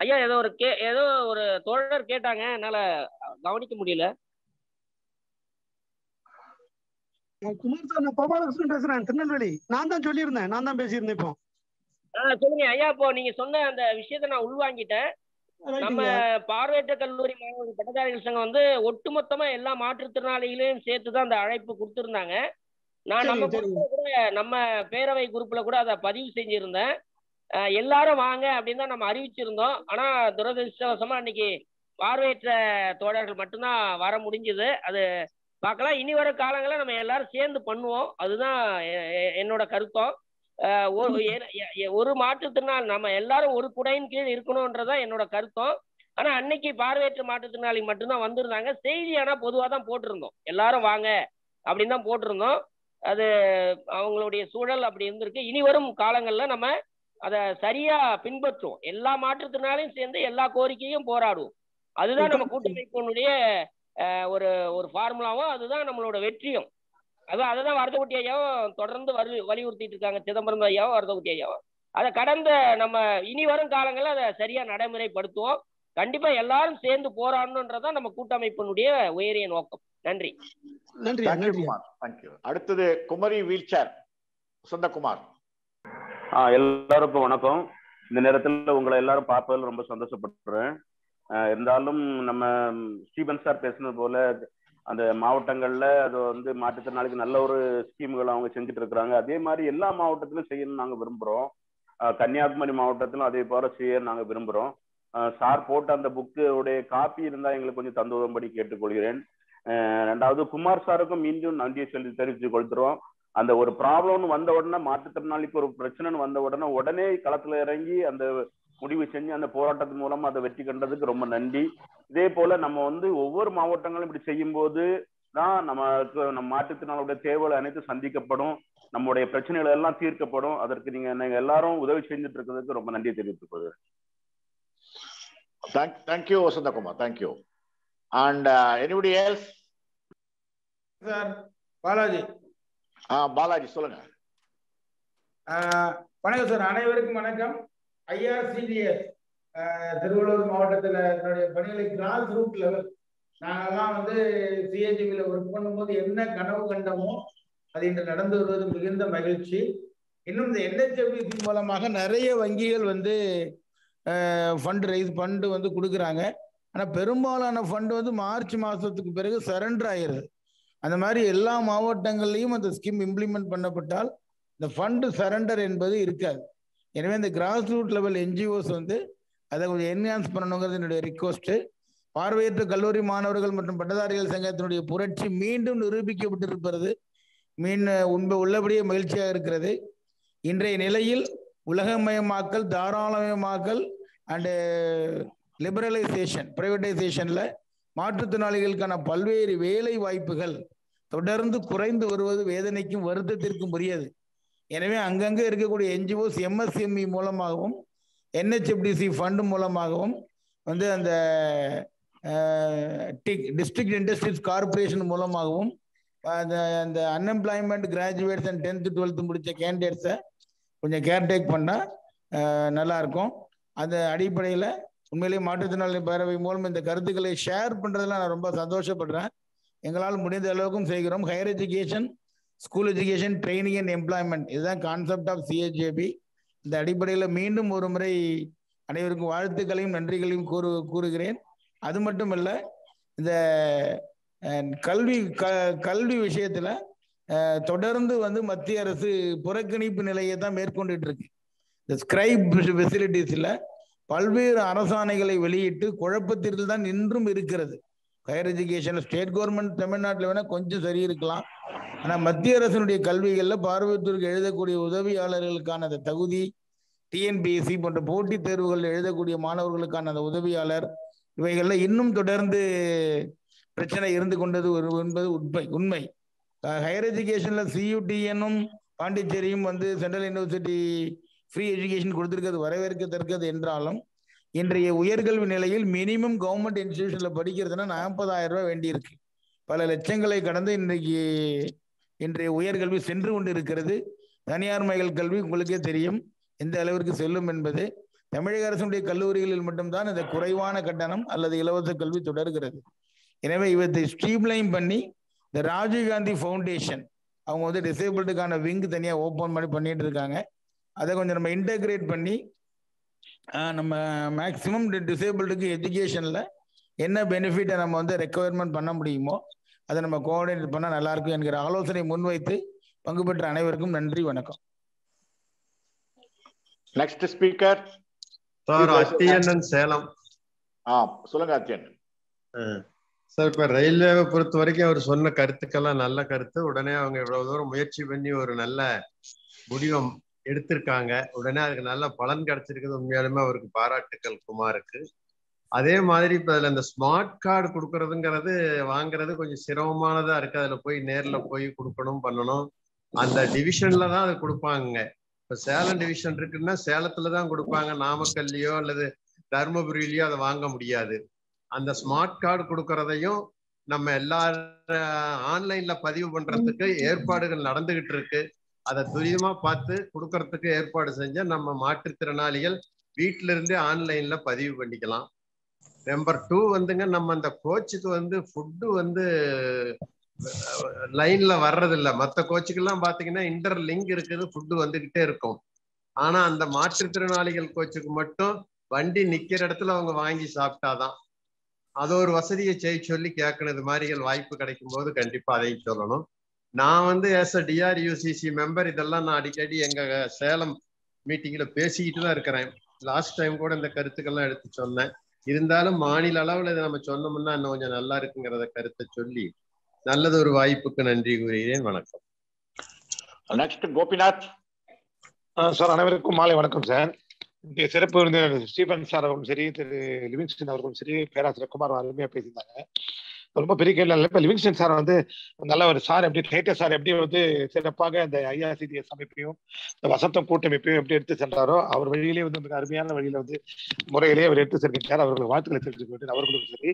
ஐயா ஏதோ ஒரு K ஏதோ ஒரு தோழர் கேட்டாங்க. என்னால கவனிக்க முடியல. நான் குமார் சார் நான் கோபாலகிருஷ்ணன் பேசுறேன் திருநெல்வேலி. நான் தான் சொல்லியிருந்தேன். நான் தான் பேசியிருந்தேன் இப்போ. சொல்லுங்க. ஐயா இப்போ நீங்க சொன்ன அந்த விஷயத்த நான் உள்வாங்கிட்டேன். நம்ம பார்வையற்ற கல்லூரி மாணவர்கள் பட்டதாரிகள் சங்கம் வந்து ஒட்டுமொத்தமா எல்லா மாற்றுத்திறனாளிகளையும் சேர்த்து தான் அந்த அழைப்பு கொடுத்திருந்தாங்க. நான் நம்ம கூட நம்ம பேரவை குரூப்ல கூட அதை பதிவு செஞ்சிருந்தேன். எல்லாரும் வாங்க அப்படின்னு தான் நம்ம அறிவிச்சிருந்தோம். ஆனா துரதிருஷ்டவசமா அன்னைக்கு பார்வையற்ற தோழர்கள் மட்டும்தான் வர முடிஞ்சது. அது பார்க்கலாம். இனி வர காலங்களில் நம்ம எல்லாரும் சேர்ந்து பண்ணுவோம். அதுதான் என்னோட கருத்தம். ஒரு ஒரு மாற்றுத்திறனாளி நம்ம எல்லாரும் ஒரு குடையின் கீழ் இருக்கணும்ன்றதான் என்னோட கருத்தம். ஆனா அன்னைக்கு பார்வையற்ற மாற்றுத்திறனாளி மட்டும்தான் வந்திருந்தாங்க. செய்தி ஆனா பொதுவாக தான் போட்டிருந்தோம். எல்லாரும் வாங்க அப்படின்னு தான் போட்டிருந்தோம். அது அவங்களுடைய சூழல் அப்படி இருந்திருக்கு. இனி வரும் காலங்கள்ல நம்ம அதை சரியா பின்பற்றுவோம். எல்லா மாற்றுத்திறனாலையும் சேர்ந்து எல்லா கோரிக்கையும் போராடுவோம். அதுதான் நம்ம கூட்டமைப்பினுடைய ஒரு ஒரு ஃபார்முலாவும் அதுதான் நம்மளோட வெற்றியும். அதான் அதை தான் வரதகுட்டி ஐயாவும் தொடர்ந்து வலி வலியுறுத்திட்டு இருக்காங்க. சிதம்பரம் ஐயாவும் வரதகுட்டி ஐயாவும். அதை கடந்த நம்ம இனி வரும் காலங்களில் அதை சரியா நடைமுறைப்படுத்துவோம். கண்டிப்பா எல்லாரும் சேர்ந்து போராடணுன்றதான் நம்ம கூட்டமைப்பினுடைய உயரிய நோக்கம். நன்றி. நன்றி தேங்க்யூ அடுத்தது குமரி வீல் சேர் சுந்தகுமார் ஆ எல்லாருக்கும் வணக்கம். இந்த நேரத்தில் உங்களை எல்லாரும் பார்ப்பதில் ரொம்ப சந்தோஷப்படுறேன். இருந்தாலும் நம்ம ஸ்டீபன் சார் பேசுனது போல அந்த மாவட்டங்கள்ல அது வந்து மாற்றுத்திறனாளிக்கு நல்ல ஒரு ஸ்கீம்கள் அவங்க செஞ்சுட்டு இருக்கிறாங்க அதே மாதிரி எல்லா மாவட்டத்திலும் செய்யணும்னு நாங்க விரும்புறோம். கன்னியாகுமரி மாவட்டத்திலும் அதே போல செய்ய நாங்க விரும்புறோம். சார் போட்ட அந்த புக்கு உடைய காப்பி இருந்தா எங்களுக்கு கொஞ்சம் தந்துவதும்படி கேட்டுக்கொள்கிறேன். ரெண்டாவது குமார் சாருக்கும் மீண்டும் நன்றியை சொல்லி தெரிவித்து கொடுத்துருவோம் அந்த ஒரு ப்ராப்ளம்னு வந்த உடனே மாற்றுத்திறனாளிக்கு ஒரு பிரச்சனைன்னு வந்த உடனே உடனே களத்துல இறங்கி அந்த முடிவு செஞ்சு அந்த போராட்டத்தின் மூலமா அதை வெற்றி கண்டதுக்கு ரொம்ப நன்றி. இதே போல நம்ம வந்து ஒவ்வொரு மாவட்டங்களும் இப்படி செய்யும் போது தான் நமக்கு நம்ம மாற்றுத்திறனாளுடைய தேவைகள் அனைத்தும் சந்திக்கப்படும். நம்முடைய பிரச்சனைகள் எல்லாம் தீர்க்கப்படும். அதற்கு நீங்க நீங்க எல்லாரும் உதவி செஞ்சுட்டு இருக்கிறதுக்கு ரொம்ப நன்றி தெரிவித்துக் கொள்கிறேன். Thank, thank you, Sundakumar. Thank you. And uh, anybody else? Sir Balaji ஆ பாலாஜி சொல்லுங்க. ஆஹ் வணக்கம் சார் அனைவருக்கும் வணக்கம். ஐஆர்சிடிஎஸ் திருவள்ளூர் மாவட்டத்தில் என்னுடைய பணிகளை கிராஸ் ரூட் லெவல். நாங்கெல்லாம் வந்து சிஹெச்பியில் ஒர்க் பண்ணும்போது என்ன கனவு கண்டமோ அது இன்று நடந்து வருவது மிகுந்த மகிழ்ச்சி. இன்னும் இந்த என்ஹெச்எஃப்டிசி மூலமாக நிறைய வங்கிகள் வந்து ஃபண்ட் ரைஸ் ஃபண்டு வந்து கொடுக்குறாங்க. ஆனால் பெரும்பாலான ஃபண்டு வந்து மார்ச் மாதத்துக்கு பிறகு சரண்டர் ஆயிருது அந்த மாதிரி எல்லா மாவட்டங்கள்லையும் அந்த ஸ்கீம் இம்ப்ளிமெண்ட் பண்ணப்பட்டால் இந்த ஃபண்டு சரண்டர் என்பது இருக்காது. எனவே இந்த கிராஸ் ரூட் லெவல் என்ஜிஓஸ் வந்து அதை கொஞ்சம் என்ஹான்ஸ் பண்ணணுங்கிறது என்னுடைய ரிக்வஸ்ட்டு பார்வையற்ற கல்லூரி மாணவர்கள் மற்றும் பட்டதாரிகள் சங்கத்தினுடைய புரட்சி மீண்டும் நிரூபிக்கப்பட்டிருப்பது மீன் உண்மை உள்ளபடியே மகிழ்ச்சியாக இருக்கிறது. இன்றைய நிலையில் உலகமயமாக்கல் தாராளமயமாக்கல் அண்டு லிபரலைசேஷன் பிரைவேட்டைசேஷனில் மாற்றுத்திறனாளிகளுக்கான பல்வேறு வேலை வாய்ப்புகள் தொடர்ந்து குறைந்து வருவது வேதனைக்கும் வருத்தத்திற்கும் உரியது. எனவே அங்கங்கே இருக்கக்கூடிய என்ஜிஓஸ் எம்எஸ்எம்இ மூலமாகவும் என்ஹெச்எஃப்டிசி ஃபண்டு மூலமாகவும் வந்து அந்த டிக் டிஸ்ட்ரிக்ட் இண்டஸ்ட்ரீஸ் கார்பரேஷன் மூலமாகவும் அந்த அந்த unemployment graduates and tenth twelfth முடித்த கேண்டிடேட்ஸை கொஞ்சம் கேர்டேக் பண்ணால் நல்லாயிருக்கும் அந்த அடிப்படையில் உண்மையிலேயே மாற்றுத்திறனாளி பேரவை மூலம் இந்த கருத்துக்களை ஷேர் பண்ணுறதுல நான் ரொம்ப சந்தோஷப்படுறேன். எங்களால் முடிந்த அளவுக்கும் செய்கிறோம். Higher education school education training and employment இதுதான் கான்செப்ட் ஆஃப் சிஹெச்ஏபி இந்த அடிப்படையில் மீண்டும் ஒரு முறை அனைவருக்கும் வாழ்த்துக்களையும் நன்றிகளையும் கூறு கூறுகிறேன். அது மட்டும் இல்லை இந்த கல்வி க கல்வி விஷயத்தில் தொடர்ந்து வந்து மத்திய அரசு புறக்கணிப்பு நிலையை தான் மேற்கொண்டுட்டு இருக்கு இந்த ஸ்கிரைப் ஃபெசிலிட்டிஸில் பல்வேறு அரசாணைகளை வெளியிட்டு குழப்பத்தில் தான் இன்றும் இருக்கிறது. ஹையர் எஜுகேஷன் ஸ்டேட் கவர்மெண்ட் தமிழ்நாட்டில் வேணால் கொஞ்சம் சரி இருக்கலாம். ஆனால் மத்திய அரசினுடைய கல்விகளில் பார்வையத்திற்கு எழுதக்கூடிய உதவியாளர்களுக்கான அந்த தகுதி டிஎன்பிஎஸ்சி போன்ற போட்டித் தேர்வுகள் எழுதக்கூடிய மாணவர்களுக்கான அந்த உதவியாளர் இவைகளில் இன்னும் தொடர்ந்து பிரச்சனை இருந்து கொண்டது ஒரு என்பது உண்மை உண்மை. ஹையர் எஜுகேஷனில் சியூடிஎனும் பாண்டிச்சேரியும் வந்து சென்ட்ரல் யூனிவர்சிட்டி ஃப்ரீ எஜுகேஷன் கொடுத்துருக்கிறது வரவேற்கத்தக்கது என்றாலும் இன்றைய உயர்கல்வி நிலையில் மினிமம் கவர்மெண்ட் இன்ஸ்டிடியூஷன்ல படிக்கிறதுனா நாற்பதாயிரம் ரூபாய் வேண்டியிருக்கு பல லட்சங்களை கடந்து இன்றைக்கு இன்றைய உயர்கல்வி சென்று கொண்டு இருக்கிறது தனியார் மைகள் கல்வி உங்களுக்கே தெரியும். எந்த அளவிற்கு செல்லும் என்பது. தமிழக அரசுடைய கல்லூரிகளில் மட்டும்தான் இந்த குறைவான கட்டணம் அல்லது இலவச கல்வி தொடர்கிறது. எனவே இவற்றை ஸ்ட்ரீம்லைன் பண்ணி இந்த ராஜீவ்காந்தி ஃபவுண்டேஷன் அவங்க வந்து டிசேபிள்டுக்கான விங் தனியாக ஓப்பன் பண்ணி பண்ணிட்டு இருக்காங்க. அதை கொஞ்சம் நம்ம இன்டகிரேட் பண்ணி நம்ம மேக்சிமம் டிசேபிள்டுக்கு எஜுகேஷனில் என்ன பெனிஃபிட்டை நம்ம வந்து ரெக்குவயர்மெண்ட் பண்ண முடியுமோ அதை நம்ம கோஆர்டினேட் பண்ணால் நல்லா இருக்கும் என்கிற ஆலோசனை முன்வைத்து பங்கு பெற்ற அனைவருக்கும் நன்றி வணக்கம். Next speaker sir Athiyannan Salem. ஆ சொல்லுங்க அத்தியண்ணன். சார் இப்ப ரயில்வேவை பொறுத்த வரைக்கும் அவர் சொன்ன கருத்துக்கெல்லாம் நல்ல கருத்து. உடனே அவங்க இவ்வளவு தூரம் முயற்சி பண்ணி ஒரு நல்ல முடிவம் எடுத்திருக்காங்க. உடனே அதுக்கு நல்ல பலன் கிடைச்சிருக்குது. உண்மையாலுமே அவருக்கு பாராட்டுக்கள் குமாருக்கு. அதே மாதிரி இப்ப அதுல இந்த ஸ்மார்ட் கார்டு கொடுக்கறதுங்கிறது வாங்குறது கொஞ்சம் சிரமமானதா இருக்கு. அதுல போய் நேர்ல போய் கொடுக்கணும் பண்ணணும். அந்த டிவிஷன்ல தான் அது கொடுப்பாங்க இப்ப சேலம் டிவிஷன் இருக்குன்னா சேலத்துல தான் கொடுப்பாங்க. நாமக்கல்லையோ அல்லது தருமபுரியிலயோ அதை வாங்க முடியாது. அந்த ஸ்மார்ட் கார்டு கொடுக்கறதையும் நம்ம எல்லா ஆன்லைன்ல பதிவு பண்றதுக்கு ஏற்பாடுகள் நடந்துகிட்டு இருக்கு. அதை துரிதமா பார்த்து கொடுக்கறதுக்கு ஏற்பாடு செஞ்சா நம்ம மாற்றுத்திறனாளிகள் வீட்டில இருந்தே ஆன்லைன்ல பதிவு பண்ணிக்கலாம். நம்பர் டூ வந்துங்க நம்ம அந்த கோச்சுக்கு வந்து ஃபுட்டு வந்து லைன்ல வர்றதில்ல. மற்ற கோச்சுக்கெல்லாம் பாத்தீங்கன்னா இன்டர் லிங்க் இருக்குது ஃபுட்டு வந்துகிட்டே இருக்கும். ஆனா அந்த மாற்றுத்திறனாளிகள் கோச்சுக்கு மட்டும் வண்டி நிக்கிற இடத்துல அவங்க வாங்கி சாப்பிட்டாதான். அது ஒரு வசதியை செய்ய சொல்லி கேட்கணும் இது மாதிரிகள் வாய்ப்பு கிடைக்கும் போது கண்டிப்பா அதையும் சொல்லணும். நான் வந்து ஏஸ் அ டிஆர்யூசிசி மெம்பர் இதெல்லாம் நான் அடிக்கடி எங்க சேலம் மீட்டிங்ல பேசிக்கிட்டு தான் இருக்கிறேன். லாஸ்ட் டைம் கூட இந்த கருத்துக்கள்லாம் எடுத்து சொன்னேன். இருந்தாலும் மாநில அளவுல இதை நம்ம சொன்னோம்னா இன்னும் கொஞ்சம் நல்லா இருக்குங்கிறத கருத்தை சொல்லி நல்லது ஒரு வாய்ப்புக்கு நன்றி கூறுகிறேன். வணக்கம். நெக்ஸ்ட் கோபிநாத் சார் அனைவருக்கும் மாலை வணக்கம் சார். இங்கே சிறப்பு விருந்தினர் ஸ்டீபன் சார் அவர்களும் சரி திரு லிவிங்ஸ்டன் அவர்களும் சரி பேராசிரியர் குமார் அருமையா பேசியிருந்தாங்க. ரொம்ப பெரிய கேள்வி இல்லை. இப்போ லிவிங்ஸ்டன் சார் வந்து நல்ல ஒரு சார் எப்படி தேட்டர் சார் எப்படி வந்து சிறப்பாக இந்த ஐஆர்சிடிஎஸ் அமைப்பையும் இந்த வசந்தம் கூட்டமைப்பையும் எப்படி எடுத்து சென்றாரோ அவர் வழியிலே வந்து மிக அருமையான வழியில வந்து முறையிலே அவர் எடுத்து சென்றிருக்கார் அவர்களுக்கு வாழ்த்துக்களை தெரிவித்துக் கொண்டு அவர்களுக்கும் சரி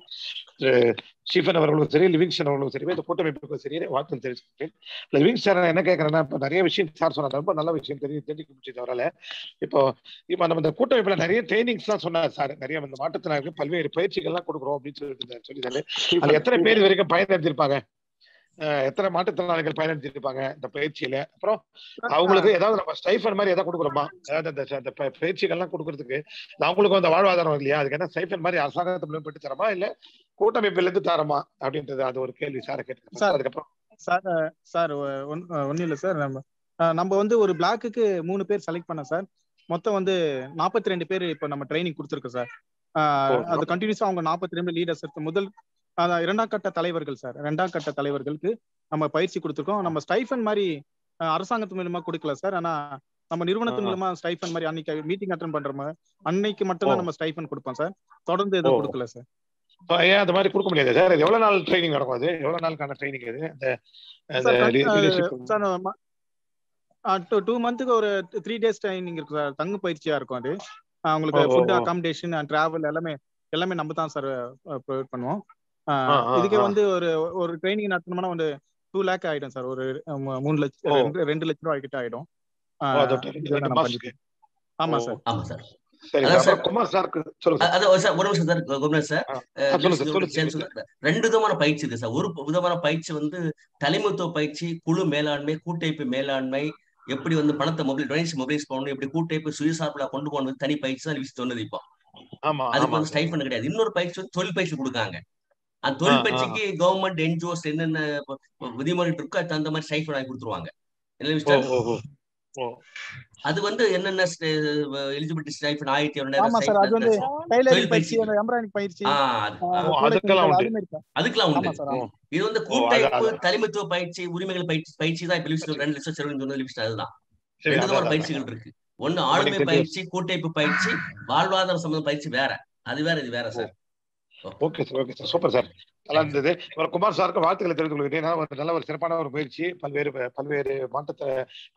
ஸ்டீஃபன் அவர்களும் சரி லிவிங்ஸ்டன் அவர்களும் சரி இந்த கூட்டமைப்புக்கும் சரி வாழ்த்து தெரிவிச்சுக்கிறேன் லிவிங்ஸ்டன் என்ன கேட்கறேன்னா இப்போ நிறைய விஷயம் சார் சொன்னார். ரொம்ப நல்ல விஷயம் தெரியும் தெரிஞ்சுக்க முடிச்சது அவரால். இப்போ இப்போ நம்ம இந்த கூட்டமைப்புல நிறைய ட்ரைனிங்ஸ் தான் சொன்னார் சார் நிறைய இந்த மாற்றத்தினருக்கு பல்வேறு பயிற்சிகள்லாம் கொடுக்குறோம் அப்படின்னு சொல்லிட்டு சொல்லிட்டாரு அது எத்தனை பேர் இது வரைக்கும் பயனடைஞ்சிருப்பாங்க? எத்தனை மாற்றுத்திறனாளிகள் பயனடைஞ்சிருப்பாங்க இந்த பயிற்சியில? அப்புறம் அவங்களுக்கு ஏதாவது நம்ம ஸ்டைஃபன் மாதிரி ஏதாவது கொடுக்குறோமா? அதாவது அந்த பயிற்சிகள்லாம் கொடுக்கறதுக்கு அவங்களுக்கு அந்த வாழ்வாதாரம் இல்லையா? அதுக்கு என்ன ஸ்டைஃபன் மாதிரி அரசாங்கத்தை மேம்பட்டு தரமா? இல்ல கூட்டமைப்புல இருந்து தரமா? அப்படின்றது அது ஒரு கேள்வி சார கேட்டு சார் அதுக்கப்புறம். சார் சார் ஒன்றும் இல்லை சார். நம்ம நம்ம வந்து ஒரு பிளாக்குக்கு மூணு பேர் செலக்ட் பண்ண சார். மொத்தம் வந்து நாற்பத்தி ரெண்டு பேர் இப்போ நம்ம ட்ரைனிங் கொடுத்துருக்கோம் சார். அது கண்டினியூஸா அவங்க நாற்பத்தி ரெண்டு லீடர்ஸ் இருக்கு முதல் இரண்டாம் கட்ட தலைவர்கள் சார் இரண்டாம் கட்ட தலைவர்களுக்கு நம்ம பயிற்சி கொடுத்துருக்கோம். நம்ம ஸ்டைஃபன் மாதிரி அரசாங்கத்து மூலமா கொடுக்கல சார் ஆனா நம்ம நிறுவனத்து மூலமா ஸ்டைஃபன் மாதிரி அன்னைக்கு மீட்டிங் அட்டன் பண்ற மாதிரி அன்னைக்கு மட்டும்தான் நம்ம ஸ்டைஃபன் கொடுப்போம் சார் தொடர்ந்து எதுவும் கொடுக்கல சார் ஏன் அந்த மாதிரி கொடுக்க முடியாது சார் எவ்வளவு நாள் ட்ரைனிங் நடக்கும் அது? எவ்வளவு நாளுக்கான ட்ரைனிங் அது அந்த டூ மந்த்துக்கு ஒரு த்ரீ டேஸ் ட்ரைனிங் இருக்கு சார் தங்கு பயிற்சியா இருக்கும் அது. உங்களுக்கு ஃபுட் அகாமடேஷன் அண்ட் டிராவல் எல்லாமே எல்லாமே நம்ம தான் சார் ப்ரொவைட் பண்ணுவோம். இதுக்கே வந்து ஒரு ஒரு ட்ரைனிங் நடத்தணும்னா வந்து டூ லேக் ஆயிடும் சார் ஒரு மூணு லட்சம் ரெண்டு லட்சம் ரூபாய் கிட்ட ஆயிடும். ஆமா சார் ஆமா சார் ரெண்டு விதமான பயிற்சி இருக்கு சார் ஒரு விதமான பயிற்சி வந்து தலைமைத்துவ பயிற்சி குழு மேலாண்மை கூட்டமைப்பு மேலாண்மை எப்படி வந்து பணத்தை மொபைல் டொனேஷன் மொபைல்ஸ் பண்ணணும் எப்படி கூட்டமைப்பு சுயசார்பில் கொண்டு போனது தனி பயிற்சி தான் சொன்னது இப்போ. அதுக்கு வந்து ஸ்டைஃபன் கிடையாது. இன்னொரு பயிற்சி வந்து தொழில் பயிற்சி கொடுக்காங்க தொழில் பயிற்சிக்கு கவர்மெண்ட் என்ஜிஓஸ் என்னென்ன விதிமுறை இருக்கோ அது தகுந்த மாதிரி ஸ்டைஃபன் வாங்கி கொடுத்துருவாங்க. அது வந்து என்னென்ன எலிஜிபிலிட்டி ஸ்டைஃபன் ஆயிரத்தி அதுக்கெல்லாம் உண்டு. இது வந்து கூட்டமைப்பு தலைமைத்துவ பயிற்சி உரிமைகள் பயிற்சி பயிற்சி தான் இப்ப ரெண்டு லட்சம் செலவு சொன்ன லிஸ்ட் அதுதான். ரெண்டு விதமான பயிற்சிகள் இருக்கு. ஒண்ணு ஆளுமை பயிற்சி கூட்டமைப்பு பயிற்சி வாழ்வாதார சம்பந்த பயிற்சி வேற. அது வேற இது வேற sir okay sir okay sir super sir நல்லா இருந்தது குமார் சாருக்கு வாழ்த்துக்களை தெரிவித்துக் கொள்கிறேன். ஒரு நல்ல ஒரு சிறப்பான ஒரு முயற்சி. பல்வேறு பல்வேறு மாற்றத்தை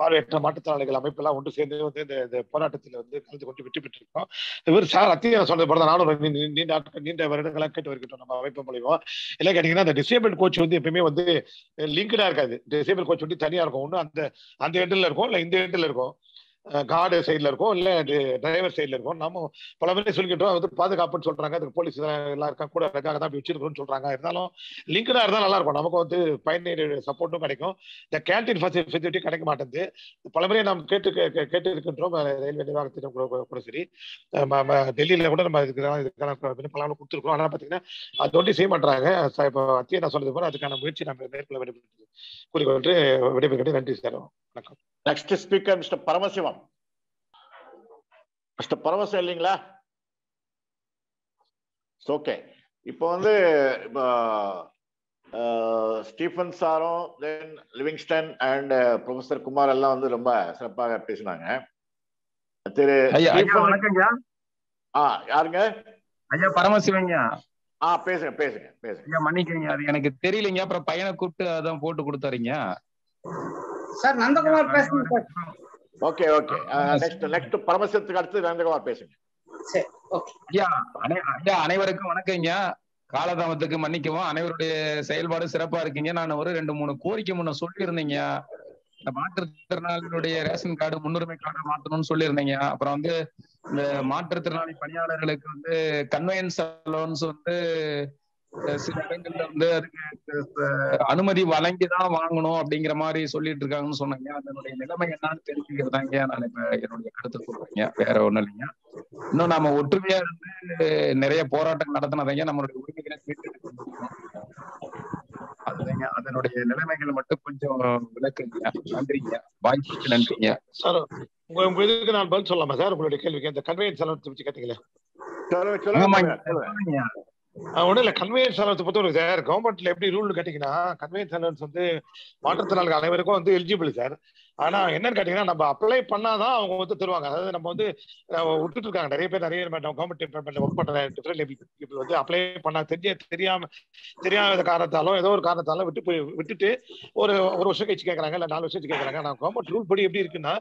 பார்வையற்ற மாற்றுத்திறனாளிகள் அமைப்பெல்லாம் ஒன்று சேர்ந்து வந்து இந்த இந்த போராட்டத்தில் வந்து கலந்து கொண்டு வெற்றி பெற்றிருக்கோம் இவர் சார் அத்தியா சொன்னது போல நானும் நீண்ட நீண்ட வருடங்களாக கேட்டு வருகிட்டோம் நம்ம அமைப்பு மூலியமா. இல்லை கேட்டீங்கன்னா அந்த டிசேபிள் கோச் வந்து எப்பயுமே வந்து லிங்க்டா இருக்காது. டிசேபிள் கோச் வந்து தனியா இருக்கும். ஒன்று அந்த அந்த இடத்துல இருக்கும். இல்லை இந்த இடத்துல இருக்கும். கார்டு சைடில் இருக்கும் இல்லை டிரைவர் சைடில் இருக்கும். நம்ம பல பேர் சொல்லிக்கிட்டோம் வந்து பாதுகாப்புன்னு சொல்கிறாங்க அதுக்கு போலீஸ் எல்லாம் இருக்கா கூட இருக்காங்க. தான் அப்படி வச்சிருக்கோம்னு சொல்கிறாங்க இருந்தாலும் லிங்க்டாக இருந்தால் நல்லா இருக்கும். நமக்கு வந்து பயணியர் சப்போர்ட்டும் கிடைக்கும். இந்த கேன்டீன் ஃபெசிலிட்டி கிடைக்க மாட்டேங்குது. பல முறை நாம் கேட்டு கே- கேட்டு இருக்கின்றோம் ரயில்வே நிர்வாகத்திடம் கூட கூட- சரி. டெல்லியில் கூட நம்ம இதுக்கான இதுக்கான விண்ணப்பம் கொடுத்துருக்கோம் ஆனால் பார்த்தீங்கன்னா அது ஒன்றும் செய்ய மாட்டாங்க இப்போ அத்தியை நான் சொன்னது போல அதுக்கான முயற்சி நம்ம மேற்கொள்ள வேண்டும் என்று கூறிக்கொண்டு விடைபெறுகிறேன். நன்றி சார். வணக்கம். Next speaker mister Paramasivam. Mister Paramasivam இல்லைங்களா? ஓகே இப்போ வந்து இப்போ ஸ்டீஃபன் சாரும் then Livingston and professor Kumar எல்லாம் வந்து ரொம்ப சிறப்பாக பேசினாங்க. திரு ஆ யாருங்க? ஐயா பரமசிவங்க ஆ பேசுங்க பேசுங்க பேசுங்க. ஐயா மன்னிக்கங்க அது எனக்கு தெரியலைங்க. அப்புறம் பையனை கூப்பிட்டு அதான் போட்டு கொடுத்தாருங்க. சார் நந்தகுமார் பேசுங்க sir. Okay okay. Next next பரமசிவத்துக்கு அடுத்து நந்தகுமார் பேசுங்க. அனைவருக்கும் வணக்கங்க காலதாமத்துக்கு மன்னிக்கவும். அனைவருடைய செயல்பாடு சிறப்பா இருக்கீங்க. நான் ஒரு ரெண்டு மூணு கோரிக்கை முன்ன சொல்லியிருந்தீங்க இந்த மாற்றுத்திறனாளிகளுடைய ரேஷன் கார்டு முன்னுரிமை கார்டு மாத்தணும்னு சொல்லியிருந்தீங்க அப்புறம் வந்து இந்த மாற்றுத்திறனாளி பணியாளர்களுக்கு வந்து கன்வெயன்ஸ் அலோன்ஸ் வந்து சில இடங்கள்ல வந்து அதுக்கு அனுமதி வழங்கிதான் வாங்கணும் அப்படிங்கிற மாதிரி சொல்லிட்டு இருக்காங்கன்னு சொன்னாங்க. அதனுடைய நிலைமை என்னன்னு தெரிஞ்சுக்கிறதாங்க நான் இப்ப என்னுடைய கருத்தை சொல்றேங்க. வேற ஒண்ணும் இல்லைங்க. இன்னும் நாம ஒற்றுமையா இருந்து நிறைய போராட்டம் நடத்தினதாங்க நம்மளுடைய உரிமைகளை அதுதாங்க. அதனுடைய நிலைமைகள் மட்டும் கொஞ்சம் விளக்குங்க. நன்றிங்க. வாய்ப்புக்கு நன்றிங்க. சார் உங்க இதுக்கு நான் பதில் சொல்லலாமா சார்? உங்களுடைய கேள்விக்கு. இந்த கன்வெயன்ஸ் கேட்டீங்களே. ஆமாங்க. சொல்லுங்க. ஒன்றும் இல்லை கன்வெயன்ஸ் அலவன்ஸ் பொறுத்தவரைக்கும் சார் கவர்மெண்ட்ல எப்படி ரூல் கேட்டீங்கன்னா கன்வெயன்ஸ் அலவன்ஸ் வந்து மாற்றுத்திறனாளிகள் அனைவருக்கும் வந்து எலிஜிபிள் சார். ஆனா என்னன்னு கேட்டீங்கன்னா நம்ம அப்ளை பண்ணாதான் அவங்க வந்து தருவாங்க. அதாவது நம்ம வந்து விட்டுட்டு இருக்காங்க நிறைய பேர் நிறைய கவர்மெண்ட் டிபார்ட்மெண்ட் ஒர்க் பண்ற டிஃபரெண்ட் பீப்புள் வந்து அப்ளை பண்ண தெரிய தெரியாம தெரியாத காரணத்தாலும் ஏதோ ஒரு காரணத்தாலும் விட்டு போய் விட்டுட்டு ஒரு ஒரு வருஷம் கழிச்சு கேட்கறாங்க இல்ல நாலு வருஷம் கழிச்சு கேட்கறாங்க நான் கவர்மெண்ட் ரூல் படி எப்படி இருக்குன்னா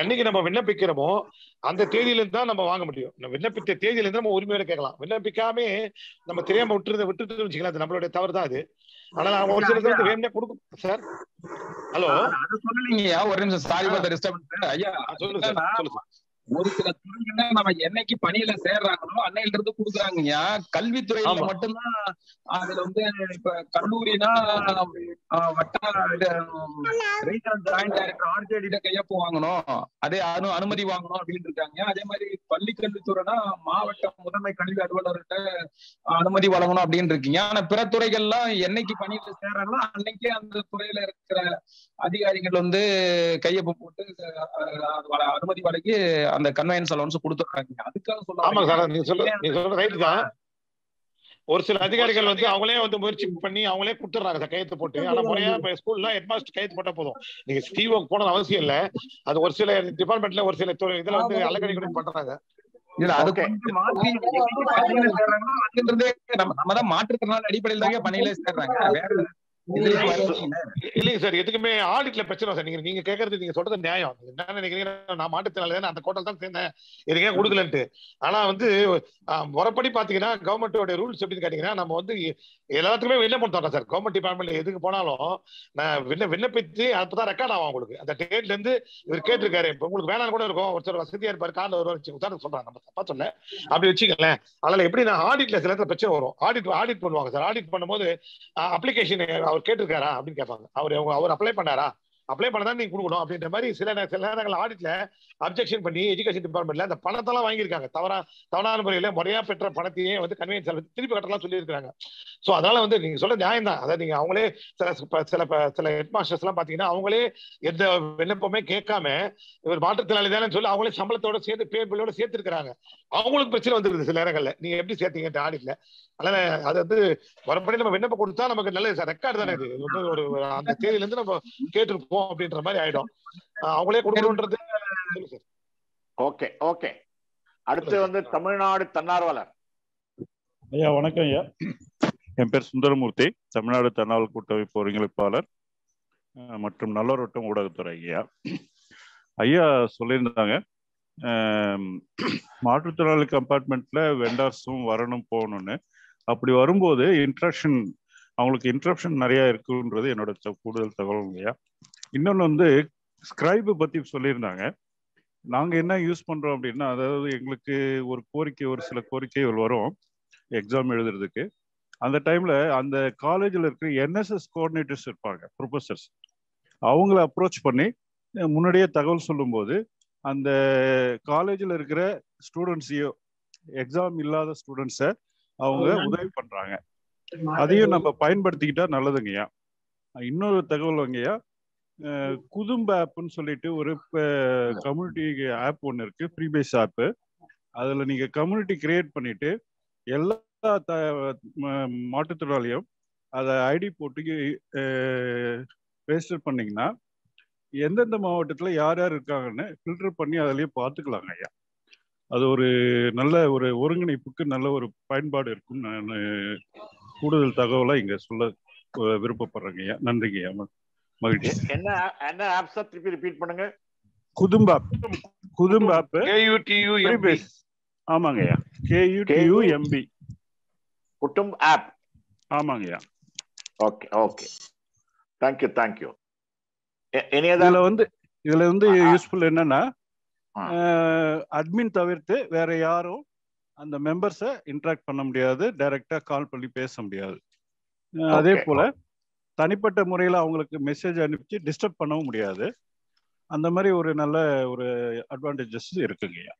என்னைக்கு நம்ம விண்ணப்பிக்கிறோமோ அந்த தேதியிலிருந்து தான் நம்ம வாங்க முடியும். நம்ம விண்ணப்பித்த தேதியிலிருந்து நம்ம உரிமையோட கேட்கலாம். விண்ணப்பிக்காமே நம்ம தெரியாம விட்டுறது விட்டுட்டு வச்சுக்கலாம் அது நம்மளுடைய தவறு தான் அது. ஆனா நான் ஒரு சார் ஹலோ அது சொல்லலைங்க. ஒரு நிமிஷம் சாரி ஃபார் டிஸ்டர்பன்ஸ் ஐயா சொல்லுங்க ஒரு சில துறைகள்ல நம்ம என்னைக்கு பணியில சேர்றாங்களோ அன்னையில இருந்து கொடுக்குறாங்கய்யா. கல்வித்துறையில ஆமா. மட்டும்தான் அதுல வந்து இப்ப கல்லூரினா வட்டார ரீஜனல் ஜாயிண்ட் டைரக்டர் ஆர்ஜேடிட்ட கையொப்பம் வாங்கணும். அதே அனு அனுமதி வாங்கணும் அப்படின்னு இருக்காங்க அதே மாதிரி பள்ளி கல்வித்துறைனா மாவட்ட முதன்மை கல்வி அலுவலர்கிட்ட அனுமதி வழங்கணும் அப்படின்னு இருக்கீங்க. ஆனா பிற துறைகள்லாம் என்னைக்கு பணியில சேர்றாங்களோ அன்னைக்கே அந்த துறையில இருக்கிற அதிகாரிகள் வந்து கையொப்பம் போட்டு அனுமதி வழங்கி அந்த கன்வெயன்ஸ் அலவன்ஸ் கொடுத்துட்றாங்க. அதுக்காக சொல்ல வரேங்க. சார் நீங்க சொல்ற நீங்க சொல்ற ரைட் தான். ஒரு சில அதிகாரிகள் வந்து அவங்களே வந்து முயற்சி பண்ணி அவங்களே கொடுத்துறாங்க சார் கையெழுத்து போட்டு. ஆனா முறையா இப்ப ஸ்கூல்ல ஹெட்மாஸ்டர் கையெழுத்து போட்டா போதும். நீங்க ஸ்டீவோ போன அவசியம் இல்ல. அது ஒரு சில டிபார்ட்மெண்ட்ல ஒரு சில இதுல வந்து அலக்கடி கூட பண்றாங்க. இல்ல அது கொஞ்சம் மாற்றி என்னைக்கு பணியில சேர்றாங்களோ அதுல இருந்தே நம்ம நம்ம தான் மாற்றுத்திறனால அடிப்படையில் தாங்க பணியில சேர்றாங்க. வேற இல்லைங்க சார் எதுக்குமே ஆடிட்ல பிரச்சனை சார். நீங்க நீங்க கேக்குறது நீங்க சொல்றது நியாயம். என்ன நினைக்கிறீங்க நான் மாட்டுத்தினால தானே அந்த கோட்டல் தான் சேர்ந்தேன். எனக்கு ஏன் கொடுக்கலன்ட்டு. ஆனா வந்து ஆஹ், முறைப்படி பாத்தீங்கன்னா கவர்மெண்டோட ரூல்ஸ் எப்படின்னு கேட்டீங்கன்னா நம்ம வந்து எல்லாத்துக்குமே விண்ணப்பம் தரேன் சார். கவர்மெண்ட் டிபார்ட்மெண்ட்ல எதுக்கு போனாலும் நான் விண்ண விண்ணப்பித்து அப்பதான் ரெக்கார்ட் ஆகும் உங்களுக்கு. அந்த டேட்ல இருந்து இவர் கேட்டிருக்காரு. இப்ப உங்களுக்கு வேணாம் கூட இருக்கும். ஒருத்தர் வசதியா இருப்பாரு. கார்ல ஒரு உதாரணம் சொல்றாங்க நம்ம தப்பா சொல்ல அப்படி வச்சுக்கங்களேன். அதனால எப்படி நான் ஆடிட்ல சில இடத்துல பிரச்சனை வரும். ஆடிட் ஆடிட் பண்ணுவாங்க சார். ஆடிட் பண்ணும்போது அப்ளிகேஷன் அவர் கேட்டிருக்காரா அப்படின்னு கேட்பாங்க. அவர் அவர் அப்ளை பண்ணாரா? அப்ளை பண்ணதான் நீங்க கொடுக்கணும். அப்படின்ற மாதிரி சில சில நேரங்கள் ஆடிட்ல அப்ஜெக்ஷன் பண்ணி எஜுகேஷன் டிபார்ட்மெண்ட்ல அந்த பணத்தெல்லாம் வாங்கியிருக்காங்க. தவறா தவறான முறையில முறையா பெற்ற பணத்தையே வந்து கன்வென்ஸ் திருப்பி கட்டலாம் சொல்லியிருக்காங்க சோ அதனால வந்து நீங்க சொல்ற நியாயம் தான். அதாவது நீங்க அவங்களே சில ப- சில ப- சில ஹெட் மாஸ்டர்ஸ் எல்லாம் பாத்தீங்கன்னா அவங்களே எந்த விண்ணப்பமே கேட்காம இவர் மாற்றுத்திறனாளி தானே சொல்லி அவங்களே சம்பளத்தோட சேர்த்து பே பில்லோட சேர்த்திருக்கிறாங்க. அவங்களுக்கு பிரச்சனை வந்துருது சில நேரங்கள்ல. நீங்க எப்படி சேர்த்தீங்க ஆடிட்ல அதனால அது வந்து வரப்படி நம்ம விண்ணப்பம் கொடுத்தா நமக்கு நல்ல ரெக்கார்டு தானே இது? ஒரு ஒரு அந்த தேதியில இருந்து நம்ம கேட்டிருப்போம். அப்படின்ற மாதிரி ஆயிடும். அவங்களே சார். Okay okay. அடுத்து வந்து தமிழ்நாடு தன்னார்வலர். ஐயா வணக்கம் ஐயா. என் பேர் சுந்தரமூர்த்தி தமிழ்நாடு தன்னார்வல் கூட்டமைப்பு ஒருங்கிணைப்பாளர் மற்றும் நல்லோரட்டம் ஊடகத்துறை ஐயா. ஐயா சொல்லியிருந்தாங்க மாற்றுத்திறனாளி கம்பார்ட்மெண்ட்ல வெண்டார்ஸும் வரணும் போகணும்னு. அப்படி வரும்போது இன்ட்ரப்ஷன் அவங்களுக்கு இன்ட்ரப்ஷன் நிறைய இருக்குன்றது என்னோட கூடுதல் தகவல் ஐயா. இன்னொன்று வந்து ஸ்கிரைபு பத்தி சொல்லியிருந்தாங்க. நாங்க என்ன யூஸ் பண்றோம் அப்படின்னா அதாவது எங்களுக்கு ஒரு கோரிக்கை ஒரு சில கோரிக்கைகள் வரும் எக்ஸாம் எழுதுறதுக்கு. அந்த டைம்ல அந்த காலேஜில் இருக்கிற என்எஸ்எஸ் கோஆர்டினேட்டர்ஸ் இருப்பாங்க ப்ரொஃபஸர்ஸ் அவங்கள அப்ரோச் பண்ணி முன்னாடியே தகவல் சொல்லும்போது அந்த காலேஜில் இருக்கிற ஸ்டூடெண்ட்ஸையோ எக்ஸாம் இல்லாத ஸ்டூடெண்ட்ஸை அவங்க உதவி பண்றாங்க. அதையும் நம்ம பயன்படுத்திக்கிட்டா நல்லதுங்கய்யா. இன்னொரு தகவல் வங்கய்யா குதும்ப ஆப்னு சொல்லிட்டு ஒரு கம்யூனிட்டி ஆப் ஒன்று இருக்கு. ஃப்ரீபேஸ் ஆப்பு அதில் நீங்கள் கம்யூனிட்டி கிரியேட் பண்ணிட்டு எல்லா த மாற்றுத்திறனாளியும் அதை ஐடி போட்டு ரெஜிஸ்டர் பண்ணீங்கன்னா எந்தெந்த மாவட்டத்தில் யார் யார் இருக்காங்கன்னு ஃபில்டர் பண்ணி அதிலேயே பார்த்துக்கலாங்க ஐயா. அது ஒரு நல்ல ஒரு ஒருங்கிணைப்புக்கு நல்ல ஒரு பயன்பாடு இருக்கும் நான் கூடுதல் தகவலாக இங்கே சொல்ல விருப்பப்படுறேங்க ஐயா. நன்றிங்க ஐயா. மகிழ்ச்சி. என்ன என்ன ஆப் சார் திருப்பி ரிப்பீட் பண்ணுங்க? Kutumb app. Kutumb app. KUTUMB. ஆமாங்க ஐயா. K U T U M B Kutumb app ஆமாங்கய்யா okay okay thank you thank you any இதுல வந்து இதுல வந்து யூஸ்ஃபுல் என்னன்னா அட்மின் தவிர்த்து வேற யாரும் அந்த மெம்பர்ஸை இன்ட்ராக்ட் பண்ண முடியாது டைரக்டா கால் பண்ணி பேச முடியாது. அதே. போல தனிப்பட்ட முறையில் அவங்களுக்கு மெசேஜ் அனுப்பிச்சு டிஸ்டர்ப் பண்ணவும் முடியாது. அந்த மாதிரி ஒரு நல்ல ஒரு advantages இருக்குங்கய்யா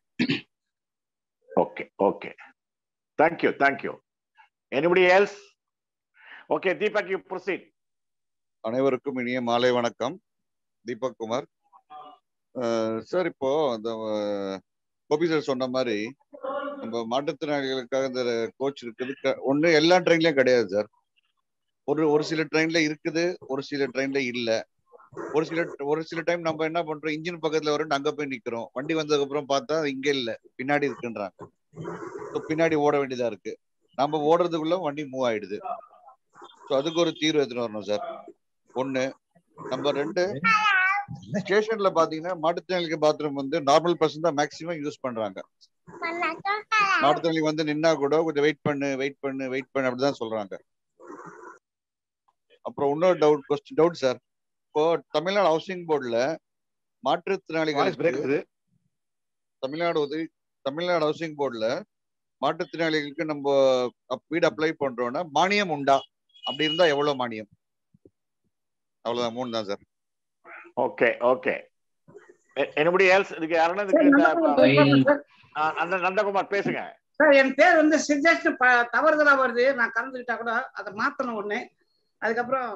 okay okay thank you thank you anybody else okay Deepak you proceed அனைவருக்கும் இனிய மாலை வணக்கம். தீபக் குமார் சார் இப்போ இந்த அஹ், கோபி சார் சொன்ன மாதிரி நம்ம மாற்றுத்திறனாளிகளுக்காக இந்த கோச் இருக்குது. ஒண்ணு எல்லா ட்ரெயின்லயும் கிடையாது சார் ஒரு ஒரு சில ட்ரெயின்ல இருக்குது ஒரு சில ட்ரெயின்ல இல்ல. ஒரு சில ஒரு சில டைம் நம்ம என்ன பண்றோம் இன்ஜின் பக்கத்துல வரும் அங்க போய் நிக்கிறோம். வண்டி வந்ததுக்கு அப்புறம் பார்த்தா இங்க இல்ல. பின்னாடி இருக்குன்றாங்க. பின்னாடி ஓட வேண்டியதா இருக்கு. நம்ம ஓடுறதுக்குள்ள வண்டி மூவ் ஆயிடுது. ஸோ அதுக்கு ஒரு தீர்வு எடுத்துட்டு வரணும் சார் ஒண்ணு நம்பர் ரெண்டு ஸ்டேஷன்ல பாத்தீங்கன்னா மாற்றுத்திறனாளிக்கு பாத்ரூம் வந்து நார்மல் பர்சன் தான் மேக்ஸிமம் யூஸ் பண்றாங்க. மாற்றுத்திறனாளி வந்து நின்னா கூட கொஞ்சம் வெயிட் பண்ணு வெயிட் பண்ணு வெயிட் பண்ணு அப்படிதான் சொல்றாங்க. அப்புறம் இன்னொரு டவுட் கொஸ்டின் டவுட் சார் இப்போ தமிழ்நாடு ஹவுசிங் போர்டுல ஆகுது. தமிழ்நாடு உதவி தமிழ்நாடு ஹவுசிங் போர்டுல மாற்றுத்திறனாளிகளுக்கு நம்ம அப்- வீடு அப்ளை பண்றோம்னா மானியம் உண்டா? அப்படி இருந்தா எவ்வளவு மானியம்? அவ்வளவுதான் மூணு தான் sir okay okay anybody else இதுக்கு யாருன்னா இதுக்கு அந்த நந்தகுமார் பேசுங்க. சார் என் பேர் வந்து சிஜஸ்ட் தவறுதலா வருது. நான் கலந்துக்கிட்டா கூட அதை மாத்தணும் ஒண்ணு. அதுக்கப்புறம்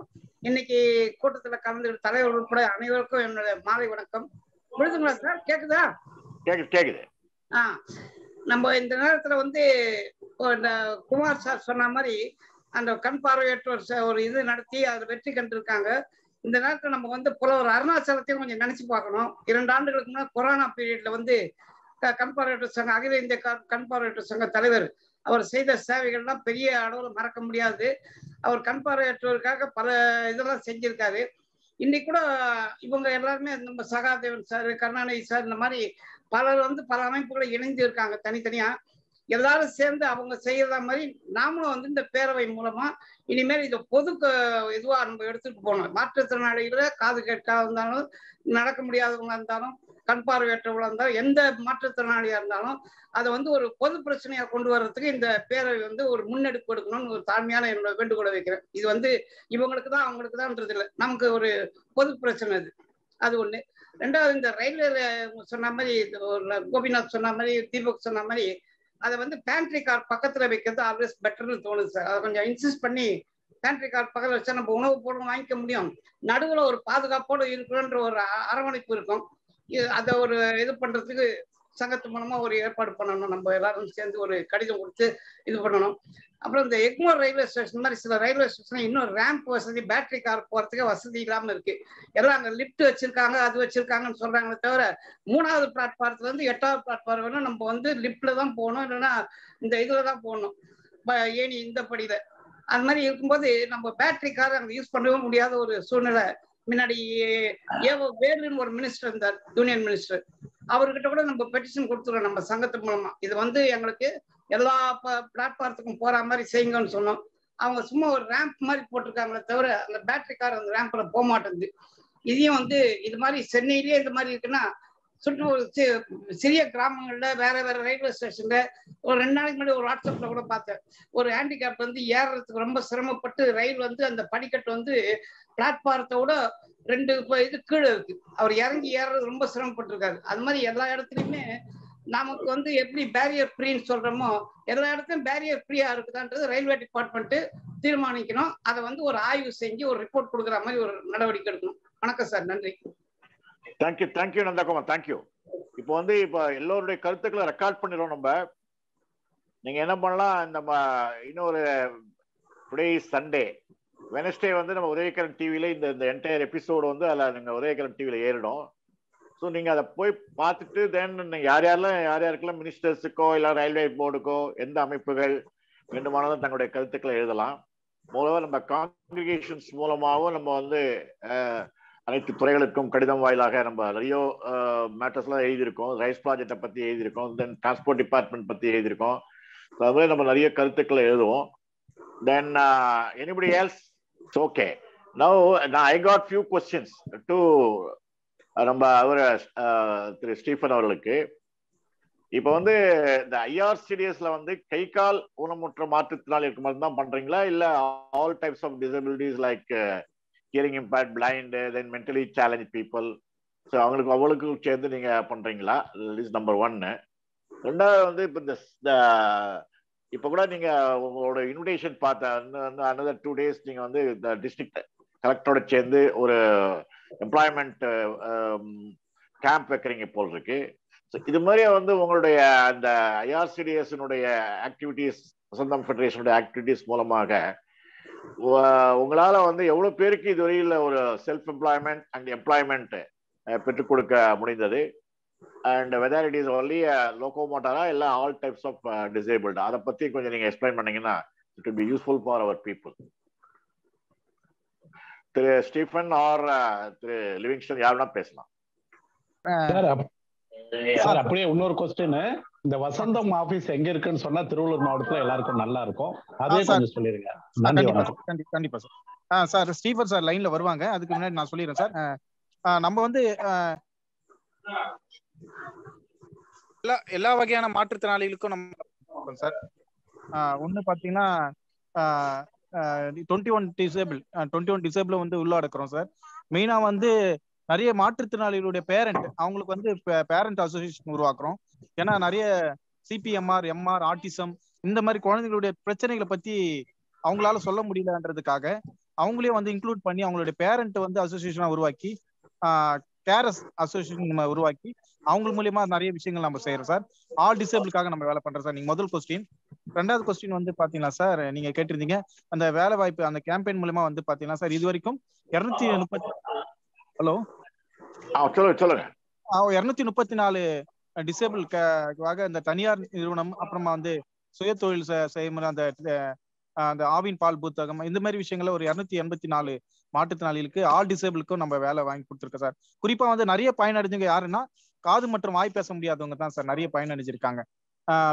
இன்னைக்கு கூட்டத்துல கலந்துக்கிட்ட தலைவர் உட்பட அனைவருக்கும் என்னுடைய மாலை வணக்கம். விழுதுங்களா சார்? கேக்குதா? கேக்குது கேக்குது. ஆ நம்ம இந்த நேரத்துல வந்து குமார் சார் சொன்ன மாதிரி அந்த கண் பார்வையற்றோர் ஒரு இது நடத்தி அதில் வெற்றி கண்டிருக்காங்க. இந்த நேரத்துல நம்ம வந்து புலவர் அருணாச்சலத்தையும் கொஞ்சம் நினைச்சு பார்க்கணும். இரண்டு ஆண்டுகளுக்கு முன்னாடி கொரோனா பீரியட்ல வந்து கண் பார்வையற்றோர் சங்க அகில இந்திய கண் பார்வையற்றோர் சங்க தலைவர் அவர் செய்த சேவைகள்லாம் பெரிய அளவுல மறக்க முடியாது. அவர் கண் பார்வையற்றோருக்காக பல இதெல்லாம் செஞ்சிருக்காரு. இன்னைக்கு கூட இவங்க எல்லாருமே நம்ம சகாதேவன் சார் கருணாநிதி சார் இந்த மாதிரி பலர் வந்து பல அமைப்புகளை இணைந்து இருக்காங்க தனித்தனியா. எல்லாரும் சேர்ந்து அவங்க செய்யற மாதிரி நாமளும் வந்து இந்த பேரவை மூலமா இனிமேல் இதை பொது இதுவா நம்ம எடுத்துட்டு போகணும். மாற்றுத்திறனாளிகள காது கேட்காத இருந்தாலும் நடக்க முடியாதவங்க இருந்தாலும் கண் பார்வையற்றவங்களா இருந்தாலும் எந்த மாற்றுத்திறனாளியா இருந்தாலும் அதை வந்து ஒரு பொது பிரச்சனையா கொண்டு வர்றதுக்கு இந்த பேரவை வந்து ஒரு முன்னெடுப்பு எடுக்கணும்னு ஒரு தாழ்மையான என்னோட வேண்டுகோளை வைக்கிறேன். இது வந்து இவங்களுக்கு தான் அவங்களுக்கு தான்ன்றது இல்லை. நமக்கு ஒரு பொது பிரச்சனை அது. அது ஒண்ணு. ரெண்டாவது இந்த ரயில்வே சொன்ன மாதிரி ஒரு கோபிநாத் சொன்ன மாதிரி தீபக் சொன்ன மாதிரி அதை வந்து பேண்ட்ரி கார் பக்கத்துல வைக்கிறது ஆல்வேஸ் பெட்டர்னு தோணுது சார் அதை கொஞ்சம் இன்சிஸ்ட் பண்ணி பேண்ட்ரி கார் பக்கத்துல வச்சா நம்ம உணவு பொருள் வாங்கிக்க முடியும். நடுவுல ஒரு பாதுகாப்போடு இருக்கணுன்ற ஒரு அரவணைப்பு இருக்கும். அதை ஒரு இது பண்றதுக்கு சங்கத்து மூலமா ஒரு ஏற்பாடு பண்ணணும் நம்ம எல்லாரும் சேர்ந்து ஒரு கடிதம் கொடுத்து இது பண்ணணும் அப்புறம் இந்த எக்மோர் ரயில்வே ஸ்டேஷன் மாதிரி சில ரயில்வே ஸ்டேஷன் இன்னும் ரேம்ப் வசதி பேட்டரி கார் போறதுக்கு வசதி இல்லாம இருக்கு எல்லாம் அங்க லிஃப்ட் வச்சிருக்காங்க அது வச்சிருக்காங்கன்னு சொல்றாங்களே தவிர மூணாவது பிளாட்பாரத்துல இருந்து எட்டாவது பிளாட்ஃபார்ம் வேணும் நம்ம வந்து லிஃப்ட்ல தான் போகணும் இல்லைன்னா இந்த இதுல தான் போகணும் ப- ஏணி இந்த படியில அது மாதிரி இருக்கும்போது நம்ம பேட்டரி கார் அங்க யூஸ் பண்ணவே முடியாத ஒரு சூழ்நிலை முன்னாடி ஏவோ வேலுன்னு ஒரு மினிஸ்டர் இருந்தார் யூனியன் மினிஸ்டர் அவர்கிட்ட கூட நம்ம பெட்டிஷன் கொடுத்துருவோம் நம்ம சங்கத்து மூலமா. இது வந்து எங்களுக்கு எல்லா பிளாட்ஃபார்த்துக்கும் போற மாதிரி செய்யுங்கன்னு சொன்னோம். அவங்க சும்மா ஒரு ரேம்ப் மாதிரி போட்டிருக்காங்களே தவிர அந்த பேட்டரி கார் அந்த ரேம்ப்ல போக மாட்டேங்குது. இதையும் வந்து இது மாதிரி சென்னையிலேயே இந்த மாதிரி இருக்குன்னா சுற்று ஒரு சிறிய கிராமங்கள்ல வேற வேற ரயில்வே ஸ்டேஷன்ல ஒரு ரெண்டு நாளைக்கு முன்னாடி ஒரு வாட்ஸ்அப்ல கூட பார்த்தேன். ஒரு ஹேண்டிகேப் வந்து ஏறுறதுக்கு ரொம்ப சிரமப்பட்டு ரயில் வந்து அந்த படிக்கட்டு வந்து பிளாட்பாரத்தோட விட ரெண்டு இப்போ இது கீழே இருக்கு. அவர் இறங்கி ஏறுறது ரொம்ப சிரமப்பட்டிருக்காரு. அது மாதிரி எல்லா இடத்துலயுமே நமக்கு வந்து எப்படி பேரியர் ஃப்ரீன்னு சொல்றோமோ எல்லா இடத்துலயும் பேரியர் ஃப்ரீயா இருக்குதான்றது ரயில்வே டிபார்ட்மெண்ட் தீர்மானிக்கணும். அதை வந்து ஒரு ஆய்வு செஞ்சு ஒரு ரிப்போர்ட் கொடுக்குற மாதிரி ஒரு நடவடிக்கை எடுக்கணும். வணக்கம் சார். நன்றி. Thank you thank you Nandakumar. தேங்க்யூ இப்போ வந்து இப்போ எல்லோருடைய கருத்துக்களை ரெக்கார்ட் பண்ணிடுறோம் நம்ம. நீங்க என்ன பண்ணலாம் இந்த இன்னொரு டுடே சண்டே வெனஸ்டே வந்து நம்ம உதயகரன் டிவியில இந்த இந்த என்டையர் எபிசோடு வந்து அதில் நீங்கள் உதயகரன் டிவியில் ஏறிடும். ஸோ நீங்கள் அதை போய் பார்த்துட்டு தென் யார் யாரெல்லாம் யார் யாருக்கெல்லாம் மினிஸ்டர்ஸுக்கோ இல்லை ரயில்வே போர்டுக்கோ எந்த அமைப்புகள் வேண்டுமானதும் தங்களுடைய கருத்துக்களை எழுதலாம். மூலமாக நம்ம காங்கிரிகேஷன்ஸ் மூலமாகவும் நம்ம வந்து அனைத்து துறைகளுக்கும் கடிதம் வாயிலாக நம்ம நிறைய மேட்டர்ஸ்லாம் எழுதியிருக்கோம். ரைஸ் ப்ராஜெக்டை பற்றி எழுதியிருக்கோம். தென் டிரான்ஸ்போர்ட் டிபார்ட்மெண்ட் பற்றி எழுதியிருக்கோம். அதுமாதிரி நம்ம நிறைய கருத்துக்களை எழுதுவோம். Then anybody else okay now நான் I got few questions to நம்ம அவர் uh, திரு ஸ்டீஃபன் அவர்களுக்கு. இப்போ வந்து இந்த ஐஆர்சிடிஎஸ்ல வந்து கை கால் ஊனமுற்ற மாற்றுத்திறனாளி இருக்க போது தான் பண்றீங்களா? இல்ல all types of disabilities like hearing impaired blind then mentally challenge people so அவங்களுக்கு அவங்களுக்கும் சேர்ந்து நீங்க பண்றீங்களா? இஸ் நம்பர் ஒன்னு ரெண்டாவது வந்து இப்போ இந்த இப்போ கூட நீங்க உங்களோட இன்விடேஷன் பார்த்த அனதர் டூ டேஸ் நீங்க வந்து இந்த டிஸ்ட்ரிக்ட் கலெக்டரோட சேர்ந்து ஒரு எம்ப்ளாய்மெண்ட் கேம்ப் um, வைக்கிறீங்க போல் இருக்கு. இது மாதிரி வந்து உங்களுடைய அந்த ஐஆர்சிடிஎஸ்னுடைய ஆக்டிவிட்டீஸ் வசந்தம் ஃபெடரேஷனுடைய ஆக்டிவிட்டீஸ் மூலமாக உங்களால வந்து எவ்வளவு பேருக்கு இதுவரையில் ஒரு செல்ஃப் எம்ப்ளாய்மெண்ட் அண்ட் எம்ப்ளாய்மெண்ட் பெற்றுக் கொடுக்க முடிந்தது? And whether it is only லோகோமோட்டாரா இல்லை ஆல் டைப்ஸ் ஆஃப் டிசேபிள்டு அதை பத்தி கொஞ்சம் நீங்க எக்ஸ்பிளைன் பண்ணீங்கன்னா it will be useful for our people Thiru Stephen or Thiru Livingston யாருன்னா பேசலாம். சார் அப்- சார் அப்படியே இன்னொரு கொஸ்டின் இந்த வசந்தம் ஆபீஸ் எங்க இருக்குன்னு சொன்னா திருவள்ளூர் மாவட்டத்துல எல்லாருக்கும் நல்லா இருக்கும். அதே சார். கொஞ்சம் சொல்லிருங்க. கண்டிப்பா சார், கண்டி- கண்டிப்பா சார். ஆ சார் ஸ்டீஃபன் சார் லைன்ல வருவாங்க. அதுக்கு முன்னாடி நான் சொல்லிடுறேன் சார். நம்ம வந்து எல்லா எல்லா வகையான மாற்றுத்திறனாளிகளுக்கும் நம்ம சார். ஒன்று பார்த்தீங்கன்னா twenty one disable twenty one disable வந்து உள்ளடக்கிறோம் சார். மெயினாக வந்து நிறைய மாற்றுத்திறனாளிகளுடைய பேரண்ட் அவங்களுக்கு வந்து பேரண்ட் அசோசியேஷன் உருவாக்குறோம். ஏன்னா நிறைய சிபிஎம்ஆர் எம்ஆர் ஆர்டிசம் இந்த மாதிரி குழந்தைகளுடைய பிரச்சனைகளை பத்தி அவங்களால சொல்ல முடியலன்றதுக்காக அவங்களே வந்து இன்க்ளூட் பண்ணி அவங்களுடைய பேரண்ட் வந்து அசோசியேஷனா உருவாக்கி கேரஸ் அசோசியேஷன் உருவாக்கி அவங்க மூலியமா நிறைய விஷயங்கள் நம்ம செய்யறோம் சார் ஆல் டிசேபிளுக்காக நம்ம வேலை பண்றோம் சார் நீங்க முதல் கொஸ்டின் ரெண்டாவது கொஸ்டின் வந்து பாத்தீங்கன்னா சார் நீங்க கேட்டிருந்தீங்க அந்த வேலை வாய்ப்பு அந்த கேம்பெயின் மூலியமா வந்து பாத்தீங்கன்னா சார் இது வரைக்கும் இருநூத்தி முப்பத்தி ஹலோ சொல்லுங்க சொல்லுங்க. இருநூத்தி முப்பத்தி நாலு டிசேபிள் இந்த தனியார் நிறுவனம் அப்புறமா வந்து சுய தொழில் செ- செய்யும் அந்த அந்த ஆவின் பால் புத்தகம் இந்த மாதிரி விஷயங்கள ஒரு இருநூத்தி எண்பத்தி நாலு மாற்றுத்திறனாளிகளுக்கு ஆல் டிசேபிளுக்கும் நம்ம வேலை வாங்கி கொடுத்துருக்கோம் சார். குறிப்பா வந்து நிறைய பயனடைஞ்சவங்க யாருன்னா காது மற்றும் வாய் பேச முடியாதவங்க தான் சார் நிறைய பயனடைஞ்சிருக்காங்க.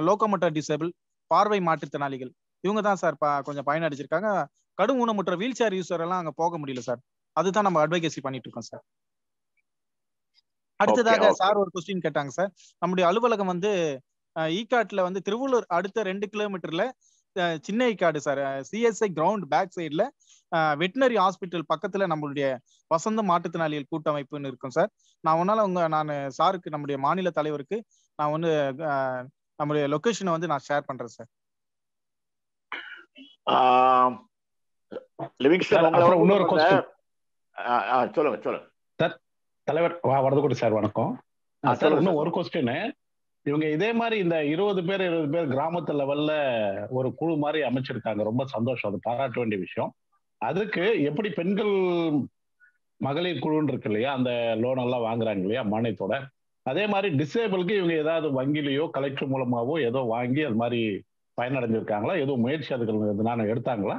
லோக்கோமோட்டர் டிசேபிள் பார்வை மாற்றுத்திறனாளிகள். இவங்க தான் சார் கொஞ்சம் பயனடைஞ்சிருக்காங்க. கடும் ஊனமுற்ற வீல் சேர் யூசர் எல்லாம் அங்க போக முடியல சார். அதுதான் நம்ம அட்வைகசி பண்ணிட்டு இருக்கோம் சார். அடுத்ததாக. சார் ஒரு கொஸ்டின் கேட்டாங்க சார். நம்முடைய அலுவலகம் வந்து ஈகாட்ல வந்து திருவள்ளூர் அடுத்த ரெண்டு கிலோமீட்டர்ல சின்ன Eekkadu sir. CSI ground back சைடுல வெட்டினரி ஹாஸ்பிட்டல் பக்கத்துல நம்மளுடைய வசந்த மாற்றுத்திறனாளிகள் கூட்டமைப்புன்னு இருக்கும் சார். நான் ஒன்னால உங்க நான் சாருக்கு நம்முடைய மாநில தலைவருக்கு நான் வந்து நம்முடைய லொகேஷனை வந்து நான் ஷேர் பண்றேன் சார். உங்களை இன்னொரு சொல்லுங்க சொல்லுங்க. சார் தலைவர் வரதுக்கூட சார் வணக்கம். சார் இன்னும். ஒரு கொஸ்டின் இவங்க இதே மாதிரி இந்த இருபது பேர் இருபது பேர் கிராமத்து லெவல்ல ஒரு குழு மாதிரி அமைச்சிருக்காங்க. ரொம்ப சந்தோஷம். அது பாராட்ட வேண்டிய விஷயம். அதுக்கு எப்படி பெண்கள் மகளிர் குழுன்னு இருக்கு இல்லையா? அந்த லோன் எல்லாம் வாங்குறாங்க இல்லையா? மானியத்தோட. அதே மாதிரி டிசேபிளுக்கு இவங்க ஏதாவது வங்கிலேயோ கலெக்டர் மூலமாவோ ஏதோ வாங்கி அது மாதிரி பயனடைஞ்சிருக்காங்களா? ஏதோ முயற்சி அதுக்கு நான் எடுத்தாங்களா?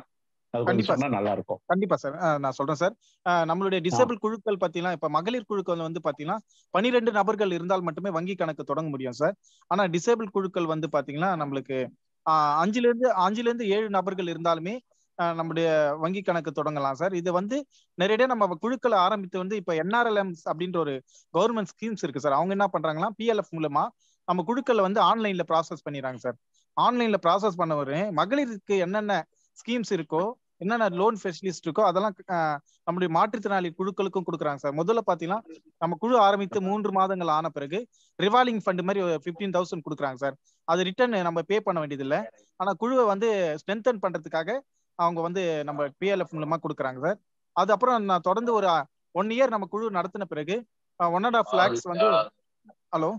கண்டிப்பா. நல்லா இருக்கும் கண்டிப்பா சார். நான் சொல்றேன் சார். நம்மளுடைய டிசேபிள் குழுக்கள் பாத்தீங்கன்னா இப்ப மகளிர் குழுக்கள் வந்து பாத்தீங்கன்னா பனிரெண்டு நபர்கள் இருந்தால் மட்டுமே வங்கி கணக்கு தொடங்க முடியும் சார். ஆனா டிசேபிள் குழுக்கள் வந்து பாத்தீங்கன்னா நம்மளுக்கு அஞ்சுல இருந்து அஞ்சுல இருந்து ஏழு நபர்கள் இருந்தாலுமே நம்முடைய வங்கி கணக்கு தொடங்கலாம் சார். இது வந்து நேரடியா நம்ம குழுக்களை ஆரம்பித்து வந்து இப்ப என்ஆர்எல்எம்ஸ் அப்படின்ற ஒரு கவர்மெண்ட் ஸ்கீம்ஸ் இருக்கு சார். அவங்க என்ன பண்றாங்கன்னா பிஎல்எஃப் மூலமா நம்ம குழுக்களை வந்து ஆன்லைன்ல ப்ராசஸ் பண்ணிடுறாங்க சார். ஆன்லைன்ல ப்ராசஸ் பண்ண மகளிருக்கு என்னென்ன ஸ்கீம்ஸ் இருக்கோ என்னென்ன லோன் ஃபெசிலிஸ்ட் இருக்கோ அதெல்லாம் நம்முடைய மாற்றுத்திறனாளி குழுக்களுக்கும் கொடுக்குறாங்க சார். முதல்ல பாத்தீங்கன்னா நம்ம குழு ஆரம்பித்து மூன்று மாதங்கள் ஆன பிறகு ரிவால்விங் ஃபண்ட் மாதிரி ஃபிஃப்டீன் தௌசண்ட் கொடுக்குறாங்க சார். அது ரிட்டர்ன் நம்ம பே பண்ண வேண்டியதில்லை. ஆனா குழுவை வந்து ஸ்ட்ரென்தன் பண்றதுக்காக அவங்க வந்து நம்ம பிஎல்எஃப் மூலமா கொடுக்குறாங்க சார். அது அப்புறம் நான் தொடர்ந்து ஒரு ஒன் இயர் நம்ம குழு நடத்தின பிறகு ஒன் அண்ட் ஆஃப் லேக்ஸ் வந்து hello?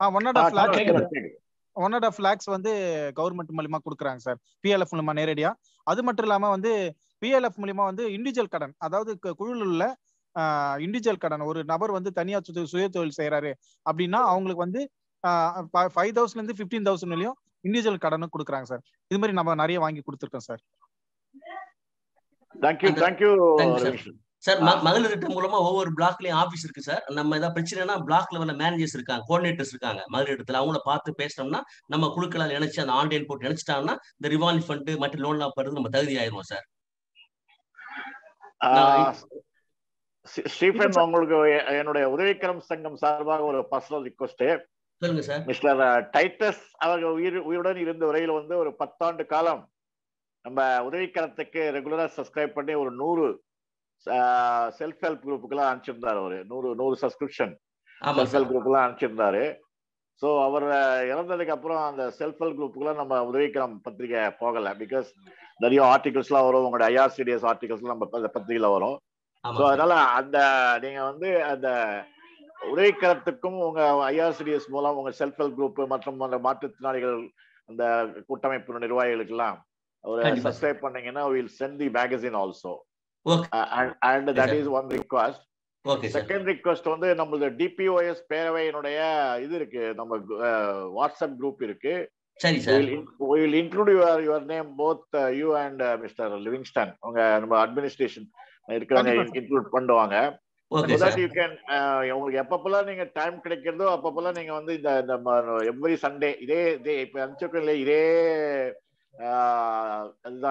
One and half ah, lakhs. One and half lakhs வந்து கவர்மெண்ட் மூலியமா கொடுக்குறாங்க சார் பிஎல்எஃப் மூலமா நேரடியா. அது மட்டும் இல்லாம வந்து பிஎல்எஃப் மூலியமா வந்து இண்டிவிஜுவல் கடன் அதாவது குழுவில் உள்ள இண்டிவிஜுவல் கடன் ஒரு நபர் வந்து தனியா சு- சுய தொழில் செய்யறாரு அப்படின்னா அவங்களுக்கு வந்து ஃபைவ் தௌசண்ட்ல இருந்து ஃபிஃப்டீன் தௌசண்ட் வரையும் இண்டிவிஜுவல் கடனும் கொடுக்குறாங்க சார் இது மாதிரி நம்ம நிறைய வாங்கி கொடுத்துருக்கோம் சார் தேங்க்யூ தேங்க்யூ சார் மகளிர் திட்டம் மூலமா ஒவ்வொரு பிளாக்லயும் ஆபீஸ் இருக்கு சார் நம்ம ஏதாவது பிரச்சனைனா பிளாக் லெவல்ல மேனேஜர்ஸ் இருக்காங்க கோஆர்டினேட்டர்ஸ் இருக்காங்க. மகளிர் இடத்துல அவங்கள பார்த்து பேசினோம்னா நம்ம குழுக்களால் இணைச்சு அந்த ஆன்லைன் போட்டு இணைச்சிட்டாங்கன்னா இந்த ரிவால்வ் ஃபண்ட் மற்ற லோன்லாம் பெறது நம்ம தகுதி ஆயிருவோம் சார் ஸ்டீஃபன் உங்களுக்கு என்னுடைய உதவிக்கரம் சங்கம் சார்பாக ஒரு பர்சனல் ரிக்வஸ்ட் சொல்லுங்க சார் மிஸ்டர் டைட்டஸ் அவர்கள் உயிர் உயிருடன் இருந்த வரையில் வந்து ஒரு பத்தாண்டு காலம் நம்ம உதவிக்கரத்துக்கு ரெகுலரா சப்ஸ்கிரைப் பண்ணி ஒரு நூறு செல்ஃப் ஹெல்ப் குரூப்புக்கெல்லாம் அனுப்பிச்சிருந்தாரு ஒரு நூறு நூறு சப்ஸ்கிரிப்ஷன் செல்ஃப் ஹெல்ப் குரூப்லாம் அனுப்பிச்சிருந்தாரு. ஸோ அவர் இறந்ததுக்கு அப்புறம் அந்த செல்ஃப் ஹெல்ப் குரூப்புக்குலாம் நம்ம உதவிக்கரம் பத்திரிக்கை போகல. பிகாஸ் நிறைய ஆர்டிகல்ஸ்லாம் வரும். உங்களுடைய ஐஆர்சிடிஎஸ் ஆர்டிகல்ஸ்லாம் நம்ம அந்த பத்திரிகையில் வரும். ஸோ அதனால அந்த நீங்க வந்து அந்த உதவிக்கரத்துக்கும் உங்க ஐஆர்சிடிஎஸ் மூலம் உங்க செல்ஃப் ஹெல்ப் குரூப் மற்றும் அந்த மாற்றுத்திறனாளிகள் அந்த கூட்டமைப்பு நிர்வாகிகளுக்கெல்லாம் ஒரு சப்ஸ்கிரைப் பண்ணீங்கன்னா will send the magazine also and that is one request okay sir second request வந்து நம்மளது டிபிஓஎஸ் பேரவையினுடைய இது இருக்கு. நம்ம வாட்ஸ்அப் குரூப் இருக்கு. சரி we sir your your name both uh, you and uh, Mr. Livingston. உங்க நம்ம அட்மினிஸ்ட்ரேஷன் இருக்கிறவங்க இன்க்ளூட் பண்ணுவாங்க. Okay so that sir you can uh, உங்களுக்கு எப்பப்பெல்லாம் நீங்க டைம் கிடைக்கிறதோ அப்பப்பெல்லாம் நீங்க வந்து இந்த எவ்ரி சண்டே இதே இதே இப்ப அனுப்பிச்சிருக்கோம் இல்லையா? இதே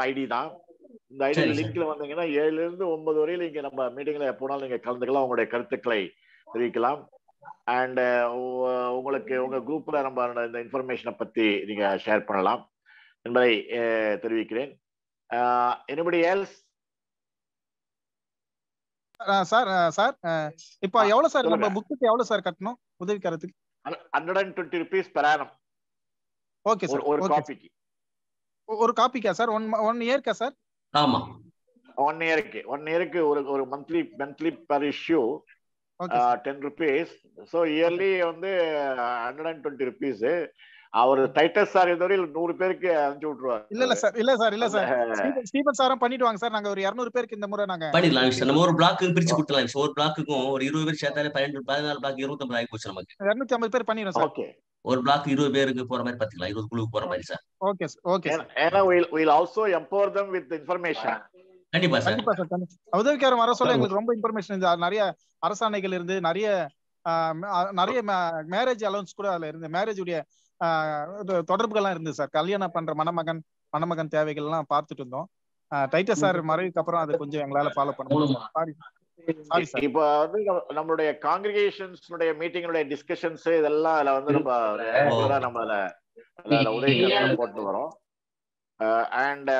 ஐடி தான். இந்த ஐடி சரி சார். லிங்க்ல வந்தீங்கன்னா ஏழுல இருந்து ஒன்பது வரையில இங்க நம்ம மீட்டிங்ல எப்போனாலும் நீங்க கலந்துக்கலாம். உங்களுடைய கருத்துக்களை தெரிவிக்கலாம். அண்ட் உங்களுக்கு உங்க குரூப்ல நம்ம இந்த இன்ஃபர்மேஷனை பத்தி நீங்க ஷேர் பண்ணலாம் என்பதை தெரிவிக்கிறேன். எனிபடி எல்ஸ் சார் சார் இப்போ எவ்வளவு சார் நம்ம புக்குக்கு எவ்வளவு சார் கட்டணும்? உதவிக்கரத்துக்கு hundred and twenty rupees per annum okay sir ஒரு காப்பிக்கு ஒரு காப்பிக்கா சார்? ஒன் ஒன் இயர்க்கா சார்? ஆமா. ஒன் இயருக்கு ஒன் இயருக்கு ஒரு ஒரு monthly monthly per issue ten rupees so yearly வந்து ஹண்ட்ரட் அண்ட் டுவெண்ட்டி ருபீஸ் அவர் டைட்டஸ் சார் இதுவரையில் நூறு பேருக்கு அனுப்பிச்சு விட்டுருவாரு. இல்ல இல்ல சார் இல்ல சார் இல்ல சார் ஸ்டீபன் சாரும் பண்ணிடுவாங்க சார் நாங்க ஒரு இருநூறு பேருக்கு இந்த முறை நாங்க பண்ணிடலாம் சார் நம்ம ஒரு பிளாக்கு பிரிச்சு கொடுத்துலாம் சார் ஒரு பிளாக்குக்கும் ஒரு இருபது பேர் சேர்த்தாலே பன்னெண்டு பதினாலு பிளாக் இருபத்தொன்பது ஆகி போச்சு நமக்கு. இருநூத்தி ஐம்பது பேர் பண்ணிடுறோம் சார் ஓகே ஒரு பிளாக் இருபது பேருக்கு போற மாதிரி பாத்துக்கலாம் இருபது குழுக்கு போற மாதிரி சார். ஓகே சார் ஓகே ஏன்னா will will also empower them with information கண்டிப்பா சார் கண்டிப்பா சார் கண்டிப்பா. உதவிக்காரன் வர சொல்ல எங்களுக்கு ரொம்ப இன்ஃபர்மேஷன் இருந்து நிறைய அரசாணைகள் இருந்து நிறைய ஆஹ் ம- ஆஹ் நிறைய மேரேஜ் அலௌன்ஸ் கூட அதுல இருந்து மேரேஜ் உடைய ஆஹ் இது தொடர்புகள்லாம் இருந்தது சார் கல்யாணம் பண்ற மணமகன் மணமகன் தேவைகள் எல்லாம் பார்த்துட்டு இருந்தோம். ஆஹ் டைட்டஸ் சார் மறைவுக்கு அப்புறம் அது கொஞ்சம் எங்களால ஃபாலோ பண்ண முடியும் சாரி சாரி சார் இப்போ வந்து நம்ம- நம்மளுடைய காங்கிரிகேஷன்ஸ்னுடைய மீட்டிங்களுடைய டிஸ்கஷன்ஸ் இதெல்லாம் அதுல வந்து நம்ம நம்ம அதுல உதவிக்கரத்துல போட்டு வரோம். அண்ட்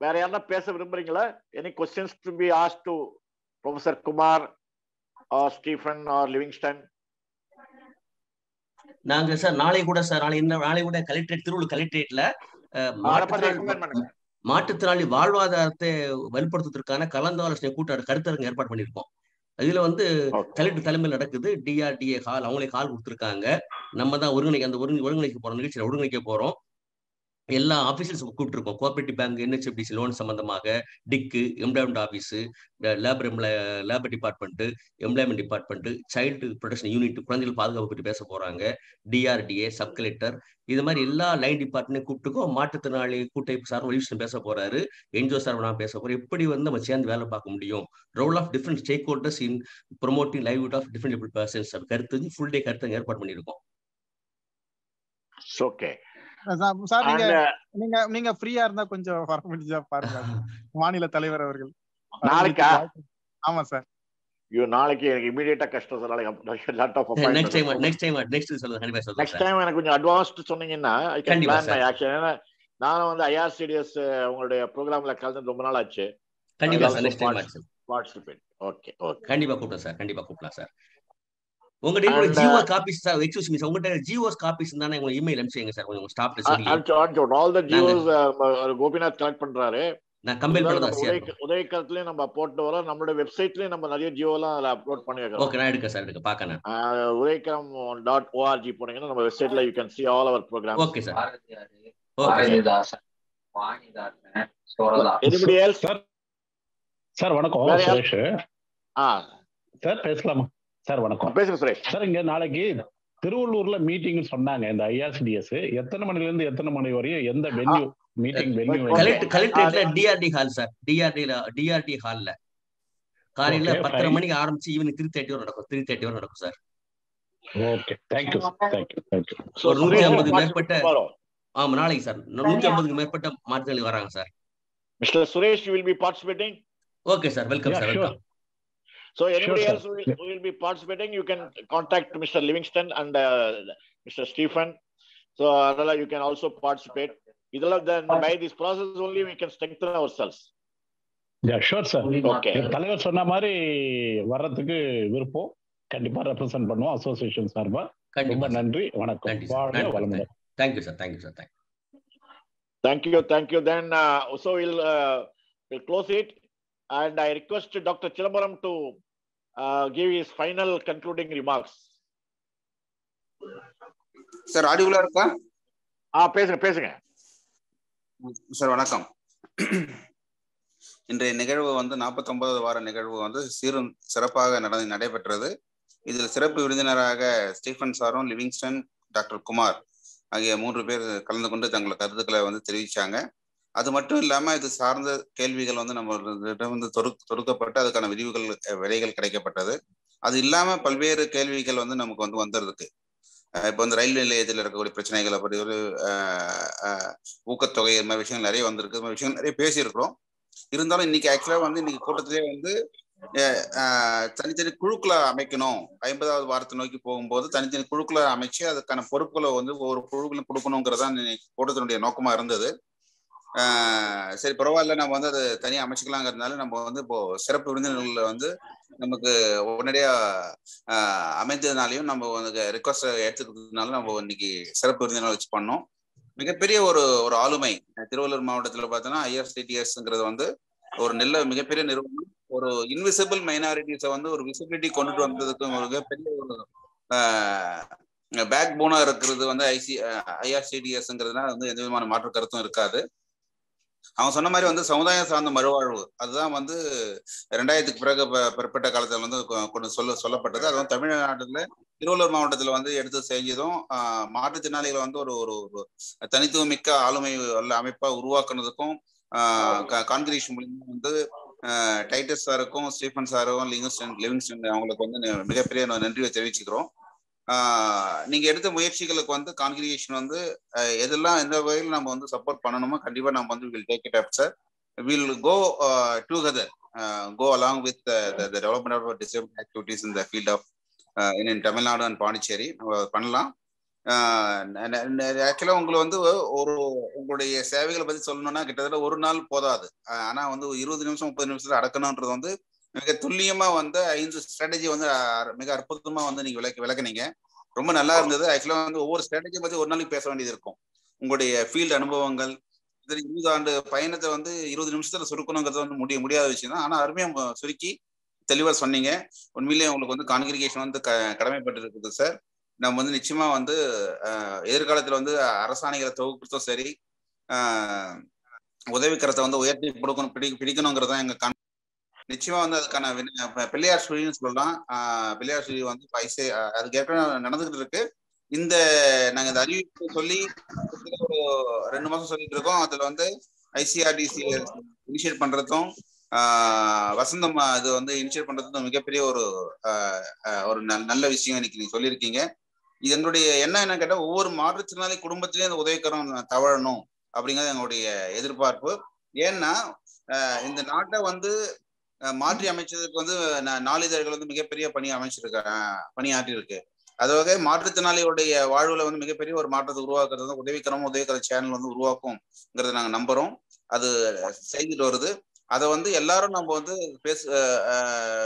வேற யாருன்னா பேச விரும்புறீங்களா? Any questions to be ask to professor Kumar or Stephen or Livingston நாங்க சார் நாளை கூட சார் நாளை என்ன நாளை கூட கலெக்டரேட் திருவள்ளூர் கலெக்டரேட்ல மாற்றுத்திறனாளி வாழ்வாதாரத்தை வலுப்படுத்துவதற்கான கலந்தாலோசனை கூட்டம் கருத்தரங்கு ஏற்பாடு பண்ணியிருக்கோம். இதுல வந்து கலெக்டர் தலைமையில் நடக்குது. டிஆர்டிஏ ஹால் அவங்களே ஹால் கொடுத்துருக்காங்க. நம்ம தான் ஒருங்கிணைக்க அந்த ஒருங்கி ஒருங்கிணைக்க போறோம் நிகழ்ச்சியில் ஒருங்கிணைக்க போறோம். எல்லா ஆபீசர்ஸ் கூப்பிட்டுருக்கோம். கோஆபரேட்டிவ் பேங்க் என்ஹெச்எஃப்டிசி லோன் சம்பந்தமாக டிக்கு employment office labour employ labour department employment department child protection unit குழந்தைகள் பாதுகாப்பு பற்றி பேச போகிறாங்க டிஆர்டிஏ சப் கலெக்டர் இது மாதிரி எல்லா லைன் டிபார்ட்மெண்ட் கூப்பிட்டுக்கோ மாற்றுத்திறனாளி கூட்டமைப்பு சார் ஒலிவிஷன் பேச போறாரு. என்ஜிஓ சார் நான் பேச போகிறேன் எப்படி வந்து நம்ம சேர்ந்து வேலை பார்க்க முடியும்? Role of different stakeholders in promoting livelihood of different persons கருத்து ஃபுல் டே கருத்து ஏற்பாடு பண்ணியிருக்கோம். ஓகே சார் நீங்க நீங்க நீங்க ஃப்ரீயா இருந்தா கொஞ்சம் வர முடிஞ்சா பாருங்க. மாநில தலைவர் அவர்கள். நாளைக்கா? ஆமா சார். ஐயோ நாளைக்கு எனக்கு இமீடியட்டா கஷ்டம் சார். நாளைக்கு lot of next time next time next சொல்லுங்க கண்டிப்பா சொல்லுங்க நெக்ஸ்ட் டைம் எனக்கு கொஞ்சம் அட்வான்ஸ்ட் சொன்னீங்கன்னா ஐ கேன் கண்டிப்பா பிளான் மை சார். ஆக்ஷன் ஏன்னா நானும் வந்து ஐஆர்சிடிஎஸ் உங்களுடைய ப்ரோக்ராம்ல கலந்து ரொம்ப நாள் ஆச்சு. கண்டிப்பா sir next time participate okay okay கண்டிப்பா கூப்பிட்டோம் சார். கண்டிப்பா கூப்பிடலாம் சார். உங்ககிட்ட GO copies sir excuse me sir உங்ககிட்ட ஜியோஸ் காப்பீஸ் தானே உங்க இமெயில் அனுப்பிச்சுங்க சார் கொஞ்சம் all the GOs Gopinath collect பண்றாரு. நான் கம்பைல் பண்ணதா நம்ம சார் நம்ம போட்டு வரோம். நம்மளோட வெப்சைட்லயும் நம்ம நிறைய ஜியோ எல்லாம் அதுல அப்லோட் பண்ணி வைக்கிறோம் ஓகே நான் எடுக்க சார் எடுக்க பார்க்க நான். உதயக்கம் டாட் ஓஆர்ஜி போனீங்கன்னா நம்ம வெப்சைட்ல you can see all our program okay sir okay sir anybody else sir sir வணக்கம்? சுரேஷ். ஆ. சார் பேசலாமா? சார் வணக்கம். பேசுங்க சுரேஷ். சார் இங்க நாளைக்கு திருவள்ளூர்ல மீட்டிங் சொன்னாங்க இந்த ஐஆர்சிடிஎஸ் எத்தனை மணில இருந்து எத்தனை மணி வரையும் எந்த venue meeting venue collect கலெக்டரேட்ல DRD hall sir DRD DRD ஹால்ல காலையில பத்தரை. மணிக்கு ஆரம்பிச்சு ஈவினிங் த்ரீ தேர்ட்டி வரை நடக்கும். த்ரீ தேர்ட்டி வரை நடக்கும் sir okay thank you thank you thank you ஒரு நூத்தி Suresh ஐம்பதுக்கு will மேற்பட்ட participate tomorrow. ஆமா நாளைக்கு சார் நூத்தி ஐம்பதுக்கு மேற்பட்ட மாற்றுத்திறனாளி வராங்க sir. Suresh, you will be participating? Okay sir welcome sir. Welcome So anybody sir. else who will, who will be participating, you can contact Mr. Livingston and uh, Mr. Stephen. So Adala, you can also participate. இதெல்லாம் then by this process only we can strengthen ourselves. Yeah sure sir Okay. தலைவர் சொன்ன மாதிரி வர்றதுக்கு விருப்பம் கண்டிப்பா represent பண்ணுவோம் association சார்பா ரொம்ப நன்றி வணக்கம் வாழ்க வளமுடன் thank you sir thank you sir thank you Thank you, thank you. Then uh, so we'll and I request Dr. Chidambaram to uh, give his final concluding remarks. Sir ஆடியோல இருக்கா ஆ பேசுங்க பேசுங்க சார் வணக்கம் இன்றைய நிகழ்வு வந்து நாற்பத்தொன்பதாவது வார நிகழ்வு வந்து சீரும் சிறப்பாக நட நடைபெற்றது இதில் சிறப்பு விருந்தினராக ஸ்டீஃபன் சாரும் லிவிங்ஸ்டன் டாக்டர் குமார் ஆகிய மூன்று பேர் கலந்து கொண்டு தங்கள் கருத்துக்களை வந்து தெரிவிச்சாங்க அது மட்டும் இல்லாம இது சார்ந்த கேள்விகள் வந்து நம்ம வந்து தொடு தொடுக்கப்பட்டு அதுக்கான விரிவுகள் விலைகள் கிடைக்கப்பட்டது. அது இல்லாம பல்வேறு கேள்விகள் வந்து நமக்கு வந்து வந்திருக்கு இப்போ வந்து ரயில்வே நிலையத்தில் இருக்கக்கூடிய பிரச்சனைகளை பற்றி ஒரு ஊக்கத்தொகை இது மாதிரி விஷயங்கள் நிறைய வந்திருக்கு. இது மாதிரி விஷயங்கள் நிறைய பேசியிருக்கிறோம். இருந்தாலும் இன்னைக்கு ஆக்சுவலா வந்து இன்னைக்கு கூட்டத்திலே வந்து தனித்தனி குழுக்களை அமைக்கணும். ஐம்பதாவது வாரத்தை நோக்கி போகும்போது தனித்தனி குழுக்களை அமைச்சு அதுக்கான பொறுப்புகளை வந்து ஒவ்வொரு குழுக்களும் கொடுக்கணுங்கிறதா இன்னைக்கு கூட்டத்தினுடைய நோக்கமா இருந்தது. சரி பரவாயில்ல. நம்ம வந்து அதை தனியாக அமைச்சுக்கலாங்கிறதுனால நம்ம வந்து இப்போ சிறப்பு விருந்தினர்களை வந்து நமக்கு உடனடியா அமைந்ததுனாலையும் நம்ம வந்து ரிக்வஸ்ட் எடுத்துக்கிறதுனால நம்ம இன்னைக்கு சிறப்பு விருந்தினர் வச்சு பண்ணோம். மிகப்பெரிய ஒரு ஒரு ஆளுமை. திருவள்ளூர் மாவட்டத்தில் பார்த்தோன்னா ஐஆர்சிடிஎஸ்ங்கிறது வந்து ஒரு நல்ல மிகப்பெரிய நிறுவனம். ஒரு இன்விசிபிள் மைனாரிட்டிஸை வந்து ஒரு விசிபிலிட்டி கொண்டுட்டு வந்ததுக்கு ஒரு மிகப்பெரிய ஒரு பேக் போனா இருக்கிறது வந்து ஐசி ஐஆர்சிடிஎஸ்ங்கிறதுனா வந்து எந்த விதமான மாற்று கருத்தும் இருக்காது. அவன் சொன்ன மாதிரி வந்து சமுதாயம் சார்ந்த மறுவாழ்வு. அதுதான் வந்து ரெண்டாயிரத்துக்கு பிறகு பெ- பிற்பட்ட காலத்துல வந்து கொ- கொண்டு சொல்ல சொல்லப்பட்டது. அதுவும் தமிழ்நாட்டுல திருவள்ளூர் மாவட்டத்துல வந்து எடுத்து செஞ்சதும் மாற்றுத்திறனாளிகளை வந்து ஒரு ஒரு ஒரு தனித்துவமிக்க ஆளுமை உள்ள அமைப்பா உருவாக்குனதுக்கும் கான்கிரீஷ் மூலியமா வந்து டைட்டஸ் சாருக்கும் ஸ்டீஃபன் சாருக்கும் லிவிங்ஸ்டன் லிவிங்ஸ்டன் அவங்களுக்கு வந்து மிகப்பெரிய நன்றியை தெரிவிச்சுக்கிறோம். நீங்க எடுத்த முயற்சிகளுக்கு வந்து கான்கிரிகேஷன் வந்து எதெல்லாம் எந்த வகையில் நம்ம வந்து சப்போர்ட் பண்ணணுமோ கண்டிப்பா நம்ம வந்து will take it up sir will go together go along with the development of disable activities in the field of in Tamil Nadu and Pondicherry நம்ம பண்ணலாம். ஆக்சுவலாக உங்களை வந்து ஒரு உங்களுடைய சேவைகளை பற்றி சொல்லணும்னா கிட்டத்தட்ட ஒரு நாள் போதாது. ஆனால் வந்து இருபது நிமிஷம் முப்பது நிமிஷத்தில் அடக்கணுன்றது வந்து மிக துல்லியமா வந்து ஐந்து ஸ்ட்ராட்டஜி வந்து மிக அற்புதமா வந்து நீங்க விளக்க விளக்குனீங்க. ரொம்ப நல்லா இருந்தது. ஆக்சுவலா வந்து ஒவ்வொரு ஸ்ட்ராட்டஜி பத்தி ஒரு நாளைக்கு பேச வேண்டியது இருக்கும். உங்களுடைய ஃபீல்டு அனுபவங்கள் இது இருபது ஆண்டு பயணத்தை வந்து இருபது நிமிஷத்துல சுருக்கணுங்கிறது வந்து முடிய முடியாத விஷயம் தான். ஆனா அருமையா சுருக்கி தெளிவா சொன்னீங்க. உண்மையிலேயே உங்களுக்கு வந்து கான்கிரிகேஷன் வந்து க கடமைப்பட்டு இருக்குது சார் நம்ம வந்து நிச்சயமா வந்து எதிர்காலத்துல வந்து அரசாணைகளை தொகுக்கிறதும் சரி உதவிக்கரத்தை வந்து உயர்த்தி கொடுக்கணும் பிடி பிடிக்கணுங்கிறது தான் எங்க நிச்சயமா வந்து அதுக்கான பிள்ளையார் சுழின்னு சொல்லலாம். பிள்ளையார் சுழி வந்து பைசே அதுக்கு ஏற்கனவே நடந்துகிட்டு இருக்கு. இந்த நாங்க இந்த அறிவிப்பு சொல்லி ஒரு ரெண்டு மாசம் சொல்லிட்டு இருக்கோம். அதுல வந்து ஐசிஆர்டிசி இனிஷியேட் பண்றதும் வசந்தம் இது வந்து இனிஷியேட் பண்றதும் மிகப்பெரிய ஒரு ஒரு நல்- நல்ல விஷயம் இன்னைக்கு நீங்க சொல்லியிருக்கீங்க. இது எங்களுடைய என்ன என்ன கேட்டா ஒவ்வொரு மாற்றுத்திறனாளி குடும்பத்திலயும் அந்த உதவிக்கரம் தவழணும் அப்படிங்கிறது எங்களுடைய எதிர்பார்ப்பு. ஏன்னா இந்த நாட்டை வந்து மாற்றி அமைச்சதுக்கு வந்து நாளிதழ்கள் வந்து மிகப்பெரிய பணி அமைச்சிருக்க பணியாற்றி இருக்கு அது வகை மாற்றுத்திறனாளிகளுடைய வாழ்வுல வந்து மிகப்பெரிய ஒரு மாற்றத்தை உருவாக்குறது வந்து உதவிக்கரம் உதவிக்கர சேனல் வந்து உருவாக்கும்ங்கிறத நாங்க நம்புறோம். அது செய்துட்டு வருது. அதை வந்து எல்லாரும் நம்ம வந்து பேசு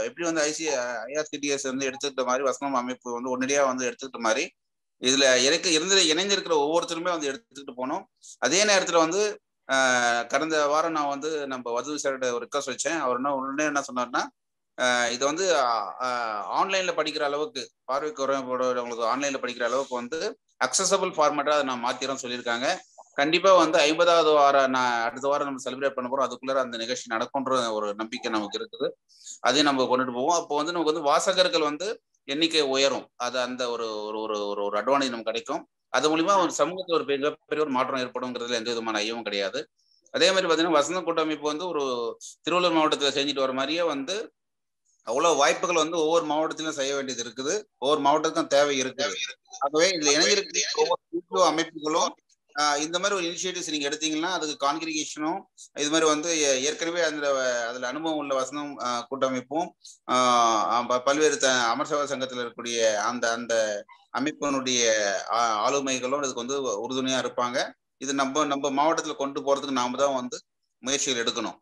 எப்படி வந்து ஐசி ஐஆர்சிடிஎஸ் வந்து எடுத்துக்கிட்ட மாதிரி வசனம் அமைப்பு வந்து உடனடியா வந்து எடுத்துக்கிட்ட மாதிரி இதுல இறக்க இருந்து இணைஞ்சிருக்கிற ஒவ்வொருத்தருமே வந்து எடுத்துக்கிட்டு போனோம். அதே நேரத்துல வந்து கடந்த வாரம் நான் வந்து நம்ம வது சார்கிட்ட ஒரு ரிக்வஸ்ட் வச்சேன். அவர் என்ன உடனே என்ன சொன்னார்னா இது வந்து ஆன்லைன்ல படிக்கிற அளவுக்கு பார்வை குறைபாடுறவங்களுக்கு ஆன்லைன்ல படிக்கிற அளவுக்கு வந்து அக்சசபிள் ஃபார்மேட்டா அதை நான் மாத்திரம் சொல்லியிருக்காங்க. கண்டிப்பா வந்து ஐம்பதாவது வாரம் நான் அடுத்த வாரம் நம்ம செலிப்ரேட் பண்ண போறோம். அதுக்குள்ள அந்த நிகழ்ச்சி நடக்கும்ன்ற ஒரு நம்பிக்கை நமக்கு இருக்குது. அதையும் நம்ம கொண்டுட்டு போவோம். அப்போ வந்து நமக்கு வந்து வாசகர்கள் வந்து எண்ணிக்கை உயரும். அது அந்த ஒரு ஒரு ஒரு ஒரு ஒரு அட்வான்டேஜ் நமக்கு கிடைக்கும். அது மூலிமா ஒரு சமூகத்தில் ஒரு மிகப்பெரிய ஒரு மாற்றம் ஏற்படுங்கிறதுல எந்த விதமான ஐயமும் கிடையாது. அதே மாதிரி பார்த்தீங்கன்னா வசந்த கூட்டமைப்பு வந்து ஒரு திருவள்ளூர் மாவட்டத்தில் செஞ்சுட்டு வர மாதிரியே வந்து அவ்வளோ வாய்ப்புகள் வந்து ஒவ்வொரு மாவட்டத்திலும் செய்ய வேண்டியது இருக்குது. ஒவ்வொரு மாவட்டத்துக்கும் தேவை இருக்குது. ஆகவே இதில் இணைஞ்சிருக்கிற ஒவ்வொரு அமைப்புகளும் இந்த மாதிரி ஒரு இனிஷியேட்டிவ்ஸ் நீங்க எடுத்தீங்கன்னா அதுக்கு கான்கிரிகேஷனும் இது மாதிரி வந்து ஏ- ஏற்கனவே அந்த அதுல அனுபவம் உள்ள வசனம் கூட்டமைப்பும் பல்வேறு த அமர்சேவா சங்கத்தில் இருக்கக்கூடிய அந்த அந்த அமைப்பினுடைய ஆளுமைகளும் இதுக்கு வந்து உறுதுணையா இருப்பாங்க. இது நம்ம நம்ம மாவட்டத்துல கொண்டு போறதுக்கு நாம தான் வந்து முயற்சிகள் எடுக்கணும்.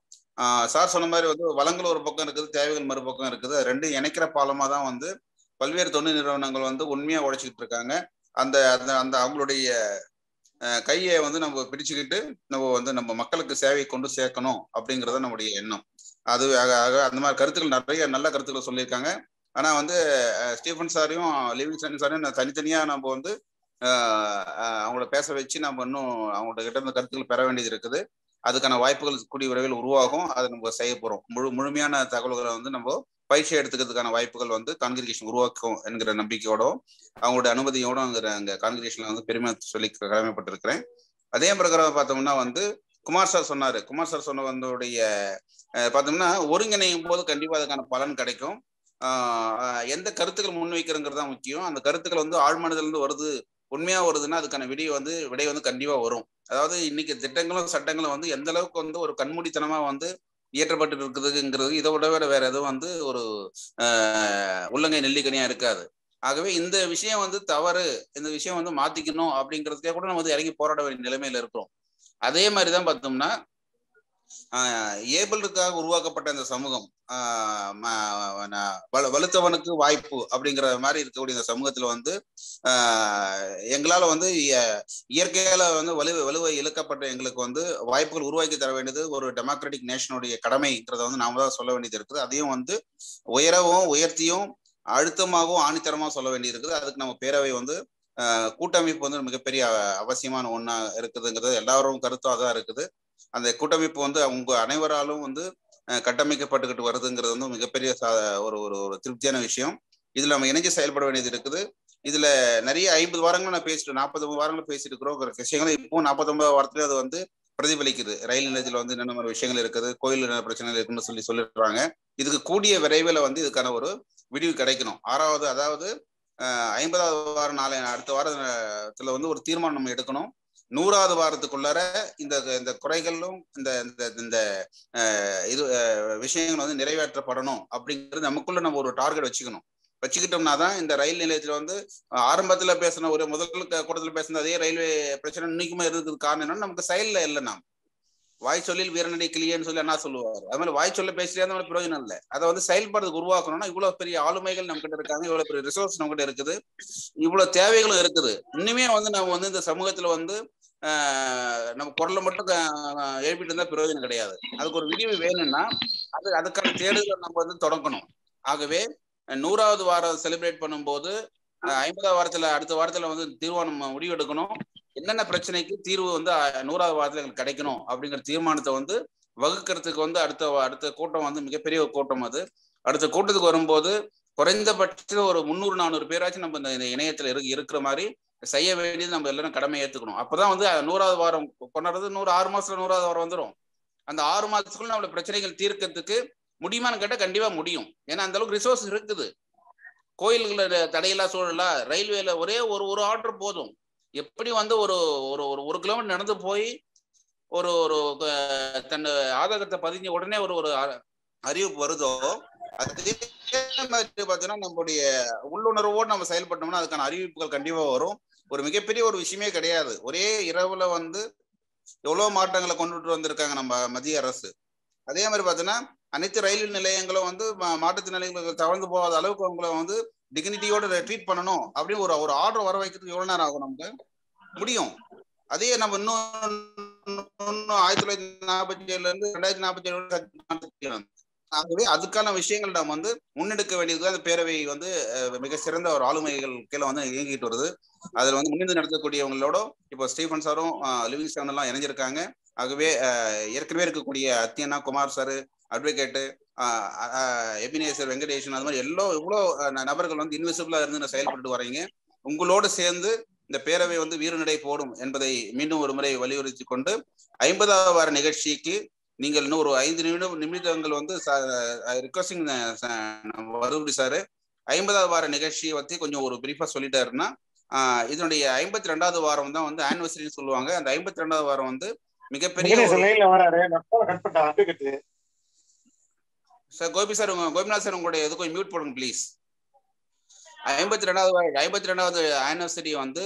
சார் சொன்ன மாதிரி வந்து வளங்கள் ஒரு பக்கம் இருக்குது தேவைகள் மறுபக்கம் இருக்குது. ரெண்டும் இணைக்கிற பாலமா தான் வந்து பல்வேறு தொண்டு நிறுவனங்கள் வந்து உண்மையா உழைச்சிக்கிட்டு இருக்காங்க. அந்த அந்த அந்த அவங்களுடைய கையை வந்து நம்ம பிடிச்சுக்கிட்டு நம்ம வந்து நம்ம மக்களுக்கு சேவையை கொண்டு சேர்க்கணும் அப்படிங்கிறத நம்முடைய எண்ணம். அது ஆக- ஆக அந்த மாதிரி கருத்துக்கள் நிறைய நல்ல கருத்துக்கள் சொல்லியிருக்காங்க. ஆனா வந்து ஸ்டீஃபன் சாரையும் லிவிங்ஸ்டன் சாரையும் தனித்தனியாக தனித்தனியா நம்ம வந்து அவங்கள பேச வச்சு நம்ம இன்னும் அவங்கள்ட்ட கிட்ட இருந்த கருத்துக்கள் பெற வேண்டியது இருக்குது. அதுக்கான வாய்ப்புகள் கூடிய விரைவில் உருவாகும். அதை நம்ம செய்ய போறோம். முழு முழுமையான தகவல்களை வந்து நம்ம பயிற்சி எடுத்துக்கிறதுக்கான வாய்ப்புகள் வந்து கான்கிரிகேஷன் உருவாக்கும் என்கிற நம்பிக்கையோடும் அவங்களுடைய அனுமதியோடும் அங்கிற அங்க கான்கிரிகேஷன்ல வந்து பெருமை சொல்லி கடமைப்பட்டிருக்கிறேன். அதே பிரகாரம் பார்த்தோம்னா வந்து குமார் சார் சொன்னாரு. குமார் சார் சொன்ன பார்த்தோம்னா ஒருங்கிணையும் போது கண்டிப்பா அதுக்கான பலன் கிடைக்கும். எந்த கருத்துக்கள் முன்வைக்கிறங்கிறது தான் முக்கியம். அந்த கருத்துக்கள் வந்து ஆழ்மனதிலிருந்து வருது உண்மையா வருதுன்னா அதுக்கான விடை வந்து விடை வந்து கண்டிப்பா வரும். அதாவது இன்னைக்கு திட்டங்களும் சட்டங்களும் வந்து எந்த அளவுக்கு வந்து ஒரு கண்மூடித்தனமா வந்து இயற்றப்பட்டு இருக்குதுங்கிறது இதை விட வேற வேற எதுவும் வந்து ஒரு ஆஹ் உள்ளங்கை நெல்லிக்கனியா இருக்காது. ஆகவே இந்த விஷயம் வந்து தவறு இந்த விஷயம் வந்து மாத்திக்கணும் அப்படிங்கிறதுக்கே கூட நம்ம வந்து இறங்கி போராட வேண்டிய நிலைமையில இருக்கிறோம். அதே மாதிரிதான் பார்த்தோம்னா ஏபிளுக்காக உருவாக்கப்பட்ட இந்த சமூகம் ஆஹ் வலுத்தவனுக்கு வாய்ப்பு அப்படிங்கிற மாதிரி இருக்கக்கூடிய இந்த சமூகத்துல வந்து ஆஹ் எங்களால வந்து இய- இயற்கையால வந்து வலு வலுவை இழுக்கப்பட்ட எங்களுக்கு வந்து வாய்ப்புகள் உருவாக்கி தர வேண்டியது ஒரு டெமோக்ராட்டிக் நேஷனுடைய கடமைன்றதை வந்து நாம தான் சொல்ல வேண்டியது இருக்குது. அதையும் வந்து உயரவும் உயர்த்தியும் அழுத்தமாகவும் ஆணித்தரமாக சொல்ல வேண்டியிருக்குது. அதுக்கு நம்ம பேரவை வந்து கூட்டமைப்பு வந்து மிகப்பெரிய அவசியமான ஒன்றா இருக்குதுங்கிறது எல்லாரும் கருத்தாக தான் இருக்குது. அந்த கூட்டமைப்பு வந்து அவங்க அனைவராலும் வந்து கட்டமைக்கப்பட்டுக்கிட்டு வருதுங்கிறது வந்து மிகப்பெரிய சா- ஒரு ஒரு ஒரு திருப்தியான விஷயம். இதுல நம்ம இணைஞ்சு செயல்பட வேண்டியது இருக்குது. இதுல நிறைய ஐம்பது வாரங்களும் நான் பேசிட்டு நாற்பது வாரங்களும் பேசிட்டு இருக்கிறோம் விஷயங்கள் இப்போ நாற்பத்தொன்பது வாரத்துலயும் அது வந்து பிரதிபலிக்குது. ரயில் நிலையத்தில் வந்து என்னென்ன மாதிரி விஷயங்கள் இருக்குது கோயில் என்ன பிரச்சனைகள் இருக்குன்னு சொல்லி சொல்லிடுறாங்க. இதுக்கு கூடிய விரைவில் வந்து இதுக்கான ஒரு விடிவு கிடைக்கணும். ஆறாவது அதாவது ஐம்பதாவது வாரம் நாளை அடுத்த வாரத்துல வந்து ஒரு தீர்மானம் நம்ம எடுக்கணும். நூறாவது வாரத்துக்குள்ளார இந்த இந்த குறைகளும் இந்த இந்த இந்த இது அஹ், விஷயங்கள் வந்து நிறைவேற்றப்படணும் அப்படிங்கிறது நமக்குள்ள நம்ம ஒரு டார்கெட் வச்சுக்கணும். வச்சுக்கிட்டோம்னா தான் இந்த ரயில் நிலையத்துல வந்து ஆரம்பத்துல பேசின ஒரு முதல் க- கூட்டத்துல பேசின அதே ரயில்வே பிரச்சனை இன்னைக்குமே இருக்கிறது காரணம் என்னன்னா நமக்கு செயல்ல இல்லை நாம். வாய் சொல்லில் வீரனடி கிளியன்னு சொல்லி என்ன சொல்லுவார். அது மாதிரி வாய் சொல்ல பேசிட்டே இருந்தாலும் பிரயோஜனம் இல்லை. அதை வந்து செயல்படுறதுக்கு உருவாக்கணும்னா இவ்வளவு பெரிய ஆளுமைகள் நம்ம கிட்ட இருக்காங்க இவ்வளவு பெரிய ரிசோர்ஸ் நம்ம கிட்ட இருக்குது இவ்வளவு தேவைகளும் இருக்குது. இன்னுமே வந்து நம்ம வந்து இந்த சமூகத்துல வந்து ஆஹ் நம்ம குரலை மட்டும் எழுப்பிட்டு இருந்தா பிரயோஜனம் கிடையாது. அதுக்கு ஒரு விடிவு வேணும்னா அது அதுக்கான தேடுதலை நம்ம வந்து தொடங்கணும். ஆகவே நூறாவது வாரம் செலிப்ரேட் பண்ணும்போது ஐம்பதாவது வாரத்துல அடுத்த வாரத்துல வந்து தீர்மானம் முடிவு எடுக்கணும் என்னென்ன பிரச்சனைக்கு தீர்வு வந்து நூறாவது வாரத்துல எங்களுக்கு கிடைக்கணும் அப்படிங்கிற தீர்மானத்தை வந்து வகுக்கிறதுக்கு வந்து அடுத்த அடுத்த கூட்டம் வந்து மிகப்பெரிய ஒரு கூட்டம் அது. அடுத்த கூட்டத்துக்கு வரும்போது குறைந்தபட்சம் ஒரு முந்நூறு நானூறு பேராச்சும் நம்ம இந்த இணையத்துல இரு இருக்கிற மாதிரி செய்ய வேண்டியது நம்ம எல்லாரும் கடமை ஏத்துக்கணும். அப்பதான் வந்து நூறாவது வாரம் கொண்டாடுறது நூறு ஆறு மாசத்துல நூறாவது வாரம் வந்துடும் அந்த ஆறு மாசத்துக்குள்ள நம்மளோட பிரச்சனைகள் தீர்க்கறதுக்கு முடியுமான்னு கேட்டா கண்டிப்பா முடியும். ஏன்னா அந்த அளவுக்கு ரிசோர்ஸ் இருக்குது. கோயில்கள தடையில்லா சூழலா ரயில்வேல ஒரே ஒரு ஒரு ஆர்டர் போதும். எப்படி வந்து ஒரு ஒரு ஒரு ஒரு கிலோமீட்டர் நடந்து போய் ஒரு ஒரு தன் ஆதாரத்தை பதிஞ்ச உடனே ஒரு ஒரு அறிவிப்பு வருதோ அதே மாதிரி பார்த்தீங்கன்னா நம்மளுடைய உள்ளுணர்வோடு நம்ம செயல்பட்டோம்னா அதுக்கான அறிவிப்புகள் கண்டிப்பாக வரும். ஒரு மிகப்பெரிய ஒரு விஷயமே கிடையாது. ஒரே இரவுல வந்து எவ்வளோ மாற்றங்களை கொண்டுட்டு வந்திருக்காங்க நம்ம மத்திய அரசு. அதே மாதிரி பார்த்தீங்கன்னா அனைத்து ரயில் நிலையங்களும் வந்து மா- மாற்றுத்திறனாளிகளுக்கு தவழ்ந்து போகாத அளவுக்கு அவங்கள வந்து டிக்னிட்டியோட ட்ரீட் பண்ணணும் அப்படின்னு ஒரு ஒரு ஆர்டர் வர வைக்கிறதுக்கு எவ்வளோ நேரம் ஆகும் நமக்கு? முடியும். அதே நம்ம இன்னும் ஆயிரத்தி தொள்ளாயிரத்தி நாற்பத்தி ஏழுல இருந்து ரெண்டாயிரத்தி நாற்பத்தி ஏழு ஆகவே அதுக்கான விஷயங்கள் நாம் வந்து முன்னெடுக்க வேண்டியது அந்த பேரவை வந்து மிக சிறந்த ஒரு ஆளுமைகள் கீழே வந்து இயங்கிட்டு வருது. அதில் வந்து முன்னிருந்து நடத்தக்கூடியவங்களோட இப்போ ஸ்டீஃபன் சாரும் லிவிங் சாரும் எல்லாம் இணைஞ்சிருக்காங்க. ஆகவே ஏற்கனவே இருக்கக்கூடிய Athiyana Kumar sir advocate Ebenezer Venkatesan அது மாதிரி எல்லோ இவ்வளோ நபர்கள் வந்து இன்விசிபிளா இருந்து செயல்பட்டு வரீங்க. உங்களோடு சேர்ந்து இந்த பேரவை வந்து வீரநடை போடும் என்பதை மீண்டும் ஒரு முறை வலியுறுத்தி கொண்டு ஐம்பதாவது வார நிகழ்ச்சிக்கு நீங்கள் இன்னும் ஒரு ஐந்து நிமிடம் நிமிடங்கள் வந்து ரிக்வஸ்டிங் வருபடி சார் ஐம்பதாவது வார நிகழ்ச்சியை பற்றி கொஞ்சம் ஒரு பிரீஃபாக சொல்லிட்டாருன்னா இதனுடைய ஐம்பத்தி ரெண்டாவது வாரம் தான் வந்து ஆனிவர்சரின்னு சொல்லுவாங்க. அந்த ஐம்பத்தி ரெண்டாவது வாரம் வந்து மிகப்பெரிய சார் கோபி சார் உங்க கோபிநாத் சார் உங்களுடைய இது கொஞ்சம் மியூட் பண்ணுங்க ப்ளீஸ் ஐம்பத்தி ரெண்டாவது ஐம்பத்தி ரெண்டாவது ஆனிவர்சரி வந்து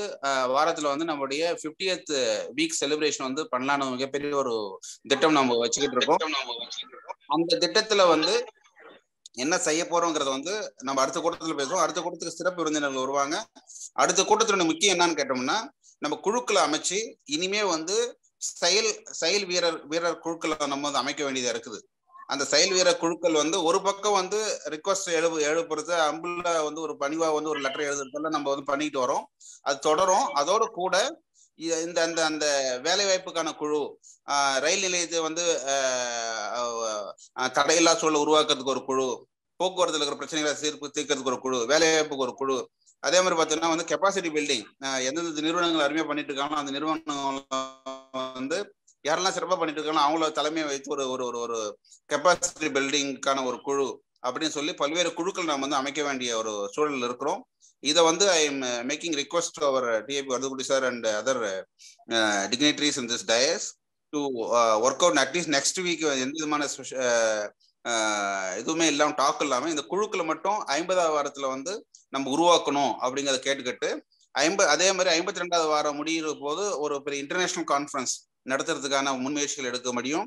வாரத்துல வந்து நம்மளுடைய ஃபிஃப்டியத் வீக் செலிப்ரேஷன் வந்து பண்ணலாம்னு மிகப்பெரிய ஒரு திட்டம் நம்ம வச்சுக்கிட்டு இருக்கோம். அந்த திட்டத்துல வந்து என்ன செய்ய போறோங்கிறத வந்து நம்ம அடுத்த கூட்டத்துல பேசுவோம். அடுத்த கூட்டத்துக்கு சிறப்பு விருந்தினர்கள் வருவாங்க. அடுத்த கூட்டத்தோட முக்கியம் என்னன்னு கேட்டோம்னா நம்ம குழுக்களை அமைச்சு இனிமே வந்து செயல் செயல் வீரர் வீரர் குழுக்களை நம்ம வந்து அமைக்க வேண்டியதா இருக்குது. அந்த செயல் வீரர் குழுக்கள் வந்து ஒரு பக்கம் வந்து ரிக்வஸ்ட் எழு எழுப்புறது அம்புல வந்து ஒரு பணிவா வந்து ஒரு லெட்டர் எழுதுறதெல்லாம் நம்ம வந்து பண்ணிட்டு வரோம். அது தொடரும். அதோட கூட இந்த அந்த அந்த வேலை வாய்ப்புக்கான குழு ரயில் நிலையத்தை வந்து தடையில்லா சூழலை உருவாக்குறதுக்கு ஒரு குழு போக்குவரத்துல இருக்கிற பிரச்சனைகளை சீர்ப்பு தீர்க்கறதுக்கு ஒரு குழு வேலைவாய்ப்புக்கு ஒரு குழு அதே மாதிரி பார்த்தீங்கன்னா வந்து கெப்பாசிட்டி பில்டிங் எந்தெந்த நிறுவனங்கள் அருமையா பண்ணிட்டு இருக்காங்களோ அந்த நிறுவனங்கள் வந்து யாரெல்லாம் சிறப்பாக பண்ணிட்டு இருக்காங்களோ அவங்கள தலைமையை வைத்து ஒரு ஒரு ஒரு ஒரு கெப்பாசிட்டி பில்டிங்க்கான ஒரு குழு அப்படின்னு சொல்லி பல்வேறு குழுக்கள் நாம் வந்து அமைக்க வேண்டிய ஒரு சூழல் இருக்கிறோம். இதை வந்து I am making request our DAP வரதுகுடி sir and other dignitaries in this dais to work out at least next week எந்த விதமான ஸ்பெஷ- எதுவுமே இல்லாமல் டாக் இல்லாமல் இந்த குழுக்களை மட்டும் ஐம்பதாவது வாரத்தில் வந்து நம்ம உருவாக்கணும் அப்படிங்கறத கேட்டுக்கிட்டு ஐம்ப அதே மாதிரி ஐம்பத்தி ரெண்டாவது வாரம் முடிகிற போது ஒரு பெரிய இன்டர்நேஷனல் கான்ஃபரன்ஸ் நடத்துறதுக்கான முன்முயற்சிகள் எடுக்க முடியும்.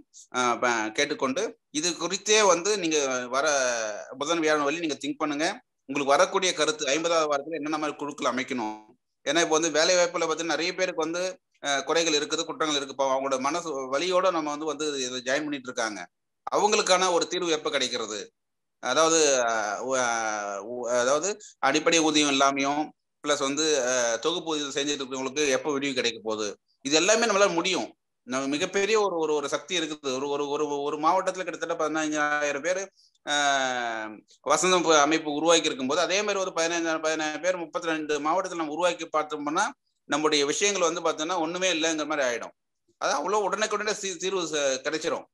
கேட்டுக்கொண்டு இது குறித்தே வந்து நீங்க வர புதன் வியாழன் வழி நீங்க திங்க் பண்ணுங்க. உங்களுக்கு வரக்கூடிய கருத்து ஐம்பதாவது வாரத்துல என்னென்ன மாதிரி குழுக்கள் அமைக்கணும். ஏன்னா இப்போ வந்து வேலை வாய்ப்புல பார்த்தீங்கன்னா நிறைய பேருக்கு வந்து குறைகள் இருக்குது குற்றங்கள் இருக்கு அவங்களோட மனசு வழியோட நம்ம வந்து வந்து இதை ஜாயின் பண்ணிட்டு இருக்காங்க. அவங்களுக்கான ஒரு தீர்வு எப்ப கிடைக்கிறது? அதாவது அதாவது அடிப்படை ஊதியம் இல்லாமையும் பிளஸ் வந்து தொகுப்பு ஊதியம் செஞ்சுட்டு இருக்கிறவங்களுக்கு எப்போ விடிவு கிடைக்க போகுது? இது எல்லாமே நம்மளால முடியும். நம்ம மிகப்பெரிய ஒரு ஒரு ஒரு சக்தி இருக்குது. ஒரு ஒரு ஒரு ஒரு மாவட்டத்தில் கிட்டத்தட்ட பதினஞ்சாயிரம் பேர் வசந்தம் அமைப்பு உருவாக்கி இருக்கும்போது அதே மாதிரி ஒரு பதினஞ்சாயிரம் பதினாயிரம் பேர் முப்பத்தி ரெண்டு மாவட்டத்தில் நம்ம உருவாக்கி பார்த்தோம்னா நம்முடைய விஷயங்கள் வந்து பார்த்தோம்னா ஒன்றுமே இல்லைங்கிற மாதிரி ஆகிடும் அதான் அவ்வளோ உடனுக்குடனே உடனே தீர்வு கிடைச்சிரும்.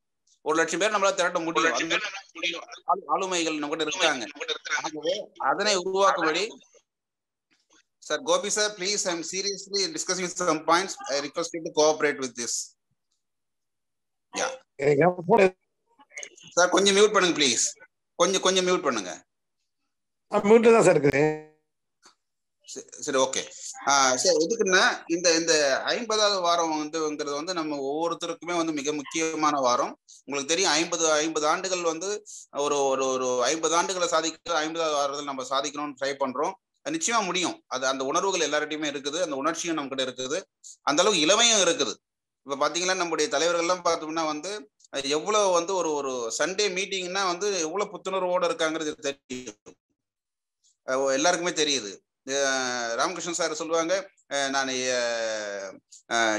ஒரு லட்சம் பேர் நம்மளால திரட்ட முடியும். ஆளுமைகள் நம்ம கிட்ட இருக்காங்க. அதனை உருவாக்கும்படி sir Gopi sir please I am seriously discussing some points I request you to cooperate with this yeah sir கொஞ்சம் மியூட் பண்ணுங்க ப்ளீஸ் கொஞ்சம் கொஞ்சம் மியூட் பண்ணுங்க. மியூட்ல தான் சார் இருக்குது. சரி- ஓகே சரி எதுக்குன்னா இந்த இந்த ஐம்பதாவது வாரம் வந்துங்கிறது வந்து நம்ம ஒவ்வொருத்தருக்குமே வந்து மிக முக்கியமான வாரம். உங்களுக்கு தெரியும் ஐம்பது ஐம்பது ஆண்டுகள் வந்து ஒரு ஒரு ஒரு ஐம்பது ஆண்டுகளை சாதிக்க ஐம்பதாவது வாரத்தில் நம்ம சாதிக்கணும்னு ட்ரை பண்றோம். நிச்சயமா முடியும். அது அந்த உணர்வுகள் எல்லார்ட்டையுமே இருக்குது அந்த உணர்ச்சியும் நம்ம கிட்ட இருக்குது. அந்த அளவுக்கு இளமையும் இருக்குது. இப்ப பாத்தீங்கன்னா நம்முடைய தலைவர்கள்லாம் பார்த்தோம்னா வந்து எவ்வளவு வந்து ஒரு ஒரு சண்டே மீட்டிங்னா வந்து எவ்வளவு புத்துணர்வோட இருக்காங்கிறது தெரியும். எல்லாருக்குமே தெரியுது. ராமகிருஷ்ணன் சார் சொல்லுவாங்க நான்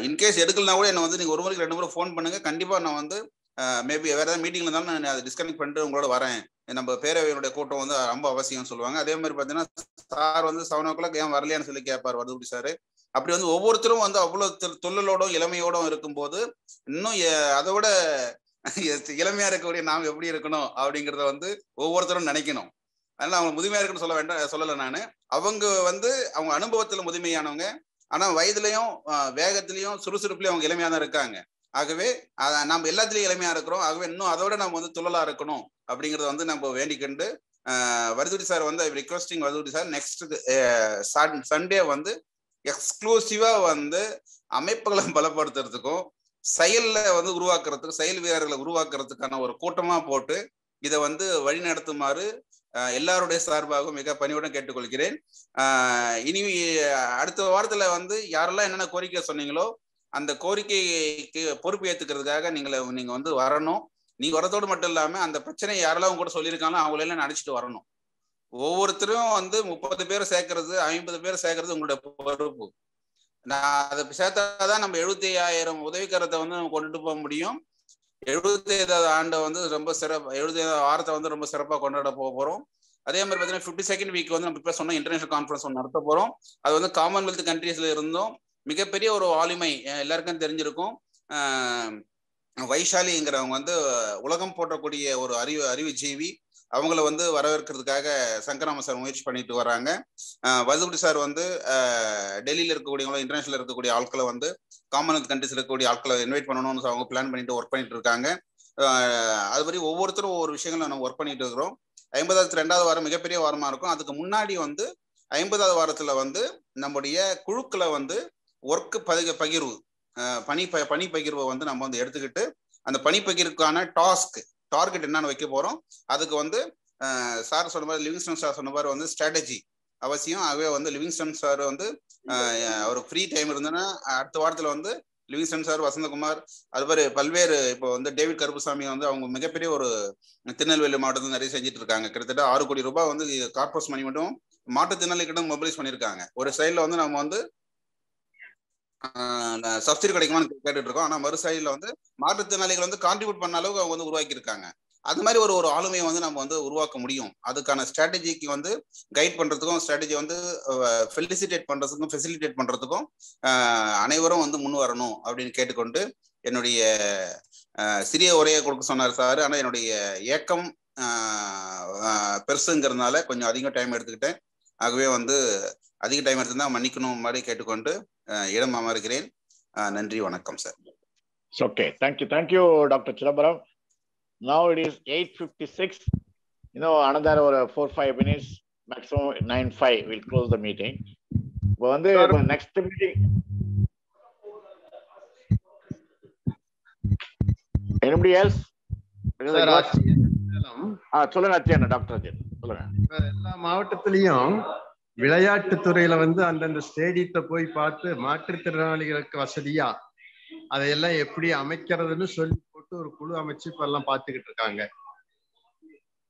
இன்கேஸ் எடுக்கலனா கூட என்ன வந்து நீங்க ஒரு முறைக்கு ரெண்டு முறை ஃபோன் பண்ணுங்க. கண்டிப்பா நான் வந்து மேபி வேற ஏதாவது மீட்டிங்ல இருந்தாலும் நான் அதை டிஸ்கனெக்ட் பண்ணிட்டு உங்களோட வரேன். நம்ம பேரவையினுடைய கூட்டம் வந்து ரொம்ப அவசியம்னு சொல்லுவாங்க. அதே மாதிரி பார்த்தீங்கன்னா சார் வந்து செவன் ஓ கிளாக் ஏன் வரலையான்னு சொல்லி கேட்பார் வரதுகுடி சார் அப்படி வந்து ஒவ்வொருத்தரும் வந்து அவ்வளவு தொ- தொழிலோடும் இளமையோடும் இருக்கும்போது இன்னும் அதை விட இளமையா இருக்கக்கூடிய நாம் எப்படி இருக்கணும் அப்படிங்கறத வந்து ஒவ்வொருத்தரும் நினைக்கணும். அதனால அவங்க முதுமையா இருக்குன்னு சொல்ல வேண்டாம் சொல்லலை நான். அவங்க வந்து அவங்க அனுபவத்துல முதுமையானவங்க. ஆனா வயதுலயும் வேகத்திலையும் சுறுசுறுப்புலயும் அவங்க இளமையா தான் இருக்காங்க. ஆகவே நம்ம எல்லாத்துலயும் இளமையா இருக்கிறோம். ஆகவே இன்னும் அதோட நம்ம வந்து துள்ளலா இருக்கணும் அப்படிங்கறத வந்து நம்ம வேண்டிக்கொண்டு வருதுடி சார் வந்து ரிக்வஸ்டிங் வருதுடி சார் நெக்ஸ்ட் சண்டே வந்து எக்ஸ்க்ளூசிவா வந்து அமைப்புகளை பலப்படுத்துறதுக்கும் செயல்ல வந்து உருவாக்குறதுக்கு செயல் வீரர்களை உருவாக்குறதுக்கான ஒரு கூட்டமா போட்டு இதை வந்து வழி நடத்துமாறு எல்லாருடைய சார்பாகவும் மிக பணிவுடன் கேட்டுக்கொள்கிறேன். இனி அடுத்த வாரத்துல வந்து யாரெல்லாம் என்னென்ன கோரிக்கை சொன்னீங்களோ அந்த கோரிக்கைக்கு பொறுப்பு ஏத்துக்கிறதுக்காக நீங்களை நீங்க வந்து வரணும். நீங்க வரதோடு மட்டும் இல்லாம அந்த பிரச்சனையை யாரெல்லாம் உங்க கூட சொல்லியிருக்காங்களோ அவங்களெல்லாம் நினைச்சிட்டு வரணும். ஒவ்வொருத்தரும் வந்து முப்பது பேர் சேர்க்கறது ஐம்பது பேர் சேர்க்கறது உங்களுடைய பொறுப்பு. நான் அதை சேர்த்தாதான் நம்ம எழுபத்தி ஐயாயிரம் உதவிக்கரத்தை வந்து நம்ம கொண்டுட்டு போக முடியும். எழுபத்தி ஐந்தாவது ஆண்டை வந்து ரொம்ப சிறப்பு எழுபத்தி ஐந்தாவது வாரத்தை வந்து ரொம்ப சிறப்பாக கொண்டாட போக போகிறோம் அதே மாதிரி பார்த்தீங்கன்னா ஃபிஃப்டி செகண்ட் வீக் வந்து நம்ம இப்போ சொன்ன இன்டர்நேஷனல் கான்ஃபரன்ஸ் ஒன்று நடத்த போகிறோம் அது வந்து காமன்வெல்த் கண்ட்ரீஸ்ல இருந்தும் மிகப்பெரிய ஒரு ஆளுமை எல்லாருக்கும் தெரிஞ்சிருக்கும். வைஷாலிங்கிறவங்க வந்து உலகம் போற்றக்கூடிய ஒரு அறிவு அறிவு ஜீவி. அவங்கள வந்து வரவேற்கிறதுக்காக சங்கராம சார் முயற்சி பண்ணிட்டு வராங்க. வசுபடி சார் வந்து டெல்லியில் இருக்கக்கூடியவங்க இருக்கக்கூடியவங்களும் இன்டர்நேஷனல் இருக்கக்கூடிய ஆட்களை வந்து காமன்வெல்த் கண்ட்ரிஸ் இருக்கக்கூடிய ஆட்களை இன்வைட் பண்ணணும்னு அவங்க பிளான் பண்ணிட்டு ஒர்க் பண்ணிட்டு இருக்காங்க. அது மாதிரி ஒவ்வொருத்தரும் ஒவ்வொரு விஷயங்களும் நம்ம ஒர்க் பண்ணிட்டு இருக்கிறோம். ஐம்பதாவது ரெண்டாவது வாரம் மிகப்பெரிய வாரமாக இருக்கும். அதுக்கு முன்னாடி வந்து ஐம்பதாவது வாரத்தில் வந்து நம்முடைய குழுக்களை வந்து ஒர்க்கு பகிர் பகிர்வு பனி பணி ப பணி பகிர்வை வந்து நம்ம வந்து எடுத்துக்கிட்டு அந்த பணி பகிர்வுக்கான டாஸ்க் டார்கெட் என்னன்னு வைக்க போறோம். அதுக்கு வந்து சார் சொன்ன மாதிரி லிவிங்ஸ்டன் சார் சொன்ன மாதிரி வந்து ஸ்ட்ராட்டஜி அவசியம். ஆகவே வந்து லிவிங்ஸ்டன் சார் வந்து அஹ் அவருக்கு ஃப்ரீ டைம் இருந்ததுன்னா அடுத்த வாரத்துல வந்து லிவிங்ஸ்டன் சார் வசந்தகுமார் அது மாதிரி பல்வேறு இப்போ வந்து டேவிட் கருப்புசாமி வந்து அவங்க மிகப்பெரிய ஒரு திருநெல்வேலி மாவட்டத்தில் நிறைய செஞ்சுட்டு இருக்காங்க. கிட்டத்தட்ட ஆறு கோடி ரூபாய் வந்து கார்பஸ் மணி மட்டும் மாற்றுத்திறனாளிகிட்ட மொபைலைஸ் பண்ணியிருக்காங்க ஒரு சைடில் வந்து நம்ம வந்து சப்சிடி கிடைக்குமான்னு கேட்டுட்டு இருக்கோம் ஆனா மறு வந்து மாற்றுத்திறனாளிகள் வந்து கான்ட்ரிபியூட் பண்ண அளவுக்கு அவங்க வந்து உருவாக்கி இருக்காங்க அது மாதிரி ஒரு ஒரு ஆளுமையை வந்து நம்ம வந்து உருவாக்க முடியும். அதுக்கான ஸ்ட்ராட்டஜிக்கு வந்து கைட் பண்றதுக்கும் ஸ்ட்ராட்டஜி வந்து ஃபெலிசிட்டேட் பண்றதுக்கும் ஃபெசிலிட்டேட் பண்றதுக்கும் அனைவரும் வந்து முன் வரணும் அப்படின்னு கேட்டுக்கொண்டு என்னுடைய சிறிய உரையை கொடுக்க சொன்னார் சார். ஆனா என்னுடைய ஏக்கம் பெருசுங்கிறதுனால கொஞ்சம் அதிகம் டைம் எடுத்துக்கிட்டேன். ஆகவே வந்து அதிக டைம் எடுத்திருந்தா மன்னிக்கணும் மாதிரி கேட்டுக்கொண்டு இடம் அமர்கிறேன் நன்றி வணக்கம் sir. Thank you. Thank you, Dr. Chidambaram. Now it is 8.56. You know, another or four, five minutes, maximum nine, five, we'll close the meeting. இப்போ வந்து Sir, got- சேலம் ஆ, சொல்லுங்க அத்தியன் டாக்டர் சொல்லுங்க எல்லா மாவட்டத்திலையும் விளையாட்டு துறையில வந்து அந்தந்த ஸ்டேடியத்தை போய் பார்த்து மாற்றுத்திறனாளிகளுக்கு வசதியா அதையெல்லாம் எப்படி அமைக்கிறதுன்னு சொல்லி போட்டு ஒரு குழு அமைச்சு இப்ப எல்லாம் பாத்துக்கிட்டு இருக்காங்க.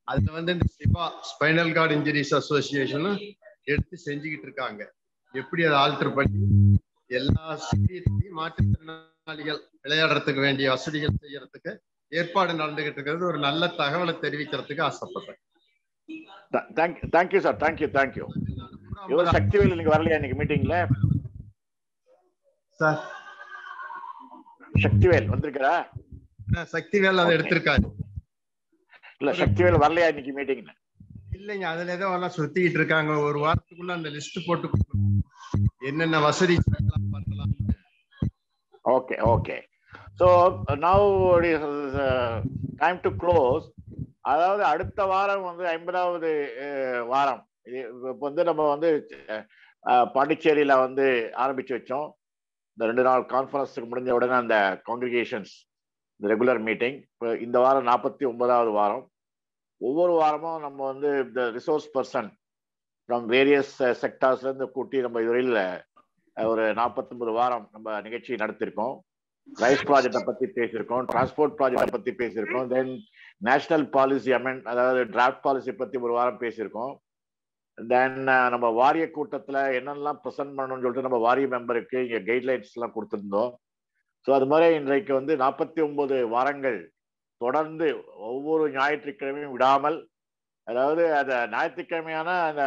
அதுல வந்து இந்த சிபா ஸ்பைனல் கார்டு இன்ஜுரிஸ் அசோசியேஷனும் எடுத்து செஞ்சுக்கிட்டு இருக்காங்க. எப்படி அதை ஆல்டர் பண்ணி எல்லா ஸ்டேடியத்தையும் மாற்றுத்திறனாளிகள் விளையாடுறதுக்கு வேண்டிய வசதிகள் செய்யறதுக்கு ஏற்பாடு நடந்துகிட்டு இருக்கிறது. ஒரு நல்ல தகவலை தெரிவிக்கிறதுக்கு ஆசைப்படுறேன். Thank thank you sir thank you thank you இவர் சக்திவேல் இன்னைக்கு வரலையா இன்னைக்கு மீட்டிங்ல சார் சக்திவேல் வந்திருக்கிறா சக்திவேல் அதை எடுத்திருக்காரு இல்ல சக்திவேல் வரலையா இன்னைக்கு மீட்டிங்ல இல்லைங்க அதுல ஏதோ எல்லாம் சுத்திக்கிட்டு இருக்காங்க ஒரு வாரத்துக்குள்ள அந்த லிஸ்ட் போட்டு. என்னென்ன வசதி பண்ணலாம் Okay, okay. So uh, now it is அதாவது அடுத்த வாரம் வந்து ஐம்பதாவது வாரம். இது இப்போ வந்து நம்ம வந்து பாண்டிச்சேரியில வந்து ஆரம்பிச்சு வச்சோம். இந்த ரெண்டு நாள் கான்ஃபரன்ஸுக்கு முடிஞ்ச உடனே அந்த காங்கிரிகேஷன்ஸ் இந்த ரெகுலர் மீட்டிங் இப்போ இந்த வாரம் நாற்பத்தி ஒன்பதாவது வாரம். ஒவ்வொரு வாரமும் நம்ம வந்து இந்த ரிசோர்ஸ் பர்சன் ஃப்ரம் வேரியஸ் செக்டார்ஸ்லேருந்து கூட்டி நம்ம இதுவரையில் ஒரு நாற்பத்தொம்பது வாரம் நம்ம நிகழ்ச்சி நடத்திருக்கோம். ரைஸ் ப்ராஜெக்டை பற்றி பேசியிருக்கோம். டிரான்ஸ்போர்ட் ப்ராஜெக்டை பற்றி பேசியிருக்கோம். தென் நேஷனல் பாலிசி அமெண்ட் அதாவது டிராஃப்ட் பாலிசி பற்றி ஒரு வாரம் பேசியிருக்கோம். தென் நம்ம வாரிய கூட்டத்தில் என்னென்னலாம் ப்ரெசென்ட் பண்ணணும்னு சொல்லிட்டு நம்ம வாரிய மெம்பருக்கு இங்கே கைட்லைன்ஸ்லாம் கொடுத்துருந்தோம். ஸோ அது மாதிரி இன்றைக்கு வந்து நாற்பத்தி ஒன்பது வாரங்கள் தொடர்ந்து ஒவ்வொரு ஞாயிற்றுக்கிழமையும் விடாமல் அதாவது அந்த ஞாயிற்றுக்கிழமையான அந்த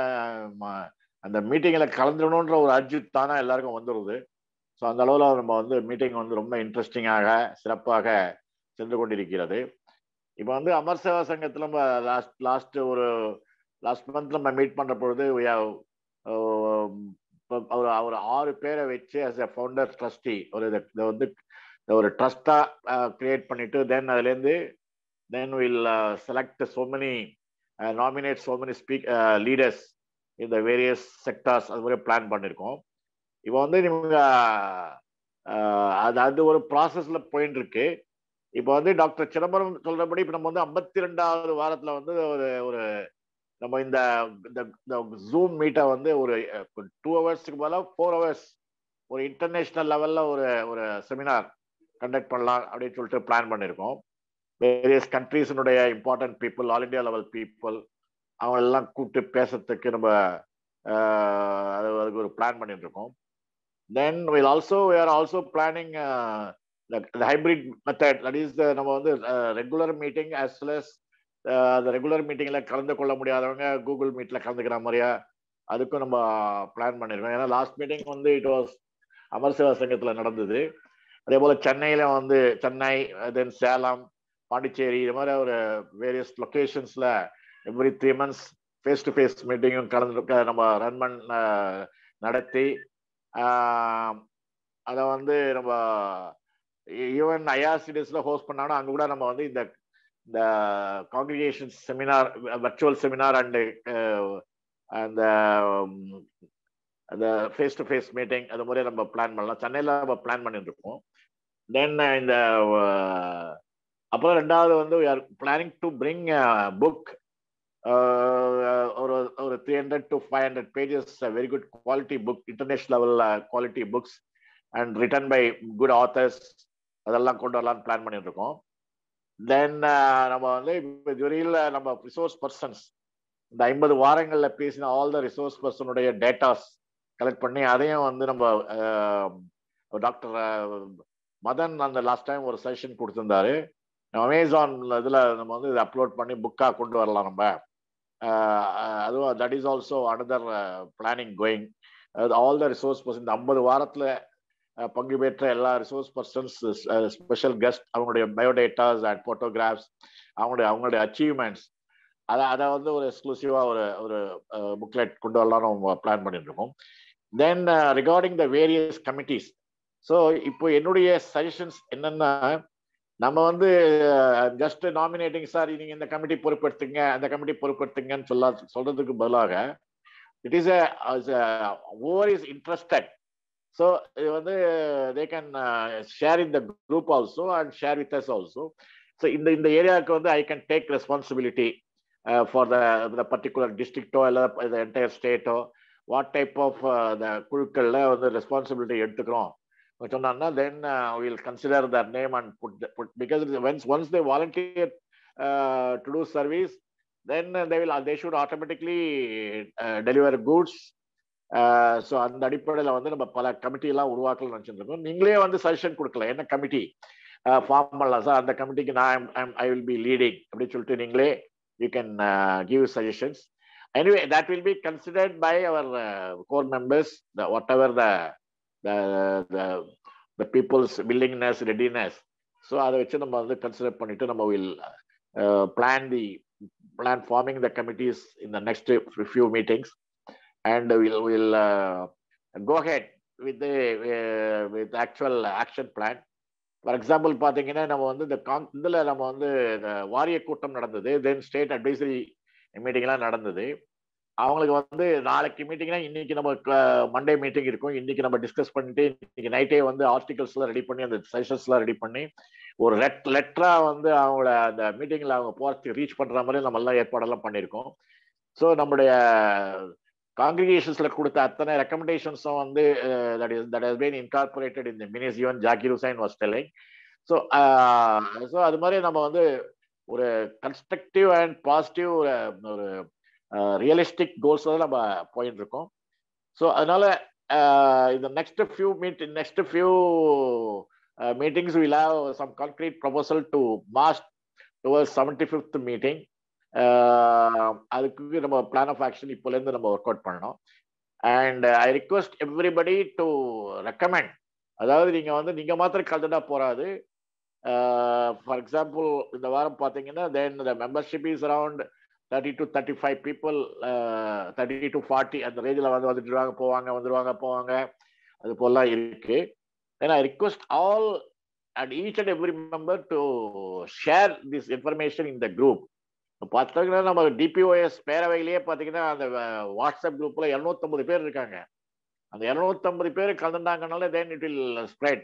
ம- அந்த மீட்டிங்கில் கலந்துடணுன்ற ஒரு அர்ஜித் தானே எல்லாருக்கும் வந்துடுது ஸோ அந்த அளவில் நம்ம வந்து மீட்டிங் வந்து ரொம்ப இன்ட்ரெஸ்டிங்காக சிறப்பாக சென்று கொண்டிருக்கிறது. இப்போ வந்து அமர் சேவா சங்கத்தில் நம்ம லாஸ்ட் லாஸ்ட் ஒரு லாஸ்ட் மந்த் நம்ம மீட் பண்ற பொழுது அவர் அவர் ஆறு பேரை வச்சு அஸ் எ ஃபவுண்டர் ட்ரஸ்டி ஒரு இதை வந்து ஒரு ட்ரஸ்டா கிரியேட் பண்ணிட்டு தென் அதுலேருந்து then will select so many nominate so many speak leaders இந்த வேரியஸ் செக்டார்ஸ் அது மாதிரி பிளான் பண்ணியிருக்கோம் இப்போ வந்து நீங்கள் uh, அது அது ஒரு ப்ராசஸில் போயின்னு இருக்கு இப்போ வந்து டாக்டர் சிதம்பரம் சொல்றபடி இப்போ நம்ம வந்து ஐம்பத்தி ரெண்டாவது வாரத்துல வந்து ஒரு ஒரு நம்ம இந்த இந்த ஜூம் மீட்டை வந்து ஒரு டூ ஹவர்ஸ்க்கு பதிலாக ஃபோர் ஹவர்ஸ் ஒரு இன்டர்நேஷ்னல் லெவல்ல ஒரு ஒரு செமினார் கண்டக்ட் பண்ணலாம் அப்படின்னு சொல்லிட்டு பிளான் பண்ணியிருக்கோம் various கண்ட்ரீஸினுடைய important people all India level people அவங்க எல்லாம் கூப்பிட்டு பேசுறதுக்கு நம்ம அது அதுக்கு ஒரு பிளான் பண்ணிட்டு இருக்கோம் then will also we are also planning the hybrid method is is நம்ம வந்து uh, regular meeting as well as அந்த ரெகுலர் மீட்டிங்ல கலந்து கொள்ள முடியாதவங்க கூகுள் மீட்ல கலந்துக்கிற மாதிரியா அதுக்கும் நம்ம பிளான் பண்ணிருக்கோம். ஏன்னா லாஸ்ட் மீட்டிங் வந்து இட் வாஸ் அமர் சேவா சங்கத்துல நடந்தது. அதே போல சென்னையில வந்து சென்னை தென் சேலம் பாண்டிச்சேரி இது மாதிரி ஒரு various லொக்கேஷன்ஸ்ல every three months face to face மீட்டிங்கும் கலந்து நம்ம ரன் பண்ண uh, நடத்தி அதை வந்து நம்ம ஈவன் ஐஆர்சிடிஎஸ்ல ஹோஸ்ட் பண்ணாலும் அங்க கூட நம்ம வந்து இந்த இந்த congregation seminar virtual seminar and அந்த அந்த ஃபேஸ் டு ஃபேஸ் மீட்டிங் அது மாதிரி நம்ம பிளான் பண்ணலாம். சென்னையில் நம்ம பிளான் பண்ணிட்டு இருக்கோம் தென் uh, இந்த uh, அப்புறம் ரெண்டாவது வந்து we are planning to bring book ஒரு ஒரு three hundred to five hundred pages very good quality book international லெவலில் quality books and written by good authors அதெல்லாம் கொண்டு வரலாம்னு பிளான் பண்ணிட்டு இருக்கோம் தென் நம்ம வந்து இப்போ இதுவரையில் நம்ம ரிசோர்ஸ் பர்சன்ஸ் இந்த ஐம்பது வாரங்களில் பேசின ஆல் த ரிசோர்ஸ் பர்சனுடைய டேட்டாஸ் கலெக்ட் பண்ணி அதையும் வந்து நம்ம டாக்டர் மதன் அந்த லாஸ்ட் டைம் ஒரு செஷன் கொடுத்துருந்தாரு. அமேசான் இதில் நம்ம வந்து இதை அப்லோட் பண்ணி புக்காக கொண்டு வரலாம் நம்ம. அதுவும் that is also another planning going all the resource person இந்த ஐம்பது வாரத்தில் பங்கு பெற்ற எல்லா ரிசோர்ஸ் பர்சன்ஸ் ஸ்பெஷல் கெஸ்ட் அவங்களுடைய பயோடேட்டாஸ் அண்ட் போட்டோகிராஃப்ஸ் அவங்களுடைய அவங்களுடைய அச்சீவ்மெண்ட்ஸ் அதை அதை வந்து ஒரு எக்ஸ்க்ளூசிவாக ஒரு ஒரு புக்லெட் கொண்டு வரலாம்னு நம்ம பிளான் பண்ணிட்டு இருக்கோம் then regarding the various committees so இப்போ என்னுடைய சஜஷன்ஸ் என்னென்னா நம்ம வந்து ஜஸ்ட் நாமினேட்டிங் சார் நீங்கள் இந்த கமிட்டி பொறுப்பெடுத்துங்க அந்த கமிட்டி பொறுப்பெடுத்துங்கன்னு சொல்ல சொல்றதுக்கு பதிலாக it is over is interested so இது வந்து they can share in the group also and share with us also so இந்த இந்த ஏரியாவுக்கு வந்து I can take responsibility for the the particular டிஸ்ட்ரிக்டோ இல்லை இந்த entire ஸ்டேட்டோ what type of the குழுக்களில் வந்து ரெஸ்பான்சிபிலிட்டி எடுத்துக்கிறோம் சொன்னாங்கன்னா then will consider their name and put put because once once they volunteer to do service then they will they should automatically deliver goods so அந்த அடிப்படையில் வந்து நம்ம பல கமிட்டியெல்லாம் உருவாக்கலாம்னு நினச்சிருக்கோம் நீங்களே வந்து சஜஷன் கொடுக்கல. என்ன கமிட்டி ஃபார்ம் பண்ணலாம் சார் அந்த கமிட்டிக்கு நான் ஐ வில் பி லீடிங் அப்படின்னு சொல்லிட்டு நீங்களே you can give suggestions anyway that will be considered by our core members the whatever the the peoples willingness readiness so அதை வச்சு நம்ம வந்து கன்சிடர் பண்ணிட்டு நம்ம will plan the plan forming the committees in the next few meetings and will will go ahead with with actual action plan for example பார்த்தீங்கன்னா நம்ம வந்து இந்த காங் இதில் நம்ம வந்து இந்த வாரிய கூட்டம் நடந்தது. தென் ஸ்டேட் அட்வைசரி மீட்டிங்லாம் நடந்தது. அவங்களுக்கு வந்து நாளைக்கு மீட்டிங்னா இன்னைக்கு நம்ம மண்டே மீட்டிங் இருக்கும். இன்னைக்கு நம்ம டிஸ்கஸ் பண்ணிட்டு இன்னைக்கு நைட்டே வந்து ஆர்டிகல்ஸ்லாம் ரெடி பண்ணி அந்த செஷன்ஸ்லாம் ரெடி பண்ணி ஒரு லெட் லெட்டராக வந்து அவங்கள அந்த மீட்டிங்கில் அவங்க போகிறதுக்கு ரீச் பண்ணுற மாதிரி நம்ம எல்லாம் ஏற்பாடெல்லாம் பண்ணியிருக்கோம். ஸோ நம்முடைய காங்கிரிகேஷன்ஸ்ல கொடுத்த அத்தனை ரெக்கமெண்டேஷன்ஸும் வந்து that is that has been incorporated இந்த மினிஸ் even Zakir Hussain was telling so so அது மாதிரி நம்ம வந்து ஒரு கன்ஸ்ட்ரக்டிவ் அண்ட் பாசிட்டிவ் ஒரு ஒரு uh, ரியலிஸ்டிக் கோல்ஸ் தான் நம்ம போயிட்டு இருக்கோம். ஸோ அதனால uh, இந்த next few meet next few meetings will have some concrete proposal to mast towards seventy fifth meeting அதுக்கு நம்ம பிளான் ஆஃப் ஆக்ஷன் இப்போலேருந்து நம்ம ஒர்க் அவுட் பண்ணணும். And I request everybody to recommend அதாவது நீங்கள் வந்து நீங்கள் மாத்திரம் கலந்துட்டா போகாது ஃபார் எக்ஸாம்பிள் இந்த வாரம் பார்த்தீங்கன்னா then the membership is around thirty to thirty five people thirty to forty அந்த ரேஞ்சில் வந்து வந்துட்டுருவாங்க போவாங்க வந்துடுவாங்க போவாங்க. அது போலாம் இருக்கு. Then I request all and each and every member to share this information in the group பார்த்தீங்கன்னா நம்ம டிபிஓஎஸ் பேரவையிலேயே பார்த்தீங்கன்னா அந்த வாட்ஸ்அப் குரூப்பில் இரநூத்தம்பது பேர் இருக்காங்க. அந்த இரநூத்தம்பது பேர் கலந்துட்டாங்கனால then it will spread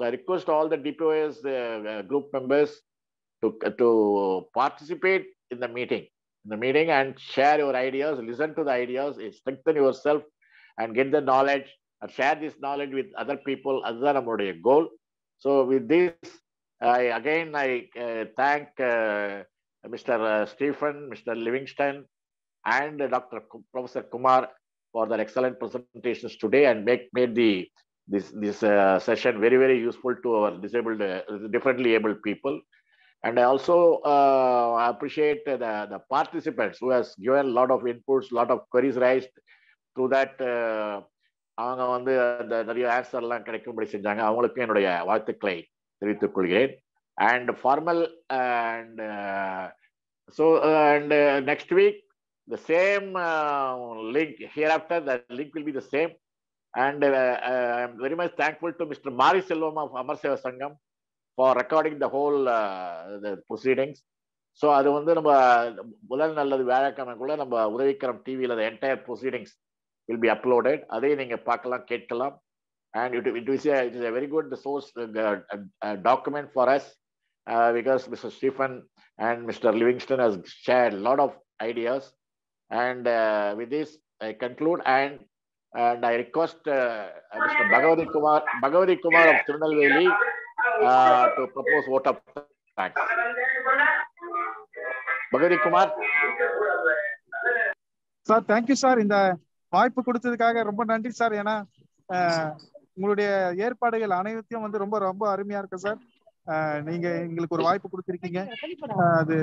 so I request all the DPOs group members to to participate in the meeting இந்த meeting and share your ideas listen to the ideas strengthen yourself and get the knowledge share this knowledge with other people அதுதான் நம்மளுடைய goal so with this I again I thank mister Stephen mister Livingston and doctor professor Kumar for their excellent presentations today and make made the this this uh, session very very useful to our disabled uh, differently abled people and i also uh, appreciate the the participants who has given a lot of inputs lot of queries raised through that uh, அவங்க வந்து அந்த நிறைய answer எல்லாம் கிடைக்கும்படி செஞ்சாங்க அவங்களுக்கும் என்னுடைய வாழ்த்துக்களை தெரிவித்துக் கொள்கிறேன் and formal and so and next week the same uh, link hereafter the link will be the same and uh, uh, i'm very much thankful to mr mari selvam of amar seva sangam for recording the whole uh, the proceedings so அது வந்து நம்ம முதல் நல்லது வியாழக்கிழமைக்குள்ள நம்ம உதவிக்கரம் டிவியில் the entire proceedings will be uploaded அதையும் நீங்க பார்க்கலாம் கேட்கலாம் and it, it, is a, it is a very good source uh, uh, uh, document for us uh, because mr stephen and mr livingston has shared a lot of ideas and uh, with this i conclude and and i request uh, mr bhagavati kumar bhagavati kumar of tirunelveli uh, to propose vote of thanks Bhagavathi Kumar. Sir thank you sir இந்த வாய்ப்பு கொடுத்ததுக்காக ரொம்ப நன்றி sir ஏன்னா உங்களுடைய ஏற்பாடுகள் அனைத்தையும் வந்து ரொம்ப ரொம்ப அருமையா இருக்கு சார் நீங்க எங்களுக்கு ஒரு வாய்ப்பு கொடுத்திருக்கீங்க. அது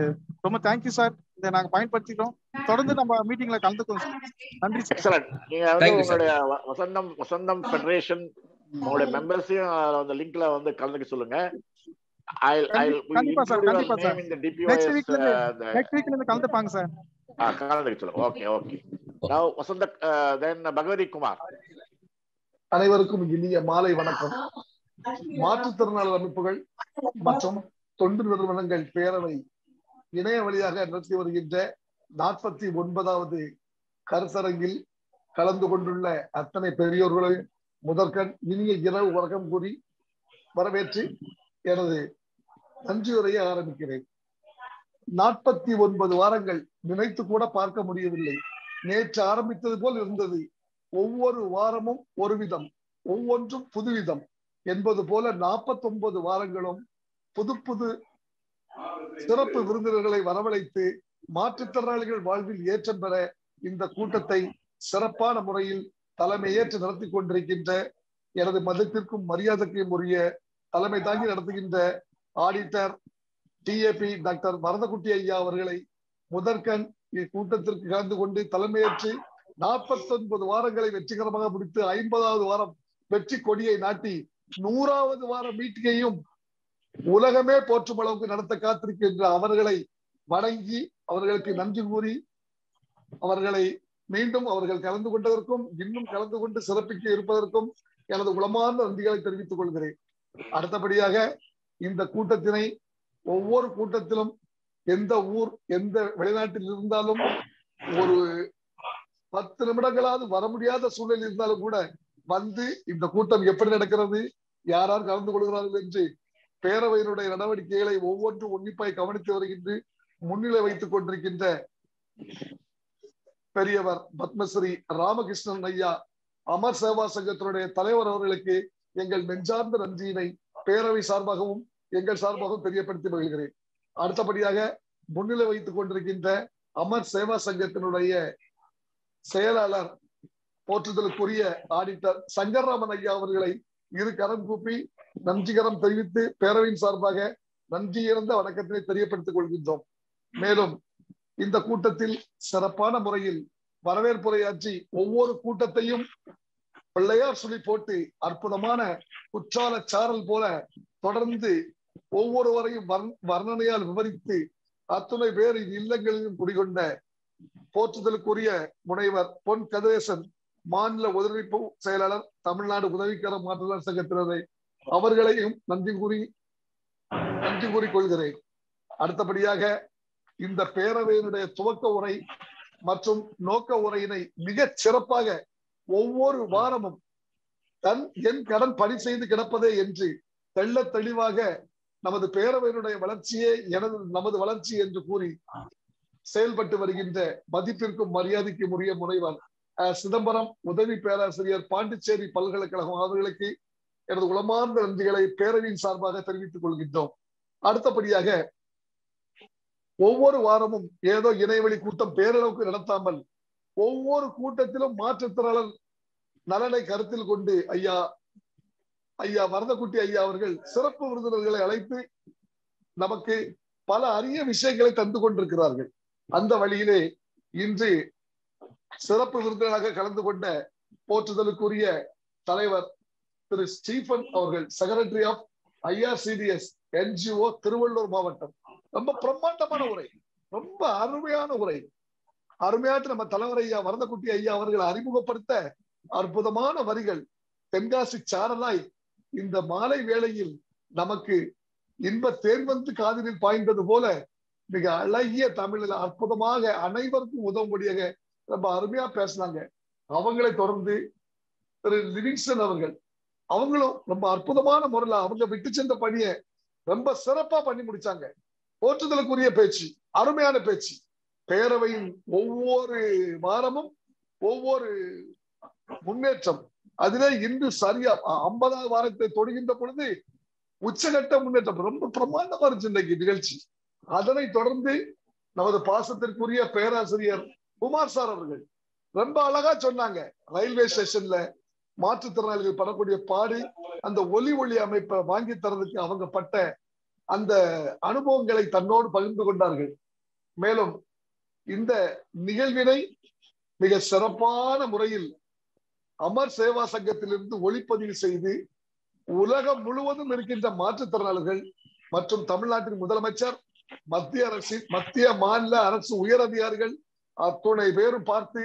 ரொம்ப தேங்க்யூ சார் இதை நாங்க பயன்படுத்திக்கிறோம். தொடர்ந்து நம்ம மீட்டிங்ல கலந்துக்கிறோம் சார் நன்றி சார் எக்ஸலன்ட் நீங்க. உங்களுடைய வசந்தம் வசந்தம் ஃபெடரேஷன் உங்களுடைய மெம்பர்ஸையும் அந்த லிங்க்ல வந்து கலந்துக்க சொல்லுங்க. கண்டிப்பா சார் கண்டிப்பா சார் நெக்ஸ்ட் வீக்ல uh, நெக்ஸ்ட் வீக்ல இருந்து கலந்துப்பாங்க சார் ஆ, கலந்துக்க சொல்லுங்க. ஓகே ஓகே வசந்த தென் பகவதி குமார். அனைவருக்கும் இனிய மாலை வணக்கம். மாற்றுத்திறனாளர் அமைப்புகள் மற்றும் தொண்டு நிறுவனங்கள் பேரவை இணைய வழியாக நடத்தி வருகின்ற நாற்பத்தி ஒன்பதாவது கருத்தரங்கில் கலந்து கொண்டுள்ள அத்தனை பெரியோர்களையும் முதற்கண் இனிய இரவு வணக்கம் கூறி வரவேற்று எனது நன்றியுரையை ஆரம்பிக்கிறேன். நாற்பத்தி ஒன்பது வாரங்கள் நினைத்து கூட பார்க்க முடியவில்லை. நேற்று ஆரம்பித்தது போல் இருந்தது. ஒவ்வொரு வாரமும் ஒரு விதம் ஒவ்வொன்றும் புதுவிதம். என்பது போல நாற்பத்தொன்பது வாரங்களும் புது புது சிறப்பு விருந்தினர்களை வரவழைத்து மாற்றுத்திறனாளிகள் வாழ்வில் ஏற்றம் பெற இந்த கூட்டத்தை சிறப்பான முறையில் தலைமையேற்று நடத்தி கொண்டிருக்கின்ற எனது மதத்திற்கும் மரியாதைக்கும் உரிய தலைமை தாங்கி நடத்துகின்ற ஆடிட்டர் டிஏபி டாக்டர் மரதகுட்டி ஐயா அவர்களை முதற்கண் இக்கூட்டத்திற்கு கலந்து கொண்டு தலைமையேற்று நாற்பத்தி ஒன்பது வாரங்களை வெற்றிகரமாக முடித்து ஐம்பதாவது வாரம் வெற்றி கொடியை நாட்டி நூறாவது வார மீட்டிங்கையும் உலகமே போற்றும் அளவுக்கு நடத்த காத்திருக்கின்ற அவர்களை வணங்கி அவர்களுக்கு நன்றி கூறி அவர்களை மீண்டும் அவர்கள் கலந்து கொண்டதற்கும் இன்னும் கலந்து கொண்டு சிறப்பிக்க இருப்பதற்கும் எனது உளமார்ந்த நன்றிகளை தெரிவித்துக் கொள்கிறேன். அடுத்தபடியாக இந்த கூட்டத்தினை ஒவ்வொரு கூட்டத்திலும் எந்த ஊர் எந்த வெளிநாட்டில் இருந்தாலும் ஒரு பத்து நிமிடங்களாவது வர முடியாத சூழ்நிலை இருந்தாலும் கூட வந்து இந்த கூட்டம் எப்படி நடக்கிறது? யாரார் கலந்து கொள்கிறார்கள் என்று பேரவையினுடைய நடவடிக்கைகளை ஒவ்வொன்றும் உன்னிப்பாய் கவனித்து வருகின்ற முன்னிலை வைத்துக் கொண்டிருக்கின்ற பெரியவர் பத்மஸ்ரீ ராமகிருஷ்ணன் ஐயா அமர் சேவா சங்கத்தினுடைய தலைவர் அவர்களுக்கு எங்கள் நெஞ்சார்ந்த நன்றியினை பேரவை சார்பாகவும் எங்கள் சார்பாகவும் தெரியப்படுத்தி மகிழ்கிறேன் அடுத்தபடியாக முன்னிலை வைத்துக் கொண்டிருக்கின்ற அமர் சேவா சங்கத்தினுடைய செயலாளர் போற்றுதலுக்குரிய ஆடிட்டர் சங்கர்ராமன் ஐயா அவர்களை இரு கரம் கூப்பி நன்றிகரம் தெரிவித்து பேரவையின் சார்பாக நன்றி இறந்த வணக்கத்தினை தெரியப்படுத்திக் கொள்கின்றோம். மேலும் இந்த கூட்டத்தில் சிறப்பான முறையில் வரவேற்புரையாற்றி ஒவ்வொரு கூட்டத்தையும் பிள்ளையார் சுழி போட்டு அற்புதமான குற்றால சாரல் போல தொடர்ந்து ஒவ்வொருவரையும் வர்ணனையால் விவரித்து அத்துணை பேர் இல்லங்களிலும் குடிகொண்ட போற்றுதலுக்குரிய முனைவர் பொன் கதிரேசன் மாநில உதவிப்பு செயலாளர் தமிழ்நாடு உதவிக்கர மாற்றுதல் சங்கத்தினரை அவர்களையும் நன்றி கூறி நன்றி கூறிக்கொள்கிறேன் அடுத்தபடியாக இந்த பேரவையினுடைய துவக்க உரை மற்றும் நோக்க உரையினை மிக சிறப்பாக ஒவ்வொரு வாரமும் தன் என் கடன் பணி செய்து கிடப்பதே என்று தெள்ள தெளிவாக நமது பேரவையினுடைய வளர்ச்சியே எனது நமது வளர்ச்சி என்று கூறி செயல்பட்டு வருகின்ற மதிப்பிற்கும் மரியாதைக்கும் உரிய முனைவர் சிதம்பரம் உதவி பேராசிரியர் பாண்டிச்சேரி பல்கலைக்கழகம் அவர்களுக்கு எனது உளமார்ந்த நன்றிகளை பேரவையின் சார்பாக தெரிவித்துக் கொள்கின்றோம். அடுத்தபடியாக ஒவ்வொரு வாரமும் ஏதோ இணையவழி கூட்டம் பேரளவுக்கு நடத்தாமல் ஒவ்வொரு கூட்டத்திலும் மாற்றுத்திறனாளர் நலனை கருத்தில் கொண்டு ஐயா ஐயா வரதக்குட்டி ஐயா அவர்கள் சிறப்பு விருந்தினர்களை அழைத்து நமக்கு பல அரிய விஷயங்களை தந்து கொண்டிருக்கிறார்கள். அந்த வழியிலே இன்று சிறப்பு விருந்தினராக கலந்து கொண்ட போற்றுதலுக்குரிய தலைவர் திரு ஸ்டீபன் அவர்கள் secretary of IRCDS NGO Tiruvallur மாவட்டம். ரொம்ப பிரம்மாண்டமான உரை. ரொம்ப அருமையான உரை. அருமையாட்டு நம்ம தலைவர் ஐயா வரதக்குட்டி ஐயா அவர்களை அறிமுகப்படுத்த அற்புதமான வரிகள். தென்காசி சாரலாய் இந்த மாலை வேளையில் நமக்கு இன்ப தேர்வந்து பாய்ந்தது போல மிக அழகிய தமிழில் அற்புதமாக அனைவருக்கும் உதவும்படியாக ரொம்ப அருமையா பேசினாங்க. அவங்களை தொடர்ந்து திரு லிவிங்ஸ்டன் அவர்கள் அவங்களும் ரொம்ப அற்புதமான முறையில அவங்க விட்டு சென்ற பணியை ரொம்ப சிறப்பா பண்ணி முடிச்சாங்க. போற்றுதலுக்குரிய பேச்சு அருமையான பேச்சு. பேரவையின் ஒவ்வொரு வாரமும் ஒவ்வொரு முன்னேற்றம். அதிலே இன்று சரியா ஐம்பதாவது வாரத்தை தொடுகின்ற பொழுது உச்சகட்ட முன்னேற்றம் ரொம்ப பிரமாண்டமா இருந்துச்சு இன்னைக்கு நிகழ்ச்சி. அதனை தொடர்ந்து நமது பாசத்திற்குரிய பேராசிரியர் குமார் சார் அவர்கள் ரொம்ப அழகா சொன்னாங்க. ரயில்வே ஸ்டேஷன்ல மாற்றுத்திறனாளிகள் படக்கூடிய பாடு அந்த ஒலி ஒளி அமைப்பை வாங்கி தரதுக்கு அவங்க பட்ட அந்த அனுபவங்களை தன்னோடு பகிர்ந்து கொண்டார்கள். மேலும் இந்த நிகழ்வினை மிக சிறப்பான முறையில் அமர் சேவா சங்கத்திலிருந்து ஒளிப்பதிவு செய்து உலகம் முழுவதும் இருக்கின்ற மாற்றுத்திறனாளர்கள் மற்றும் தமிழ்நாட்டின் முதலமைச்சர் மத்திய அரசு மத்திய மாநில அரசு உயர் அதிகாரிகள் அத்துணை பேரும் பார்த்து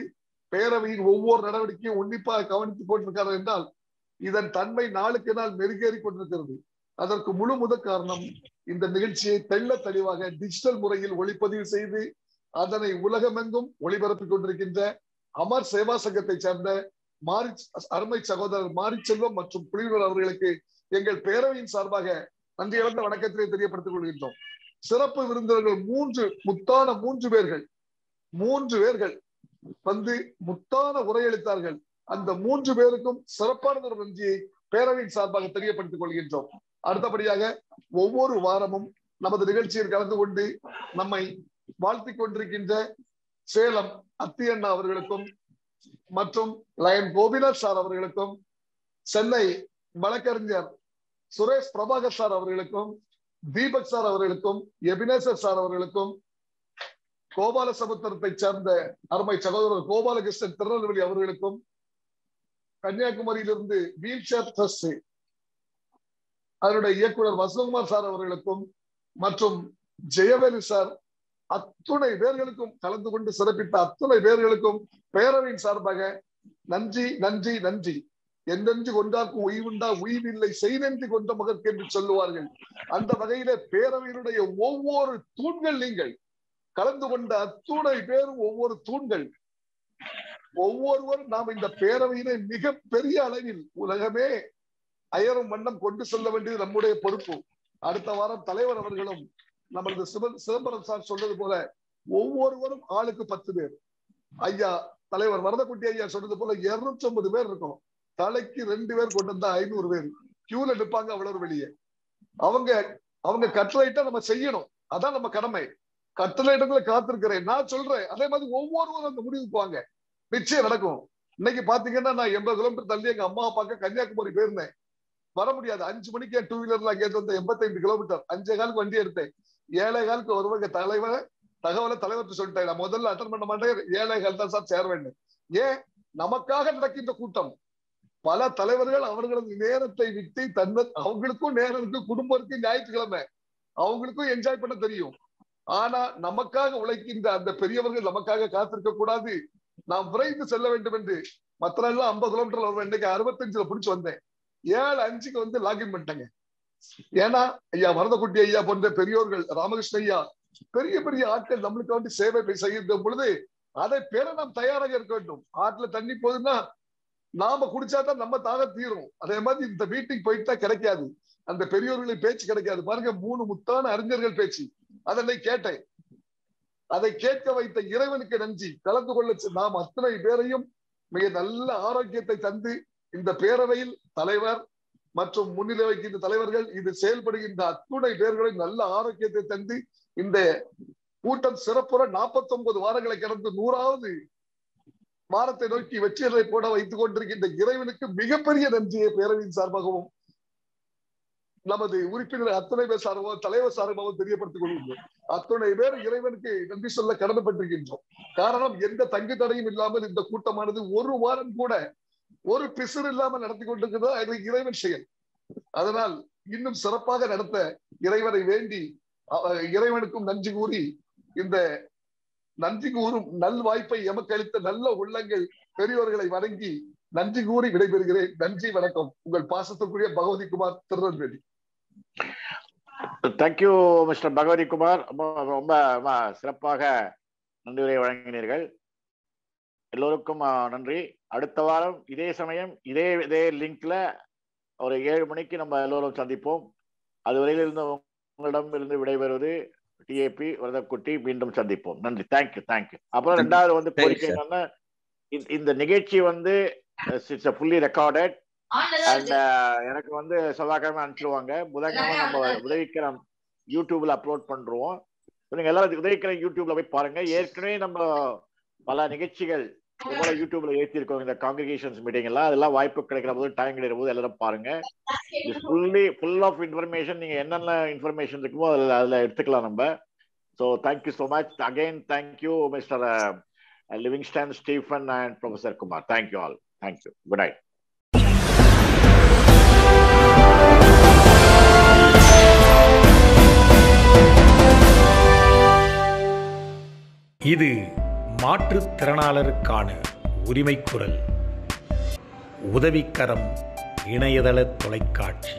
பேரவையின் ஒவ்வொரு நடவடிக்கையும் உன்னிப்பாக கவனித்துக் கொண்டிருக்கிறார் என்றால் இதன் தன்மை நாளுக்கு நாள் மெருகேறி கொண்டிருக்கிறது. அதற்கு முழு முதற் காரணம் இந்த நிகழ்ச்சியை தெள்ள தெளிவாக டிஜிட்டல் முறையில் ஒளிப்பதிவு செய்து அதனை உலகமெங்கும் ஒளிபரப்பிக் கொண்டிருக்கின்ற அமர் சேவா சங்கத்தை சேர்ந்த மாரி அருமை சகோதரர் மாரிச்செல்வம் மற்றும் புலிவர் அவர்களுக்கு எங்கள் பேரவையின் சார்பாக நன்றி இழந்த வணக்கத்திலே தெரியப்படுத்திக் கொள்கின்றோம். சிறப்பு விருந்தினர்கள் மூன்று முத்தான மூன்று பேர்கள். மூன்று பேர்கள் வந்து முத்தான உரையளித்தார்கள். அந்த மூன்று பேருக்கும் சிறப்பான ஒரு நன்றியை பேரவையின் சார்பாக தெரியப்படுத்திக் கொள்கின்றோம். அடுத்தபடியாக ஒவ்வொரு வாரமும் நமது நிகழ்ச்சியில் கலந்து கொண்டு நம்மை வாழ்த்திக் கொண்டிருக்கின்ற சேலம் அத்தியண்ணா அவர்களுக்கும் மற்றும் லயன் கோபிநாத் சார் அவர்களுக்கும் சென்னை வழக்கறிஞர் சுரேஷ் பிரபாகர் சார் அவர்களுக்கும் தீபக் சார் அவர்களுக்கும் எபினேசர் சார் அவர்களுக்கும் கோபால சமுத்திரத்தை சேர்ந்த அருமை சகோதரர் கோபாலகிருஷ்ணன் திருநெல்வேலி அவர்களுக்கும் கன்னியாகுமரியிலிருந்து வீல் சேர் ட்ரஸ்ட் அதனுடைய இயக்குனர் வசந்தகுமார் சார் அவர்களுக்கும் மற்றும் ஜெயவேலு சார் அத்துணை பேர்களுக்கும் கலந்து கொண்டு சிறப்பித்த அத்துணை பேர்களுக்கும் பேரவையின் சார்பாக நன்றி நன்றி நன்றி. எந்தென்று கொண்டாக்கும் உய்வுண்டா உய்வில்லை செய்தென்று கொண்ட மகற்கு என்று சொல்லுவார்கள். அந்த வகையில பேரவையினுடைய ஒவ்வொரு தூண்கள் நீங்கள் கலந்து கொண்ட அத்துணை பேரும் ஒவ்வொரு தூண்கள். ஒவ்வொருவரும் நாம் இந்த பேரவையினை மிக பெரிய அளவில் உலகமே அயரும் வண்ணம் கொண்டு செல்ல வேண்டியது நம்முடைய பொறுப்பு. அடுத்த வாரம் தலைவர் அவர்களும் நம்மளது சிவ சிதம்பரம் சார் சொன்னது போல ஒவ்வொருவரும் ஆளுக்கு பத்து பேர். ஐயா தலைவர் வரதக்குட்டி ஐயா சொன்னது போல இருநூற்றி ஐம்பது பேர் இருக்கும் தலைக்கு ரெண்டு பேர் கொண்டு வந்தா ஐநூறு பேர். கியூல நிற்பாங்க அவ்வளவு வெளியே. அவங்க அவங்க கட்டளைட்டா நம்ம செய்யணும். அதான் நம்ம கடமை. கட்டளையிடங்களை காத்திருக்கிறேன். நான் சொல்றேன். அதே மாதிரி ஒவ்வொருவரும் அந்த முடிவுக்கு வாங்க. நிச்சயம் நடக்கும். இன்னைக்கு பாத்தீங்கன்னா நான் எண்பது கிலோமீட்டர் தள்ளி எங்க அம்மா அப்பாக்க கன்னியாகுமரி போயிருந்தேன். வர முடியாது. அஞ்சு மணிக்கு டூ வீலர்ல அங்கே வந்து எண்பத்தைந்து கிலோமீட்டர் அஞ்சே காலுக்கு வண்டி எடுத்தேன். ஏழை காலுக்கு வருவாங்க தலைவர் தகவலை தலைவர்கிட்ட சொல்லிட்டேன். நான் முதல்ல அட்டன் பண்ண மாட்டேன். ஏழை கால் தான் சார் சேர வேண்டும் ஏன்? நமக்காக நடக்கின்ற கூட்டம். பல தலைவர்கள் அவர்களது நேரத்தை விட்டு தன்னை அவங்களுக்கும் நேரம் இருக்கு குடும்பம் இருக்கு ஞாயிற்றுக்கிழமை. அவங்களுக்கும் என்ஜாய் பண்ண தெரியும். ஆனா நமக்காக உழைக்கின்ற அந்த பெரியவர்கள் நமக்காக காத்திருக்க கூடாது. நாம் விரைந்து செல்ல வேண்டும் என்று. மற்ற எல்லாம் ஐம்பது கிலோமீட்டர்ல வருவேன் இன்னைக்கு அறுபத்தஞ்சுல பிடிச்சு வந்தேன். ஏழு அஞ்சுக்கு வந்து லாகின் பண்ணிட்டேங்க. ஏன்னா ஐயா வரதக்குட்டி ஐயா போன்ற பெரியோர்கள் ராமகிருஷ்ண ஐயா பெரிய பெரிய ஆட்கள் நம்மளுக்கு வந்து சேவை செய்கின்ற பொழுது அதை பெற நாம் தயாராக இருக்க வேண்டும். ஆட்டுல தண்ணி போகுதுன்னா நாம குடிச்சாதான் நம்ம தாக தீரும். அதே மாதிரி இந்த மீட்டிங் போயிட்டா கிடைக்காது. அந்த பெரியோர்களின் பேச்சு கிடைக்காது. பாருங்க மூணு முத்தான அறிஞர்கள் பேச்சு. அதனை கேட்டேன். அதை கேட்க வைத்த இறைவனுக்கு நன்றி. கலந்து கொள்ள நாம் அத்தனை பேரையும் மிக நல்ல ஆரோக்கியத்தை தந்து இந்த பேரவையில் தலைவர் மற்றும் முன்னிலை வைக்கின்ற தலைவர்கள் இது செயல்படுகின்ற அத்துணை பேர்களையும் நல்ல ஆரோக்கியத்தை தந்து இந்த கூட்டம் சிறப்புற நாற்பத்தி ஒன்பது வாரங்களை கடந்து நூறாவது வாரத்தை நோக்கி வெற்றியலை போட வைத்துக் கொண்டிருக்கின்ற இறைவனுக்கு மிகப்பெரிய நன்றியை பேரவையின் சார்பாகவும் நமது உறுப்பினர் அத்தனை பேர் சார்பாக தலைவர் சார்பாக தெரியப்படுத்திக் கொள்கின்றோம். அத்தனை பேர் இறைவனுக்கு நன்றி சொல்ல கடமைப்பட்டிருக்கின்றோம். காரணம் எந்த தங்கு தடையும் இல்லாமல் இந்த கூட்டமானது ஒரு வாரம் கூட ஒரு பிசுறு இல்லாமல் நடத்தி கொண்டிருக்கிறதா அது இறைவன் செயல். அதனால் இன்னும் சிறப்பாக நடத்த இறைவனை வேண்டி இறைவனுக்கும் நன்றி கூறி இந்த நன்றி கூறும் நல் வாய்ப்பை எமக்கு அளித்த நல்ல உள்ளங்கள் பெரியோர்களை வணங்கி நன்றி கூறி விடைபெறுகிறேன். நன்றி வணக்கம். உங்கள் பாசத்திற்குரிய Bhagavathi Kumar Tirunelveli. Thank you mister Bhagavathi Kumar ரொம்ப ரொம்ப சிறப்பாக நன்றி உரை வழங்கினீர்கள். எல்லோருக்கும் நன்றி. அடுத்த வாரம் இதே சமயம் இதே இதே லிங்க்ல ஒரு ஏழு மணிக்கு நம்ம எல்லோரும் சந்திப்போம். அதுவரையில் இருந்து உங்களிடம் இருந்து விடைபெறுவது டிஏபி வரதக்குட்டி மீண்டும் சந்திப்போம். நன்றி. தேங்க்யூ தேங்க்யூ அப்புறம் ரெண்டாவது வந்து கோரிக்கை என்னன்னா இந்த நிகழ்ச்சி வந்து இட்ஸ் ஃபுல்லி ரெக்கார்டட் அண்ட் எனக்கு வந்து செவ்வாய்க்கிழமை அனுப்பிச்சிடுவாங்க புதன்கிழமை நம்ம உதவிக்கிறம் யூடியூப்ல அப்லோட் பண்றோம். நீங்க எல்லாரும் உதவிக்கிறம் யூடியூப்ல போய் பாருங்க. ஏற்கனவே நம்ம பல நிகழ்ச்சிகள் போல யூடியூப்ல ஏற்றிருக்கோம். இந்த காங்கிரிகேஷன்ஸ் மீட்டிங் எல்லாம். அதெல்லாம் வாய்ப்பு கிடைக்கிற போது டைம் கிடைக்கிற போது எல்லாரும் பாருங்க. ஃபுல்லி ஃபுல் ஆஃப் இன்ஃபர்மேஷன் நீங்க என்னென்ன இன்ஃபர்மேஷன் இருக்குமோ அதில் அதில் எடுத்துக்கலாம் நம்ம. So thank you so much again thank you mister Livingston Stephen and professor Kumar thank you all thank you good night இது மாற்றுத்திறனாளருக்கான உரிமை குரல் உதவிக்கரம் இணையதள தொலைக்காட்சி.